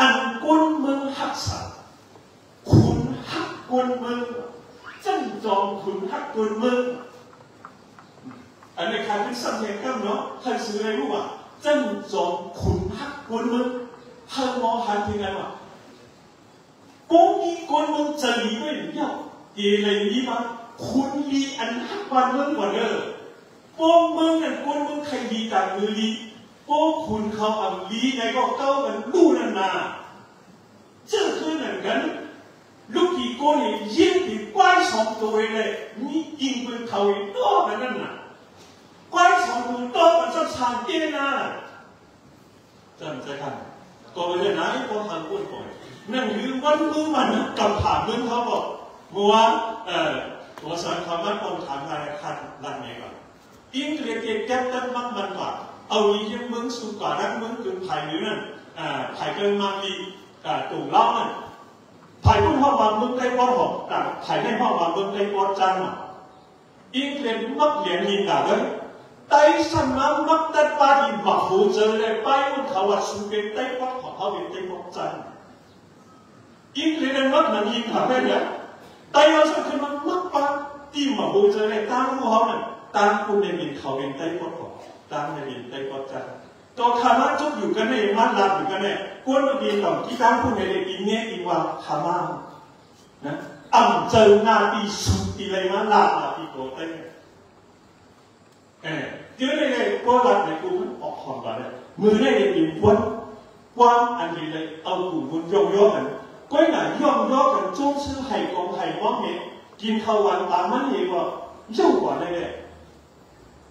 อันกุนเมืองฮักษาคุณฮักกุนเมืองจังจองคุณฮักกุนเมืองอันในการที่สัมเนียงกันเนาะใครซื้ออะไรรู้ป่ะจังจองคุณฮักกุนเมืองเธอมองหันที่ไหนวะกงนี้กุนเมืองจะมีไม่หรือยังเอเลยนี้มาคุณลีอันฮักวันเมืองกว่าเด้อปมเมืองนั่นกุนเมืองใครดีต่างมือดี 波坤考俺离那个高门路人呐，这个人人，如果过年烟比官场多回来，你因为考为多门人呐，官场多多门就产业呐，咱们再看，各位在哪里国看不懂？那你弯路嘛，那敢爬门他不？我呃，我想他们共产党来看，那没个，因为这个干单慢慢吧。ông ý kiến xuống su quả đắc vấn cứng phải nữ nè à phải mang đi à tủ lao nè phải cũng hoa vàng bông cây bó hộp à phải nên hoa vàng bông cây bó trang mà. Yên lên mất liền nhìn cả đấy tay sân má mất tất ba thì bảo phụ giờ lại bay một thảo vật xuống cái tay bó hộp thảo về tay bó trang yên lên mất mà nhìn cả đấy nhỉ tay ở sẽ khi mất mất ba tim mà phụ giờ lại tan hô hậu này, tan cũng nên mình thảo bên tay bó hộp 땅에 밀때 꽂자 또 가마 쪽유 간에 만나 유간에 꼴로 밀어 기상구 내리 인내 이와 가마 암전나 이수 이래만 나나 이거 때문에 예 그래서 꼴라 내 꿈은 억한 바래 물에 인권 quan anh chị lại ông cũng muốn dòng dõi anh quay lại dòng dõi anh chung sư hay con hay mong nhẹ kim thâu anh tám mấy gì mà dâu quả đây này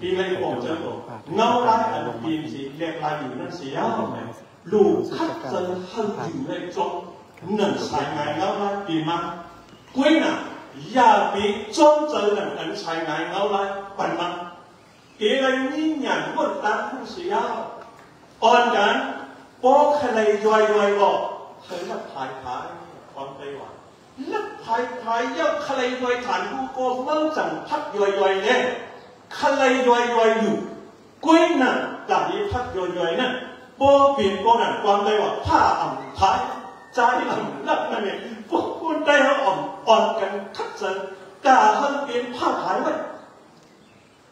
ป็นของมีตื้นน้ำแก้วเสียง nhưng không lúc láng gì lúc láng cả cả quan mương tay chủ quan mương nằm bởi làm bá cả hao anh ạ có bây giờ có khá bổng cho chân này vậy này mương con này mất lòng dù bên sai bương anh hiểu ngần càng vẫn bỏ thế càng vẫn không này mất lẹ taอยู่กับสิเลยเขาเขาก็ปีไรบอกเจ้าบอกเงาลายอันปีนสิแลกลายอยู่ น นักภายภายเยอะใครยอยฐานกูโกเมื่อสั่งพัดย่อยยอยเนี่ยใครยอยยอยอยู่กุ้ยน่ะตาดีพัดย่อยยอยน่ะโบเปลี่ยนโบนั่นความใดว่าผ้าอ่ำท้ายใจอ่ำนักนั่นเนี่พวกคนได้เขาอ่ำอ่อนกันทัดสันกาเฮาเปลี่ยนผ้าหายไว้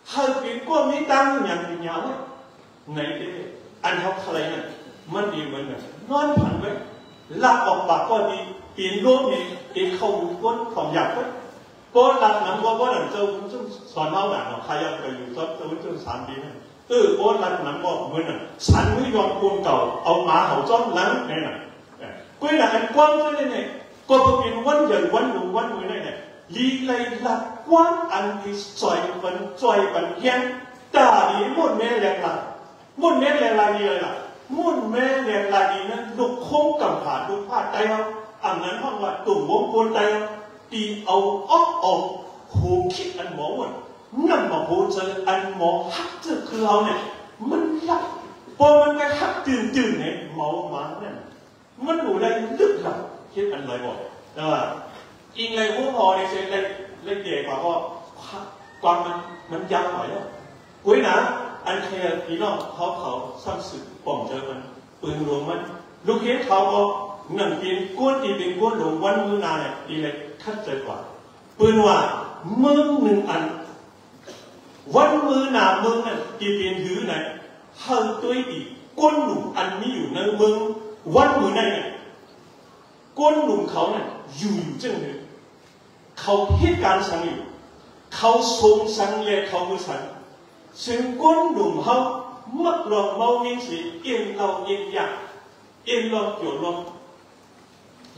เฮาเปลี่ยนก้นนี้ตั้งอย่างอย่างไว้ไหนเด้อันเขาใครเนี่ยมันดีเหมือนกันนอนผ่านไว้ลักออกปากก็ดี in go ni in khâu con phòng nhập ấy có làm nắm có có làm châu cũng chung sòn mau nản nó khai nhập cái yếu sốt châu chung sàn đi này từ có làm nắm có mới nè sàn mới dọn cuốn cầu ông má hậu chót lắm này nè quên là anh quan cho nên này có một cái quan giờ quan đủ quan mới này này lý lấy là quan anh đi xoay vẫn xoay vẫn gian ta đi một mẹ lẹt là một mẹ lẹt là gì rồi là một mẹ lẹt là gì nên lục không cầm phá lục phá tay không ang an hong wat tu mong ko tay ti au ốc ốc ho ki an mo won nam ma ho cha an mo hak te khu này. Ne lắm, la po mun cái hak tu này ne mo ma ne mun bu dai luk la anh an lai mo đó in lai ho ho này se lai lai de ba ho quan mình mình dám hỏi đó. Cuối nã anh kia ý nó khó khẩu xâm sự bỏng cho mình bừng luồng mình lúc hết thao có nan tin kon ti bin kon lo wan mu na le ti le khat sa kwa pun wa mương nung an wan mu na mương nan ti bin hư này hau tôi đi kon lu an mi yu nan mương wan mu này kon lu khao này yu yu chân hư khao hết gan sang yu khao sống sang le khao mu sang sinh kon lu hau mất lòng mau nên sự yên lâu yên giặc yên lòng kiểu lòng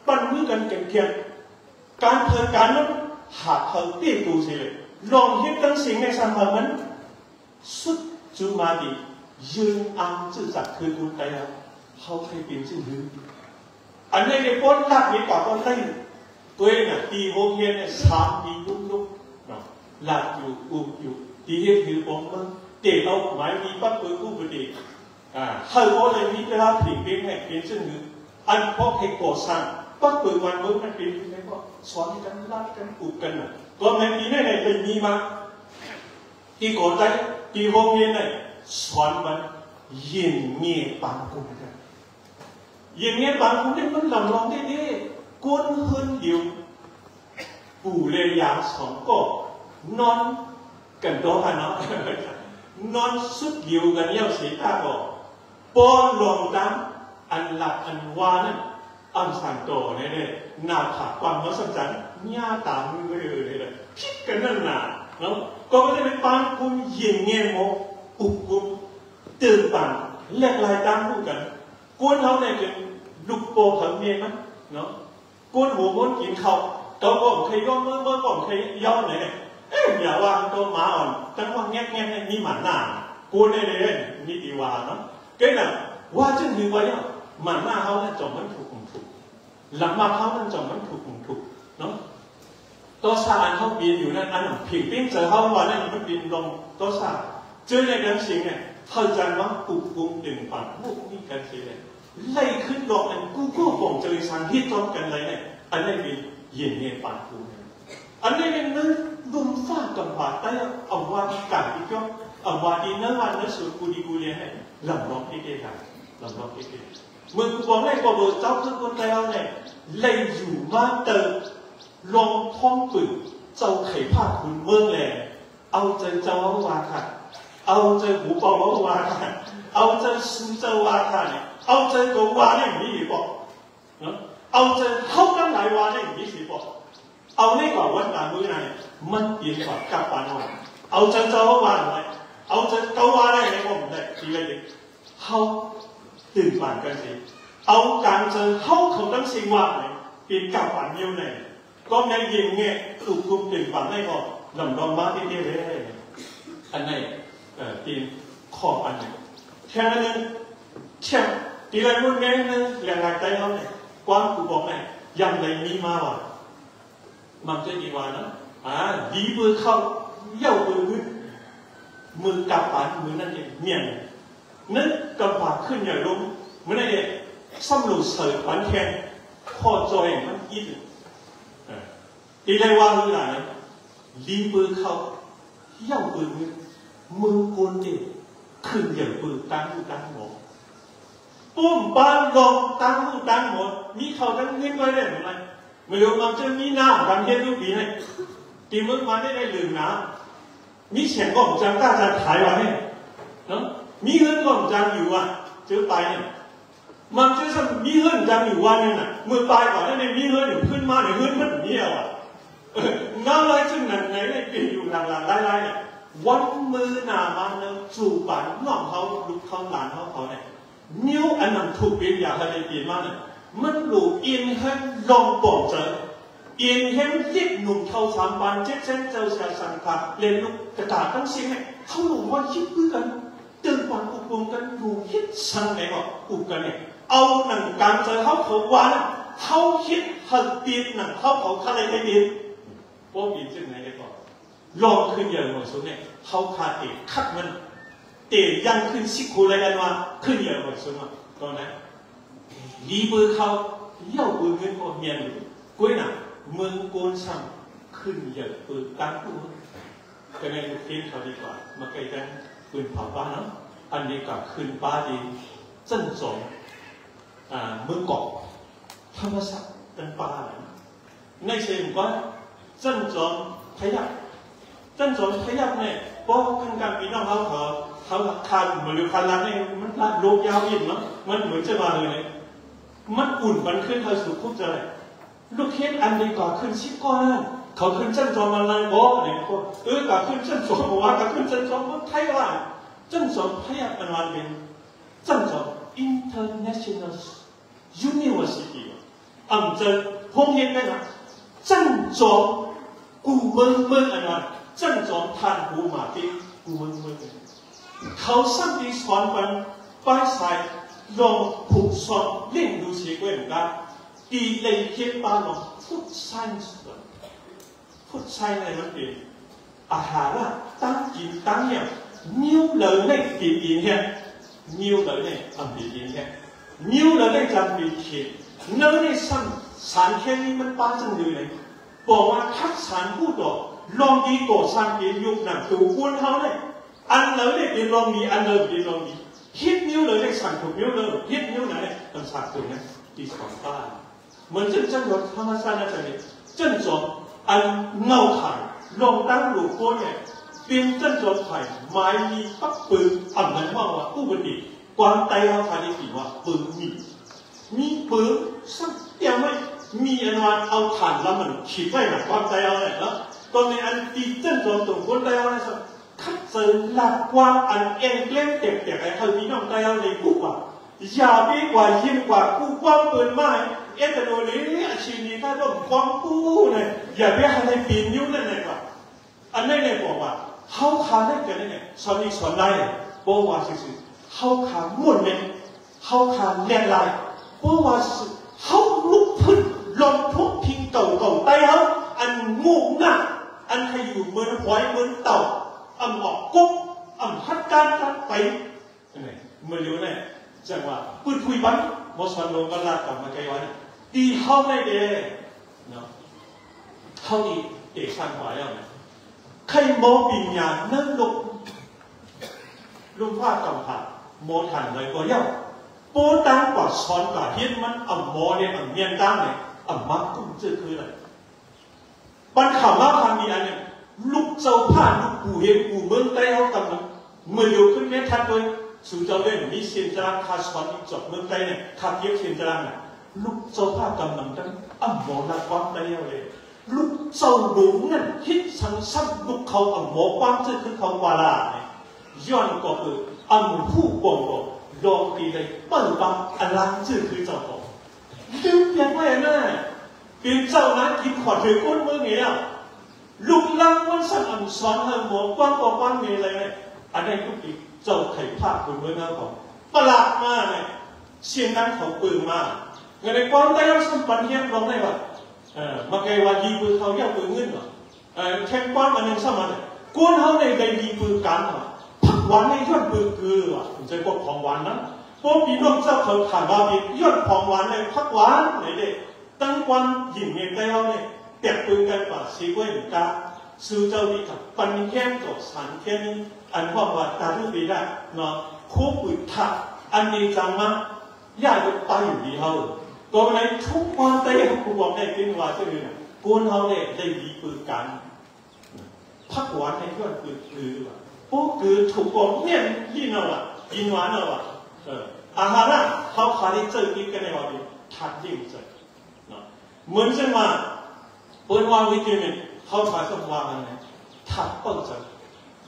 ยวันมือหนามันเลยเตรียมง่ายอันนี้เขาถูกเลย bổn giới còn này bố bảo vẫn mưa na khi lý này ở ngoài bên liếc nụ thao sản bản chia sen bố mẹ cân sinh này thao đủ sản mưa gần mần mần bắn mưa gần kèm kèm การเพิ่การนั้นหาเธอตีตูสิเลยลองเห็นตั้งสิ่งในสังคมมันสุดจูมาดียืนอังจืดจักคือคุณใจแล้วเขาเคยเป็นชื่อหืออันนี้ในป้นลักนี้กว่าป้นไล่ตัวเองอ่ะตีโฮเฮียนเนี่ยสามปียุบยุบเนาะหลักอยู่อุบอยู่ตีเฮียถือปองมันเตะเราหมายมีปั๊บปืนอุบดีอ่าเธอก็เลยมีเวลาผิงเป็นแห่เป็นชื่อหืออันพอให้ก่อสร้างปั๊บปืนวันเมื่อมันเป็นยังไงก็สอนกันลัดกันอุบกันน่ะตัวแม่ปีนี่เนี่ยเป็นมีมาที่ก่อนใจที่โฮเฮียนเนี่ยสอนมันยินเงียบปาง 뻗고만 몸만 비우면 되고 소원이든 라든 웃거나 그러면 이내에 의미만 이 고대 비공연에 소원만 인미에 반공이다 인미에 반공은 건 람롱대대 quân hơn điều. Bù lê giáo sống cổ non, cần đó hà nó. Non xuất điều gần nhau sĩ ta cổ bò lồng đám, ăn lạc ăn hoa nữa งดำอันหลักอันวานั่นอันสันโตเนี่ยเนี่ยหน้าผากความมหัศจรรย์หน้าตามือเลยเลยพิดกันนั่นน่ะเนาะก็ไม่ได้เป็นปางกุมยินเงียบโมอุบกุมตื่นปันแลกลายตามรู้กันกวนเขาเนี่ยเป็นลูกโปขังเมียมั้งเนาะกวนหัวม้วนกินเขาตัวผมเคยย่อเมื่อเมื่อผมเคยย่อหนเนี่ยเอ๊ะอย่าว่าตัวหมาอ่อนแต่ว่าแง่แง่มีหมันหน้ากวนเนี่ยเนี่ยมีดีว่าเนาะก็น่ะว่าจึงคือว่าเนี่ยหมันหน้าเขาเนี่ยจอมันถูก หลังมาเขามันจอมมันถูกถูกเนาะตัวซาอันเขาบินอยู่นั่นอันผิงปิ้งเจอเขาว่านั่นมันบินลงตัวซาเจอในเรื่องสิ่งเนี่ยเข้าใจว่าปุกปุงดึงปันพวกนี้กันทีเลยไล่ขึ้นดอกอันกูก็บ่งเจอสังที่ต้นกันเลยเนี่ยอันนี้เป็นเย็นเงียปันกูอันนี้เป็นนึกดุมฟ้ากับผาแต่เอาว่าที่กันที่ก็เอาว่าที่นั่นวันนั้นสุดกูดีกูเรียนเนี่ยลำร้องที่เกี่ยวลำร้องที่เกี่ยวเมื่อกูบอกให้กบเจ้าทุกคนแล้วเนี่ยไล่อยู่มาเติมลงท้องปืนเจ้าไข่ผ้าคุณเมืองแหล่เอาใจเจ้าว่าค่ะเอาใจเบาเนี่ยเอาเนี่ย 泪如满灯，龙通滚，就害怕滚闷嘞，熬在早晚瓦看，熬在五包晚瓦看，熬在苏州瓦看嘞，熬在个瓦嘞米不，嗯，熬在后刚来瓦嘞米是不，熬那个温南路嘞，闷变化加班哦，熬在早晚瓦嘞，熬在高瓦嘞，我们嘞，之类的，好，对吧？跟谁？ông đang chân không không đang sinh hoạt này thì cả bản nhiêu này có ngay gì nghe tụ cung tiền bản này họ lầm đồng má đi theo đấy anh này thì khó anh này thế nên theo thì là muốn nghe là ngài tay ông này quan cụ bóng này dòng này mi ma vào mà cái gì vào đó à đi vừa không giàu vừa vui mừng cả bản mừng năng nhẹ nhàng nên cầm bản khuyên nhảy đúng mới này บปากขึ้นอย่างลงเมื่อนั่นเองซ้ำหลุดเสือปันแทนพอจอยมันอีดตีได้ว่าคือะไรลีเบอร์เขายาเบอร์มือมือคนเด็กขึ้นอย่างปืนตั้งผู้ตั้งหมดปุ้มปานลงตั้งผู้ตั้งหมดมีเขาตั้งเงินไว้ได้ไหมไม่รู้มันจะมีน้ำกันเย็นรูปปีไหนตีมึงมาได้ได้ลืมน้ำมีเสียงก็ผมจำกล้าจะถ่ายไว้เนาะมีเงินก็ผมจำอยู่อะเจอไปเนี่ย มันจะมีเงินจำอยู่วันนึงอะมือปลายก่อนนั่นเองมีเงินอยู่ขึ้นมาเนี่ยเงินมันเนี้ยว่ะเงาไรซึ่งนั่นไหนได้เป็นอยู่หลังๆไล่ๆเนี่ยวันมือหนามันเนจูบันน้องเขาลูกเขาหลานเขาเขาเนี่ยนิ้วอันนั้นถูกเป็นอย่างไรเปลี่ยนมาเนี่ยมันหลูอินให้ลองปองเจออินให้ยิบหนุ่มเท่าสามวันเจ็ดเส้นเจ้าชายสังกัดเรียนลูกกระดาษตั้งสิ่งเนี่ยเขาหลูว่ายิบเพื่อกันตื่นวันอุปงกันหลูยิบสังไหนก็อุปกันเนี่ย เอาหนังการเจเขาเขาวันเขาคิดหัดเปลี่ยนหนังเขาเขาอะไรได้เปลี่ยนพวกบินจึงไหนได้ก่อนลองขึ้นเยอะหมดสุดเนี่ยเขาคาเตะคัดมันเตะยังขึ้นสิคูอะไรกันวะขึ้นเยอะหมดสุดมาตอนนั้นลีเบอร์เขาเย่าปืนเงินก็เมียนกุ้ยหน่ะเมืองโกนซังขึ้นเยอะปืนตั้งตัวก็ในลูกทีมเขาดีกว่ามาใกล้กันปืนเผาบ้านเนาะอันนี้กับขึ้นป้าดีเส้นสอง เมืองเกาะธรรมชาติเป็นปลาในเชิงว่าเส้นจองขยับเส้นจองขยับเนี่ยเพราะขั้นการปีน้องเขาเขาเขาคันเหมือนคันรัดเนี่ยมันรัดโลกยาวอิ่งเนาะมันเหมือนจะมาเลยเนี่ยมันอุ่นมันขึ้นเขาสู่คุบจใจลูกเคสอันดีกว่าขึ้นชิบก้อนเขาขึ้นเส้นจองมาลังโบเนี่ยพวเออกลัขึ้นเส้นจองว่ากลัขึ้นเส้นจอมันไทยว่าเส้นจองขยับเป็นวันเป็นเส้นจอม international University 啊，啊唔知方言咩啊？正宗古文文啊嘛，正宗贪腐马的古文文的，考上的全班班赛让普选领导协归唔干，第二天班咯，复山出的，复赛在那边，啊哈啦，当今当年牛人呢的影响，牛人呢啊的影响。ส่ลองผูกสอนเล่นดูเสียกวนกันดีเลยเขียนปาลองฟุตไซน์พุทธใช้ในมันเป็นอาหารละตั้งกินตั้งเนี่ยนิ้วเลยในปีปีเนี่ยนิ้วเลยในอันปีปีเนี่ยนิ้วเลยในจำปีเขียนเนื้อในสันสารแค่นี้มันป้าจังเลยเลยบอกว่าทักษะผู้ต่อลองดีก่อสร้างเปลี่ยนยุคนั้นตัวคุณเขาเนี่ยอันเลยเนี่ยเป็นลองดีอันเลยเป็นลองดีฮิตนิ้วเลยในสั่งถูกนิ้วเลยฮิตนิ้วไหนเนี่ยต้องสั่งถูกเนี่ยที่สองป้าเหมือน真正的ธรรมชาติ那里正宗อันเงาไข่ลงตั้งหลูกโคเนี่ยเป็นเจ้าจอมไข่ไม้มีปักปืนอ่ำนั้นว่าว่าผู้บัณฑิตความไตเอาไทยดีว่าปืนมีมีปืนสักเดียวไม่มีอันวันเอาถ่านแล้วมันขีดไว้หนักความไตเอาเนี่ยแล้วตอนในอันตีเจ้าจอมตรงคนไตเอาเนี่ยสักคัดเจอหลั Kuantai hari tiwa pun ni. Ni pun sak tiang mai mi an wan au tan la man chi kai na kuantai au la. Tuan ni an ti chen tuan tu kuantai au la sa. Khat sa la kwa an en klem tiak tiak ai hal ni nong tai au ni ku kwa. Ya bi kwa yin kwa ku kwa pun mai. Eh ta no ni a chi ni ta dong kwang ku ne. Ya bi han ai pin yu ne ne kwa. An ne ne kwa ba. Hau kha ne ke ne ne. Sa ni sa lai. Bo wa si si. เลยว่าอันนี้เนี่ยบอกว่าเขาขาได้กันเนี่ยสอนนี้สอนได้บอกว่าสิเขาขามุ่นเนี่ยเขาขาเลียนลายบอกว่าเขาลุกขึ้นลงทุกพิงเก่าเก่าไต้เขาอันงูหน้าอันใครอยู่เหมือนหอยเหมือนเต่าอันหอกกุ๊กอันพัดการกันไปเนี่ยเมื่อเร็วเนี่ยจังว่าปืนคุยบันมอสฟันลงกันลากลับมาไกลวันดีเขาไม่เด้เนาะเขาดีเด็กช่างหัวแล้วเนี่ยใครมองปีญานั่งลงลุงว่ากับผ่า mô thần người có nhau. Bố tăng quả son quả thiên mân ẩm mô này ẩm nhân tăng này, ẩm mắc cũng chưa khứ này. Ban khảo mắc hàng đi anh em lúc châu pha lúc cù hiền cù mương tay hao tầm này. Mười điều cứ nét thật thôi chú cháu lên đi xin ra khá son đi chọc mương tay này khá kiếp xin ra này. Lúc châu pha tầm nằm trắng ẩm mô là quan tay hao này. Lúc châu đúng này hít sáng sắc lúc khâu ẩm mô quan chưa khứ khâu quả là này. Dọn có cử ำลังเมื่อเร็วขึ้นเนี่ยทัดด้วยสู่เจ้าเล่นเจ้าเทียบเสียนจรังเนี่ยลูกเจ้าผ้ากำลังตั้งอ่ำโมนักความได้เลยลูกเจ้าหลงนั่นคิดสังสับลูกเขาอ่ำโมความเจอคือเขาวาลาเนี่ยย้อนก็คืออ่ำผู้ปองก็ลองตีเลยเปิดบังอันล้างชื่อคือเจ้าของดูเปลี่ยนไปนะเป็นเจ้านั้นกินขอดถือก้นมือเงี้ยลูกลังวันสันอ่ำสอนให้หมอกว้างกว่าว้างเงี้ยอะไรเนี่ยอันนี้ทุกทีเจ้าไถ่ภาคคนเมื่อหน้าของประหลาดมากเนี่ยเสียงนั้นเขาปืนมากเงินในความได้รับสัมปันเฮียนรองได้ว่าเออมาไกลว่าดีปืนเขาอยกปืนเงินเหรอเออแข่งความอันนึงสมัยกวนเขาในได้ดีปืนกันเหรอพักวันในย้อนปืนคือว่ะผมใจพวกของหวานนะพวกพี่น้องเยี่ยงหวานเงินเขาเนี่ยเต็บปืนกันกว่าสีเหมือนกันซื้อเจ้าดีกับปันแค่จบสารแค่นี้อันว่าว่าตาลูกปีได้เนาะคู่ปืนทักอันนี้จังมาเขาในทุกวันแต่ยังกูบอกได้เป็นว่าเช่นนี้กวนเขาเนี่ยได้ดีปืนกันพักหวา นในย้อนปืนคือว่าพวกคือถูกกองเนี่ยยินเอาอะยินหวานเอาอะเอออาหารน่ะเขาขายเจอกินกันในวันนี้ทัดยิ่งเจอเนาะเหมือนเช่นว่าเปิดวางวิจิตรเนี่ ยเขาขายสมวางอะไรทัดเปิดจัง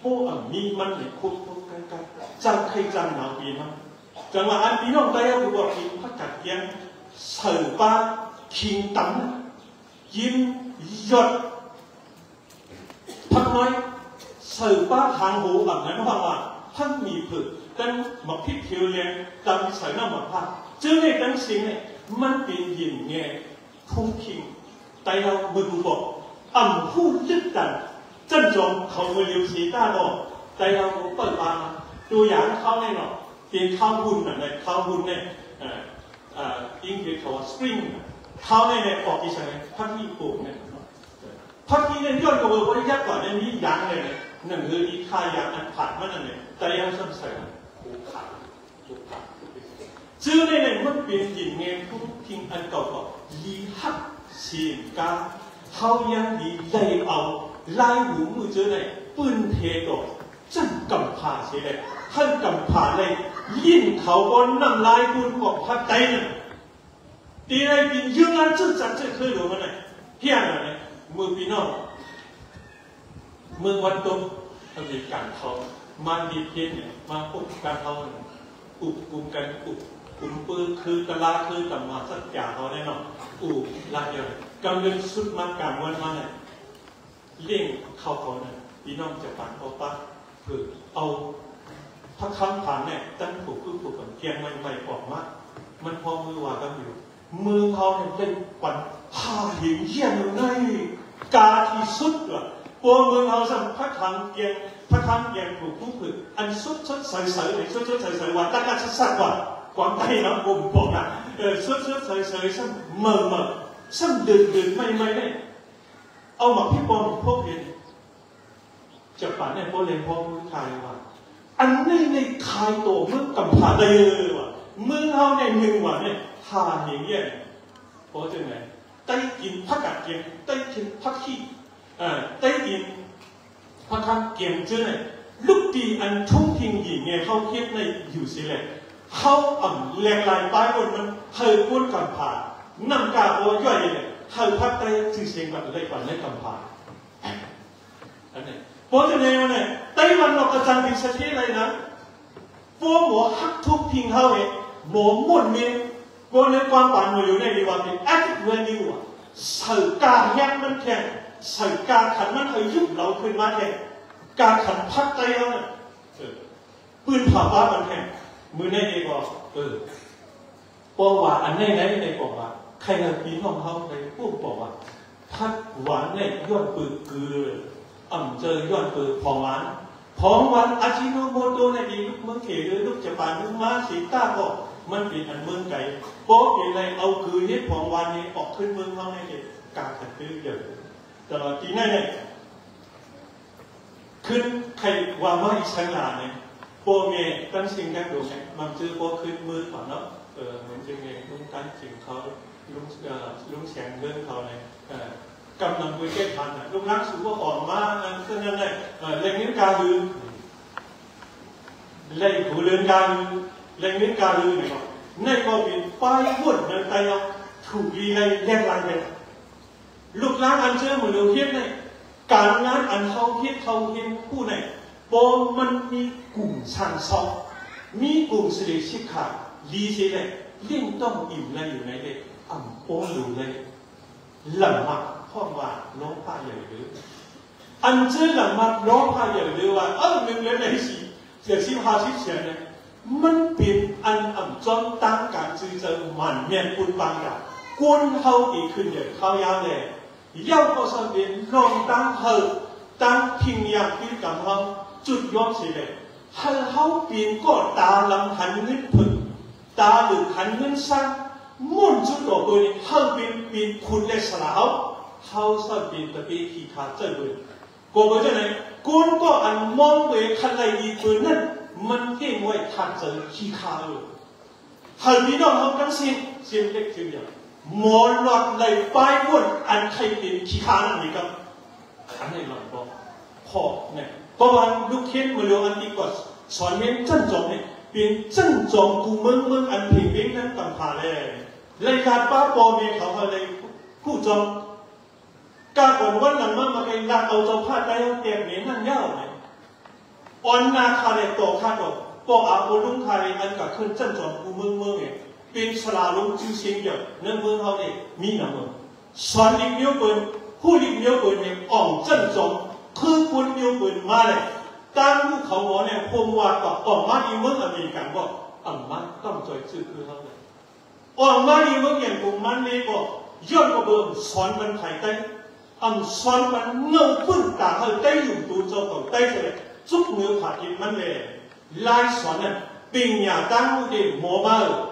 พวกมีมันเนี่ยคุกคุกกันกันจังใครจังหนาวปีมั้งจังว่าอันพี่น้องได้ก็คือว่าพี่พักกัดเยียงเสือป้าคิงตั้มยิ้มหยดพักน้อย เสือป้าทางหูแบบนั้นว่าว่าท่านมีผึกตั้งหมักพิษเทียวเลียงตั้งใส่หน้าหมักผ้าเจอในตั้งสิ่งเนี่ยมันเป็นยินเงี้ยทุ่งคิงแต่เราเมื่อดูบอกอ่ำพูดยึดกัน真种เขาเรียวสีต้าบอกแต่เราเปิดมาตัวอย่างเขาแน่นอนเป็นข้าวหุ่นอะไรข้าวหุ่นเนี่ยอังกฤษเขาว่าสปริงข้าวเนี่ยออกที่ไหนพักที่ปลูกเนี่ยพักที่เนี่ยย้อนกว่าบริยัติก่อนเนี่ยมียางเลยเนี่ยหนึ่งคืออีค่ายางอันผัดมันนั่นเนี่ยแต่ยังสงสัยผูกขาดผูกขาดชื่อเนี่ยมันเป็นยินเงี้ยทุกทิ้งอันเก่าก็ลีฮักเสียงกาเขายังดีเลยเอาไล่หูมือเจอในปื 那个你看呀，那看嘛那呢，大家什么事啊？不看，不看。只有那呢，我边境眼不听俺搞搞，厉害，性格好样的，内傲，来无目之内，本铁道，真敢爬起来，很敢爬嘞，硬头光能来滚光爬呆呢。第二边有俺这咱这可罗么呢？骗人呢，没必要。 มือวันตุกอเมริกันเขามันดีเพียนเนี่ยมาอุบการเขาอุบกุมกันอุบกุมปืนคือกะลาคือกับมาสักอย่างเขาแน่นอนอุบลาเดียวกำลังสุดมากการวันมาเนี่ยเลี้ยงเขาเขาเนี่ยพี่น้องจะปั่นเอาปะคือเอาพระคำผ่านเนี่ยตั้งถูกคือถูกกับเกียงใหม่ๆออกมามันพอมือว่ากันอยู่ มือเขาเนี่ยเป็นปันหาหิงเยี่ยมในกาที่สุดว่ะปวมือเขาเกียงพระคังเกียงเลยสุดสุดใสใสว่าตั้งแต่สักว่ากวางไต้นะผมบอกนะเออสุดอะ 過每後生不幸嘅不堪嘅無辜佢按出出世世嚟出出世世話得家出失話廣低啦，我唔講啦，誒出出世世心唔唔心亂亂咪咪咧，歐盟啲幫唔撲嘅，著板咧幫你幫佢太話，按呢呢太多乜咁怕低話，乜後呢明話咧下年嘅，我真係低見不格嘅，低見不氣。ขี้เอ่อไต้กินพักข้างเกียงเจ้าเนี่ยลูกดีอันทุ่งทิ้งหญิงเนี่ยเขาเทียบในอยู่สิเลยเขาอ่ำแรงลายป้ายบนมันเธอพูดกำพานำกาโอย่อยเลยเธอพักไต้ชื่อเสียงแบบเลยกว่าไม่กำพาอันนี้เพราะฉะนั้นเนี่ยไต้วันเรากระจังเป็นสถิเลยนะพวกหมอฮักทุกพิงเขาเองหมอมุ่นเมียก็ในความฝันมันอยู่ในดีวันเป็น active value อ่ะสื่อกาแยกมันแค่สื่อกาขันมันเคยยุบเราขึ้น มาแค่กาขันพักไต้แล้วเนี่ยปืนผ่าบ้ามันแค่มือในเองบอกเออบอว่าอันนี้ไหนในบอกว่าใครเราปีน้องเขาในพูดบอกว่าพักหวานเนี่ยย้อนปืนเกลืออ่ำเจอย้อนปืนพองหวานพองหวานอาชิโนโมโตในดีลูกเมืองเขยลูกจะปานลูกม้าสีต้าก็มันเป็นอันเมืองไก่โป๊ะเป็นไรเอาคือเฮ็ดของวันนี้ออกขึ้นเมืองเขาในเด็กกาขัดตื้อเยอะ ตลอดที่นั่นเนี่ยขึ้นใครว่ามาอีชังลาเนี่ยโปเมตั้งสิ่งกันดูเนี่มันจื้อโปขึ้นมือก่อนเนาะเออเหมือนจึงเองลุงตั้งสิ่งเขาลุงเอ่อลุงแสงเรื่องเขาเนี่ยเออกำลังคุยแก้ทันอะลุงรักสูว่าอ่อนมากนั่นก็นั่นแหละเออเล่นนิ้วกาลือเล่นหูเลื่ อนกาลือ lên đến ca lư này rồi nay có bị bay buồn nơi tay nhau thủ đi này đen lại này lúc láng ăn chơi một điều khiết này cả láng ăn thâu khiết thâu khiết khu này bố mình mi cùng sang sau mi cùng sự để xích khả lý thế này liên tâm ỉm nàyอยู่ในเด็กอ่ำโป้หลูเลยหลังมักพ่อว่าน้องพาใหญ่หรืออันเจอหลังมักน้องพาใหญ่หรือว่าเออหนึ่งเลยไหนสิเสียสิบห้าสิบเสียเนี่ยมันเป็นอันอ่ำจนตั้งการจือเจอมันเมียนปุนบางอย่างกวนเขาอีกขึ้นอย่างเขายาวเลยเย้าเขาสเป็นลองตั้งเฮตั้งพิงยางพิกรรมเขาจุดยอดสิเลย 要多少年弄当后，当平阳的感好就要起来，很好变个大人很能喷，大人很能上，满足到个后边变困的时候，好少变特别其他这个，个个这呢，光个按忙为看来一个人，门店外他整其他了，后边呢好担心，先得怎样？ หนกุนก็อันมองไปคันไรดีตัวนั้นมันเก่งไว้ทันขี้คาอยู่หานองเขาทั้งสิ้นเสียงเล็กเสียงใหมอดในป้ายบนอันใครเป็นขี้คานั่นนี่ครับอันนี้หลอดบอกพอเนี่ยเพราะวันลูกเขียนมาเรียอันที่ก็สอนเห็นจันจองเนี่ยเป็นจันจองกูเมืองเมืองอันเพียงเพียงนั้นต่างหากเลยรายการป้าปอมีเขาอะไรผู้จองการก่อนวันหลังมันมาเองลาเอาจ้าพาดได้เตียงเหม็นนั่นเย้าไหม on na khare to kha to po a po lung khare an ka khun chan chon ku mương mương e pin sala lung chu sing ya nan mương hao de mi na mo son lik miêu bun hu lik miêu bun ne ong chan chong khư kun miêu bun ma le tan hu khao mo ne pom wa to ong ma di mương a mi kan bo ang ma tam choi chư khư hao le ong ma di mương yan ku man le bo yon ko bo son ban khai tai ang son ban ngau pun ta ha tai yu tu cho ko tai se จุกมือผัดกินมันเลยลายสอนน่ะปิงหยาตั้งมือเดหมอมากุ้ยหนักคุณบังหนักชื่อคืออะไรอ่ำได้ควันบังเนาะเมื่อเราดีลาเชียวว่าดีนี่นะตรงที่ดีนี่นะบังลงนั่งนี่นะลอยแล้วว่านี่นะจันจอมลงเตรียมไว้ทั้งหมดกุ้ยหนักจันจอมเจอน่ะพายโกอ่ำรักจึงไตเนี่ยเอากังไตสอนกันดูแลทุกน้ำเมืองปัดปืนเนี่ยมีจันจอมตรงหัวใจเนี่ยอันเดียวกันอันเอาความโตความเมเไม่ติมเงาสิอันหมอความใจอันหมอนิใจอันไรดีไหมตัวลูกบ้วนลูกลูกใจมูเขาดีถูกแล้วเนี่ยใครเอาลูกยิงลูกใจเขามาไหว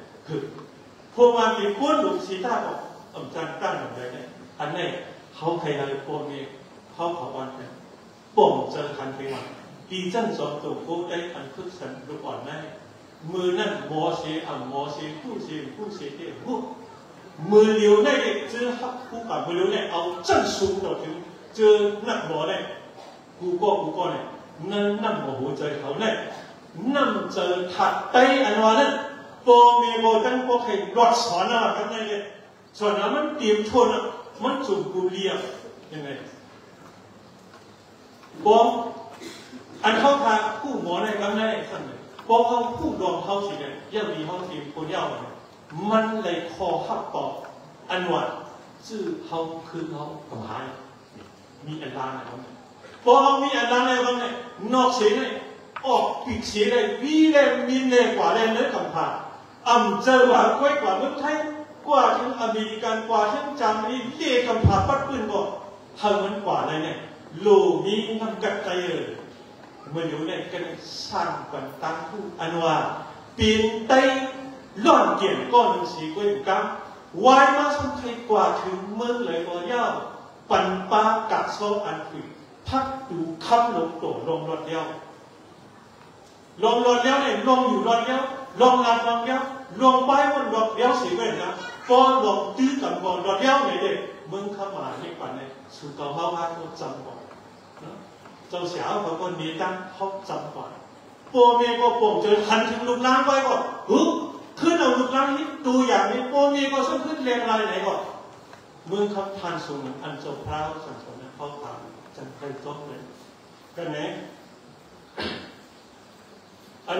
อนได้มือนั่นหมอเสียอ่ำหมอเสียผู้เสียผู้เสียเดียวมือเลี้ยวได้เจอฮักผู้กับมือเลี้ยวได้เอาจันสูงต่อถึงเจอนักหมอได้กูก็กูก็เนี่ยนั่นนั่นหมอหัวใจเขาเนี่ยนั่นเจอถัดไตอันวานั้น โปเมโบตั้งโปใครรอดสอนอะไรกันเนี่ยสอนนั้นมันเตรียมชนอะมันจุ่มกูเลียบยังไงบอกอันเข้าพางผู้หมอในกันได้สั่งเลยบอกเขาผู้รองเขาสิเนี่ยยังมีเขาทีมคนเย้าเนี่ยมันเลยคอหักต่ออันว่าชื่อเขาคือเขากำหายมีอันดานอะไรบ้างพอเขามีอันดานอะไรบ้างเนี่ยนอกเสียเนี่ยออกปีกเสียเลยวีเลยมีเลยกว่าเลยเนื้อกำพา อ่ำเจอหว่าก้อยกว่าเมืองไทยกว่าทั้งอเมริกันกว่าทั้งจามีเล่กำพาปัดปืนก็เท่ามันกว่าเลยเนี่ยโลมีนำกัดใจเลยเมื่ออยู่ในกันสร้างกันตั้งผู้อันว่าปีนไตล่อนเกี่ยนก้อนหนึ่งสีก้อยกังวายมาสมไทยกว่าถึงเมืองเลยก็ย่าปันปากัดโซอันคุยพักดูคำลงโตลงรถเดียวลงรถเดียวเนี่ยลงอยู่รถเดียว ลองลำลองเนี้ยลองไปว่าลองเดียวสีเว้นนะพอนลองตื้อกันก่อนลองเดียวไหนเด็กมึงเข้ามาในปันเนี่ยสุดต่อเขาว่าเขาจำก่อนเจ้าสาวเขาคนนีตั้งเขาจำก่อนปู่เมียก็ปู่เจอหันถึงลูกน้ำไว้ก่อนฮึขึ้นเอาลูกน้ำนี้ดูอย่างนี้ปู่เมียก็ช่าขึ้นเรียงรายไหนก่อนมึงคบทานสูงอันจบพระสังสนเขาถามจังเคยจบเลยกันไหนอัน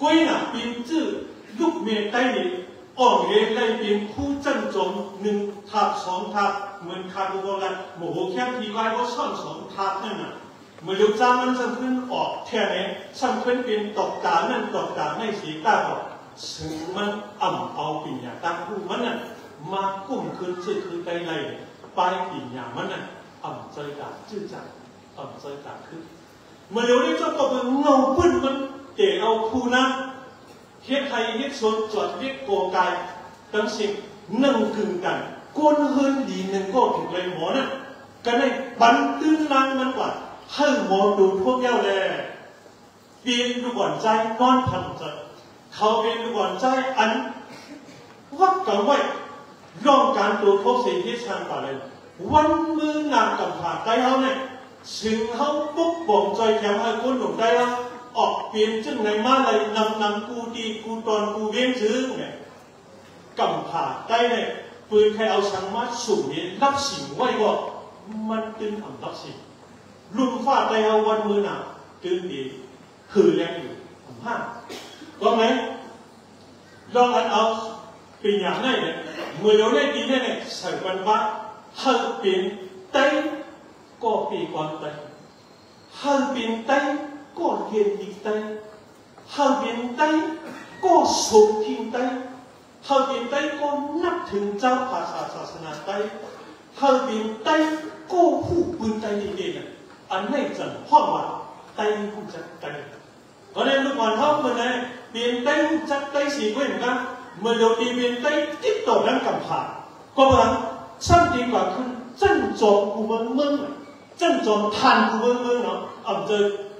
กล้วยน่ะปีนชื่อลูกเมย์ใต้นี่ออกเองได้เป็นผู้จันจงหนึ่งทับสองทับเหมือนคาร์โบกันโมโหแค่ทีไรก็ซ่อนสองทับนั่นน่ะเมื่อเลี้ยวจ้ามันจะขึ้นออกแค่ไหนช่างขึ้นเป็นตกตานั่นตกตาไม่สีตาบอกถึงมันอ่ำเอาปิญญาตั้งผู้มันน่ะมากุ้มขึ้นชื่อคือไปไรไปปิญญามันน่ะอ่ำใจดาจื้อจัดอ่ำใจดาขึ้นเมื่อเลี้ยวได้เจ้าก็เป็นเงาปื้นมัน เตะเอาคู่นะเฮ็ดไทยเฮ็ดชวนจวดเฮ็ดโกไกายตั้งสิบนึ่งกึ่งกันก้นเฮินดีหนึ่งก็ผิดเลยหมอนะก็ได้บันตื้นลังมันกว่าให้หมอดูพวกเย้าแลเปียนดูก่อนใจนอนพันจะเขาเปียนดูก่อนใจอันวัดกันไว้ร่องการตัวพบสิ่งที่ชันต่อเลยวันมือนางกำผ่าใจเขาเนี่ยถึงเขาปุ๊บบ่งใจแข็งให้คนหนุ่มได้แล้ว ออกเปลี่ยนจึงในมาเลยนำนำกูดีกูตอนกูเวียนซื้อเนี่ยกำผ่าได้เนี่ยปืนใครเอาชังมาสุ่มเนี่ยรับสิ่งไว้ก็มันตึงอ่ำรับสิ่งลุมฟาดได้เอาวันมือหนาตึงดีคือแรงอยู่ผมห้าก็ไหมลองอันเอาเป็นอย่างไรเนี่ยเมื่อเราได้ดีเนี่ยใส่วันว่าให้เป็นไตก็ปีก่อนไตให้เป็นไตก็เรียนดีได้ถ้าเรียนได้ก็สมทิงได้ถ้าเรียนได้ก็นับถึงเจ้าภาษาศาสนาได้ถ้าเรียนได้ก็ผู้ปืนได้ 过天地呆，好边呆，过手天呆，好边呆过那天朝帕萨萨斯那呆，好边呆过富贵呆的人呢，安内怎晃嘛呆不着呆，可能不管他们呢，边呆不着呆是为什么？mà đầu tiên bên tay tiếp tục đang cầm hạ có bạn sang tiếng quả thân chân tròn của mơ mơ chân tròn than của mơ mơ nó ẩm rơi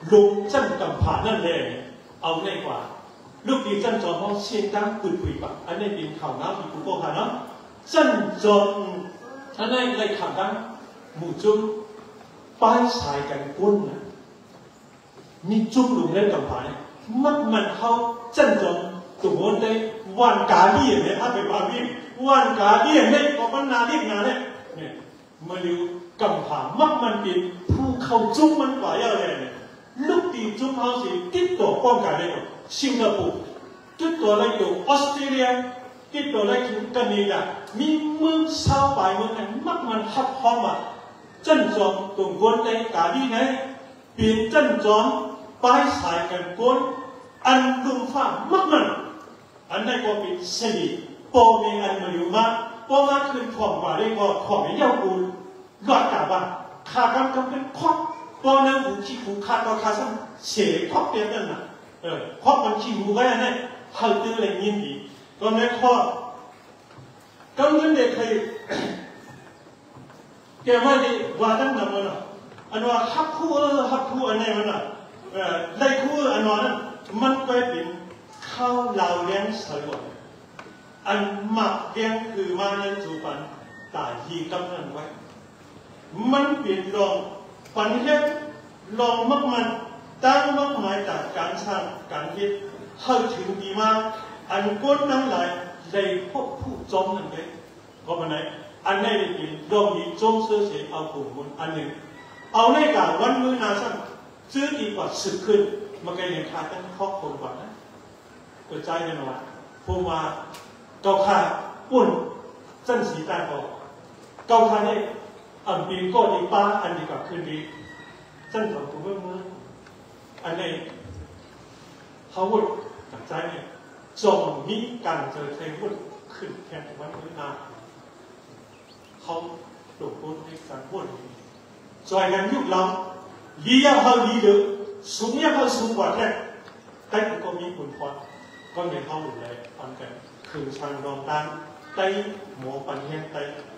มัดมันดีหมุกจุ้งจั่นกำแพงนั่นเองเอาได้กว่าลูกทีจั่นจงเขาเชียงตั้งปุยปุยปะอันนี้เป็นข่าวน้ำที่กูก็หาเนาะจันจงอันนี้ไล่ขันตั้งหมุกจุ้งปายสายกันกุนนะมีจุ่มลงเล่นกับผายมักมันเขาจันจงตัวมนได้วันกาเดียเนี่ยถ้าเป็นบาวิวันกาเดียเนี่ยก็มันนาเรียกนาเนี่ยเนี่ยมาดูกำผามักมันเป็นผู้เขาจุ่มมันกว่าเยอะเลยติดตัวอะไรถึงกันนี่ look the zoom house in tiktok pon ka le singapore tiktok like yo australia tiktok like yo canada mi mương sao bài mương này mắc màn hấp hom mà chân giòn cùng vốn đây cả đi này biến chân giòn bay xài cần cuốn ăn cơm pha mắc màn anh này có bị xe đi bỏ mê ăn mà liều mà bỏ mà khuyên phòng mà đây có phòng ấy nhau cùn gọi cả bà khả năng cầm đến khóc วกูรอดกลับบ้านขากันก็เป็นควักบอนั้นหูขี้หูขาดก็ขาสั่งเสียควักเปียกนั่นน่ะเออควักมันขี้หูไว้อันนี้เขาตื้ออะไรยินดีก็ไม่ควักก็เงินเด็กเคยแกว่าดีว่าตั้งนานแล้วอันว่าฮักคู่เออฮักคู่อันไหนมันอ่ะได้คู่อันนั้นมันก็เป็นข้าวเหลาเลี้ยงสลดอันหมักเลี้ยงคือมาในจูปันตายทีกำนันไว้ มันเปลี่ยนลอง ปันเล็กลองมักมันตั้งมากมายจากการสร้างการคิดเข้าถึงดีมาก อันก้นนั้นหลายได้พบผู้จอมนั่นเลยก็มันไหนอันนี้เป็นดอมมีจงเสื้อเสียเอาผมมันอันหนึ่งเอาในการวันมือนาสั้นซื้อดีกว่าสึกขึ้นมาไกลเนี่ยขาดตั้งครอบคนก่อนนะเปิดใจกันหน่อยผมว่าเกาขาปุ่นจันสีตาออกเกาขาเนี่ย อันปีนก็ดีป้าอันดีกว่าขึ้นดีจันสองตัวเมื่อออันนี้เขาวุดจากใจเนี่ยจงมีการเจอเทวุดขึ้นแค่วันมือนาเขาหลบพ้นในการพูดจอยกันยุคเราลียาเขาลีเดอสูงยาเขาสูงกว่าแค่แต่ก็มีคุณพอก็ไม่เขาอยู่เลยปันกันคือช่างรองตันไตหมอปันเฮงไตไต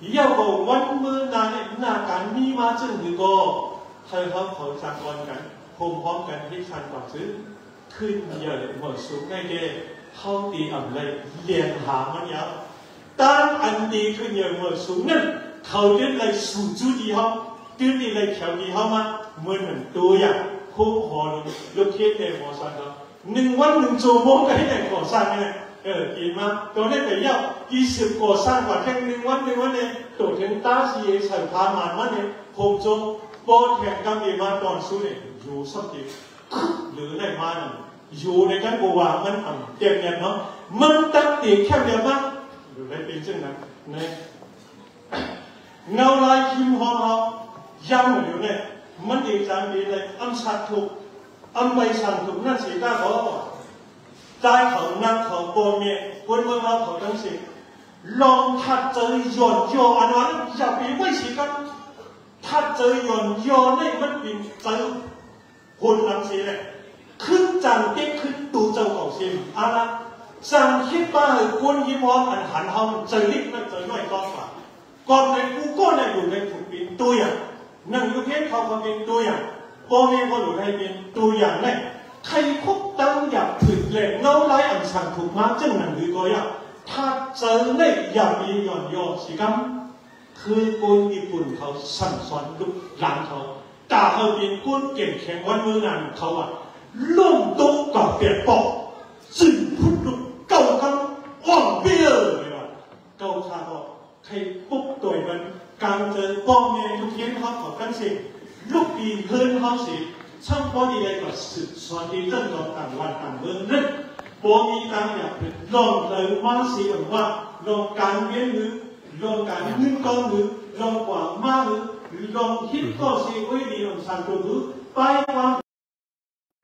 以後個温温那呢那緊咪嘛真係個係好好散幹緊，好唔好緊啲散幹子，佢以後你冇數咩嘅，好啲暗嚟練下乜嘢，但暗啲佢以後冇數呢，頭啲嚟數住啲好，端啲嚟調啲好嘛，冇人多呀，好好六天嘅我散咯，另外能做乜嘅咧我散咧？ เจอลูกเล็กตกไปเขาหมดห้องมือกันเฮ็ดสัตว์เย่าบอกวันมือนาเนี่ยหน้าการมีมาจึงหรือก็เขาเขาเขาจังวันกันพร้อมพร้อมกันเฮ็ดสัตว์กว่าซื้อขึ้นเยอะหมดสูงได้เกเขาตีอ่ำเลยเลียนหามันยาวตั้งอันดีขึ้นเยอะหมดสูงนั่นเขาเดินเลยสู่จุดดีเขาตื่นดีเลยแถวดีเขามาเหมือนเหมือนตัวอย่างคู่หอลูกเทียนในหอสันเราหนึ่งวันหนึ่งชั่วโมงก็ให้แต่ก่อสร้างเนี่ยเออกินมาตัวนี้แต่ยาวยี่สิบก่อสร้างกว่าแค่หนึ่งวันหนึ่งวันเนี่ยตัวถึงตาสีใส่ผ้ามันมันเนี่ยผมจงโบนแข่งกันมาตอนสู้เนี่ยอยู่สักทีหรือในมาหนึ่งอยู่ในกันบัวมันอ่ำเต็มเนี่ยเนาะมันตั้งตีแค่เดียวมั้งหรือไม่เป็นเช่นนั้นเนี่ยเงาลายคิมหอมหอมย้ำอยู่เนี่ยมันเองจำดีเลยอันสัตถูกอันไม่สันถูกนั่นสิก้าเขา ใจเขานั่งเขาโกนเมียคนเมืองเราเขาทั้งสิ้นลองทัดเจอหย่อนยอันนั้นอย่าไปไม่สิกันทัดเจอหย่อนยอนี่มันเป็นเจอคนนั้นสิเลยขึ้นจังเต็กขึ้นตูเจ้าของสิอะไรสังคิดมาให้คนยิ้มหอมอันหันห้อมเจอลิบนั่นเจอน้อยก้อนกว่าก่อนในกูก็ในอยู่ในถูกเป็นตัวอย่างนั่งยู่เพียงเขาเขาเป็นตัวอย่างพ่อแม่ก็อยู่ให้เป็นตัวอย่างแน่ สั่งถูกมาจึงหนังหรือก็อยากถ้าเจอเล่อยามย่อนยอสิครับคือคนญี่ปุ่นเขาสั่งสอนลูกหลานเขาตาเขาเป็นคนเก่งแข็งวันมือนานเขาอะล่มตกกับเปียกปอกซึ่งพุทธเก่าคำอ่อนเบี้ยเลยว่าเก่าชาเขาใครปุ๊บตัวมันการเจอพ่อแม่ทุกเย็นเขาขอกันสิลูกปีเพื่อนเขาสิ ช่างพอดีเลยก็สืบสอนที่เรื่องต่างวันต่างเมืองนั้นพอมีการอยากเป็นลงเลยมาสิว่าลองการเรียนรู้ลงการนึกก็หรือลงกว่ามาหรือลงคิดก็สิไว้ดีลอสั่งตัวหรือไปความ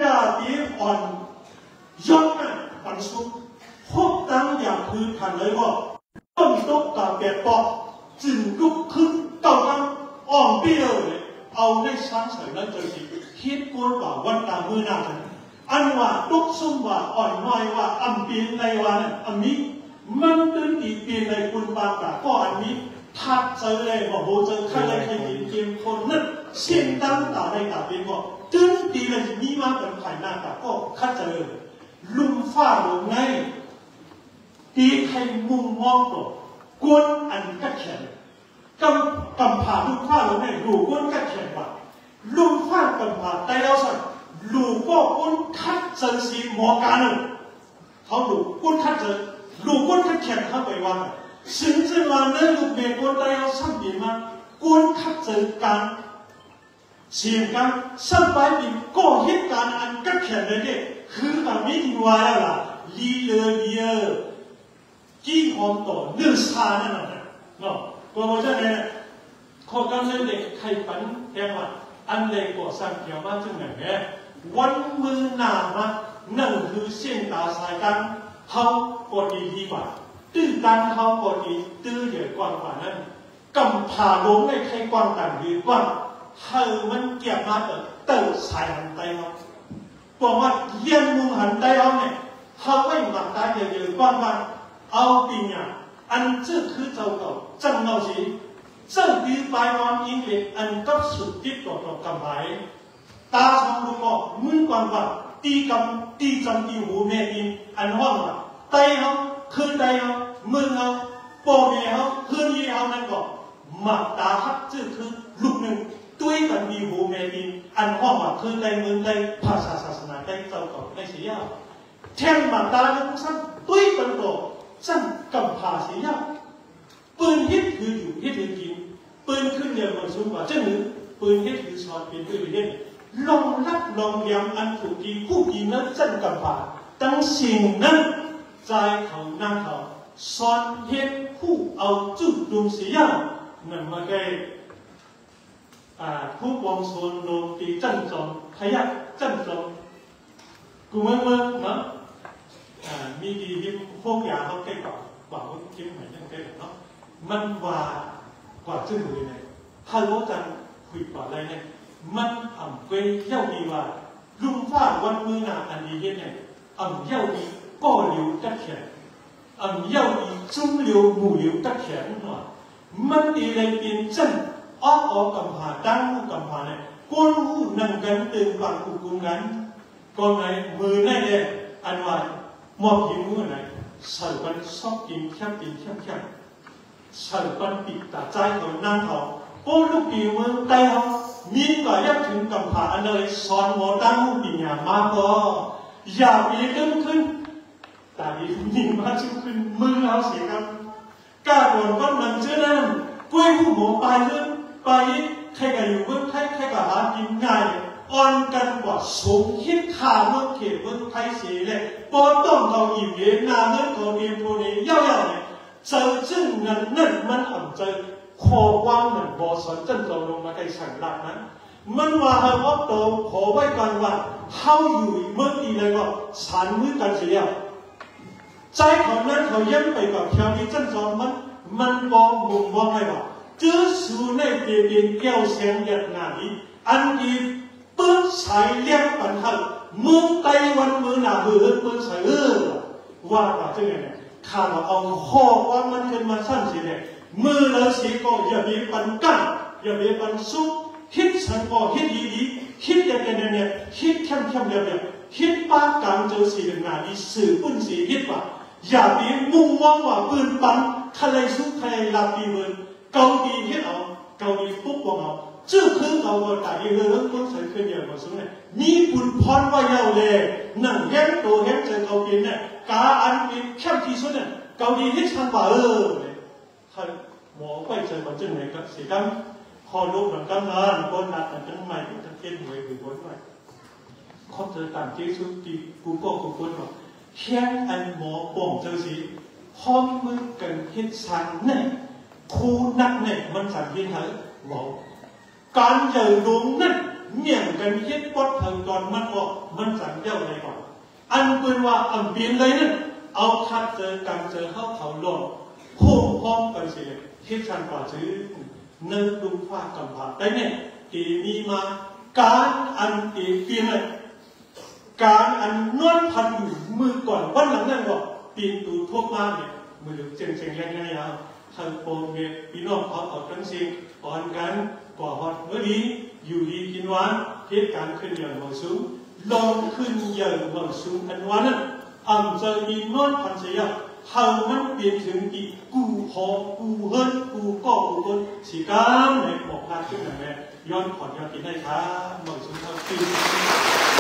จะดีอ่อนยกนั่นปันสุพบตั้งอย่างพื้นฐานเลยว่าต้นตกกับแบบปอกจึงลุกขึ้นเต่ากันอ่อนเปรี้ยวเลยเอาในช้างใส่นั้นจอสิ คิดกวนว่าวันตามือหน้าทันอันว่าตุกซุ่มว่าอ่อนน้อยว่าอันเปียนในวันนั้นอันนี้มันตึงอีเปียนในคุณปากาก็อันนี้ทัดเจอเลยว่าโหเจอใครเลยใครยินเกมคนนั้นเสียงดังตาในตาเป็นว่าตึงตีเลยมีมาเป็นไข่หน้าตาก็คัดเจอลุมฟ้าลงในตีใครมุมมองตัวกวนอันกัดแขนกำกำผ่าลุมฟ้าลงในรูกวนกัดแขนว่า ลุมฟ้ากำผ่าแต่เราสั่งลูกก็กวนคัดเจอสีหมอการหนึ่งเขาลูกกวนคัดเจอลูกกวนคัดแขนเข้าไปว่า甚至ว่าเนื้อลูกเมกวนแต่เราสั่งดีมากวนคัดเจอการเสียงกันสักไปปีก็เหตุการณ์อันกัดแขนเลยเนี่ยคือแบบนี้ที่ว่าแล้วล่ะลีเลเดียกี่หอมต่อเนื้อซานั่นน่ะเนาะก็ว่าจ 安内果山表妈就那个，文文那嘛，能如现打晒干，好过你一晚，对干好过你得也光晚呢，更怕龙来开光胆也光，后门见妈的都晒很呆哦，光嘛烟雾很呆哦呢，好为满呆也也光嘛，奥兵呀，安这可糟糕，正闹心。 ซึ่งตีปลายนอนอิงเล็กอันก็สุดติดต่อต่อกำไหตาทองลุงออกมึงก่อนว่าตีกำตีจำตีหูแม่อินอันห้องว่าไตเขาคืนไตเขามึอเขาปอแม่เขาคืนยีเขานั่นก็หมาตาฮักจื้อคือลูกหนึ่งตุ้ยกันมีหูแม่อินอันห้องว่าคืนไตมึงไตภาษาศาสนาไตเจ้าก่อนไตเสียแท่งมาตาเล้วสั้นตุ้ยกันต่อสั้นกำพาเสียปืนฮิตคืออยู่ฮิตคือกี ปืนขึ้นเดียวมันสูงกว่าเจ้าหนึ่งปืนฮิตคือสอนเป็นปืนเล่นลองรับลองยำอันถูกกินคู่กินนั้นสั้นกำพาตั้งสิ่งนั้นใจเขานั่งเขาสอนเฮ็ดผู้เอาจุดดวงเสียนั่นมาแก่ผู้วงโซนโนตีจันจงขยักจันจงกูเมื่อเมื่อเนาะมีดีที่พวกยาเขาแก้กว่าว่าเขาคิดเหมือนยังแก้เนาะมันว่าก ว่าจะดูเนี่ยถ้ารู้จันคุยกว่าอะไรเนี่ยมันอ่ำเกยเย้าดีว่าลุงฟ้าวันมือหนาอันดีเนี่ยอ่ำเย้าดีก็เหลียวตัดแขนอ่ำเย้าดีจุ้มเหลียวหมู่เหลียวตัดแขนหน่อยมันดีเลยเป็นจันออกออกกำผาตั้งกำผาเนี่ยก้นหูนั่งกันตื่นปากกุกุมกันก็ไงมือนั่นเนี่ยอันว่ามอบหิมือไหนใส่ปันซอกกินแคบกินแคบแคบ ใส่ปันปิดตาใจเขานั่งเขาโอ้ลูกปีมือไตเขามีก็ยักถึงกำผาอันเลยสอนหมอตั้งลูกปีหยามาก็อย่าปีขึ้นขึ้นแต่ดีมีมาชุขึ้นมือเราเสียครับกล้าโดนก้อนมันเชื่อนั่นกล้วยผู้หมอไปขึ้นไปใครกันอยู่เมื่อใครใครกับหากินง่ายอ่อนกันกว่าสมคิดขาเมื่อเขตเมื่อไทยเสียเลยปอต้องเขาอีเวียนาเมื่อเขาเรียนโพนี้ย่อยๆเนี่ย เจอจึงนั่นนั่นมันอ่ำเจอคอว่างเหมือนบอสอนจันทร์ลงมาใครสั่งหลักนั้น มันว่าให้ว่าโตขอไว้กันว่าเขาอยู่เมื่อกี้เลยก็สารมือกันเสียใจของนั้นเขาเย็บไปกับเพียงที่จันทร์มันมันมองมุมมองให้ว่าเจอสูในเปลี่ยนแก้วเสียงยันงานนี้อันนี้ปืนใส่เลี้ยงปันทันมือไตวันมือหนามือปืนใส่เออว่าว่าจะไงเนี่ย ข้าเราเอาหอกว่ามันขึ้นมาสั้นสิเนี่ยมือเราสีก็อย่ามีปันกันอย่ามีปันซุกคิดสังก็คิดดีดีคิดอย่างเงี้ยเนี่ยคิดเข้มเข้มเดียวเนี่ยคิดป้าการเจอสีงานนี้สื่อปืนสีคิดว่าอย่ามีมุ่งมองว่าปืนปันทะเลซุกทะเลลาปีเบินเกาดีเฮ็ดเอาเกาดีปุ๊บวงเอา 这คือเราก็แต่ยังเรื่องต้นใส่ขึ้นอย่างมาสุดเนี่ยมีบุญพรว่าเยาเลยนั่งเห็นตัวเห็นใจเกาดีเนี่ยกาอันเป็นเข้มที่สุดเนี่ยเกาดีที่ชันว่าเออเลยเขาหมอไปเจอคนจึงไหนก็สิกังคอลูกมันกำนันคนนัดมันจังใหม่มันจะเต้นหวยหรือคนไว้เขาเจอตามที่สุตีกูก็กูคนบอกเฮียนอันหมอป่องเจอสิห้องมือกันเฮ็ดสันเนี่ยครูนักเนี่ยมันสันเฮ็ดเหรอบอ การเจอดวงนั่นเมี่ยกันเฮ็ดปดทางก่อนมันออกมันสันเย้าอะไรก่อนอันเป็นว่าอันเปลี่ยนเลยนั่นเอาคัดเจอกันเจอเข้าเขาลงพุ่งพร้อมกันเสียที่สันกว่าซื้อเนื้อดูฟ้ากำผ่าได้เนี่ยตีมีมาการอันตีเปลี่ยนเลยการอันนวดพันอยู่มือก่อนวันหลังนั่นบอกปีนตูทั่วมาเนี่ยมือเจ๋งเจ๋งแรงๆยาวทางโปรเมพี่น้องเขาเอาทั้งสิ่งอ่อนกัน ก่อฮอดเมื่อนี้อยู่ดีกินหวานเหตุการณ์ขึ้นอย่างเหมาะสมลงขึ้นอย่างเหมาะสมอันวันนั้นอ่ำจะมีนอนพันเสียเฮามันเปลี่ยนถึงอีกกูหอกูเฮิรกูก็กูคนสีกามในบอกพาขึ้นอย่างแม่ย้อนขอนย้อนกินได้ครับเหมาะสมเท่าที่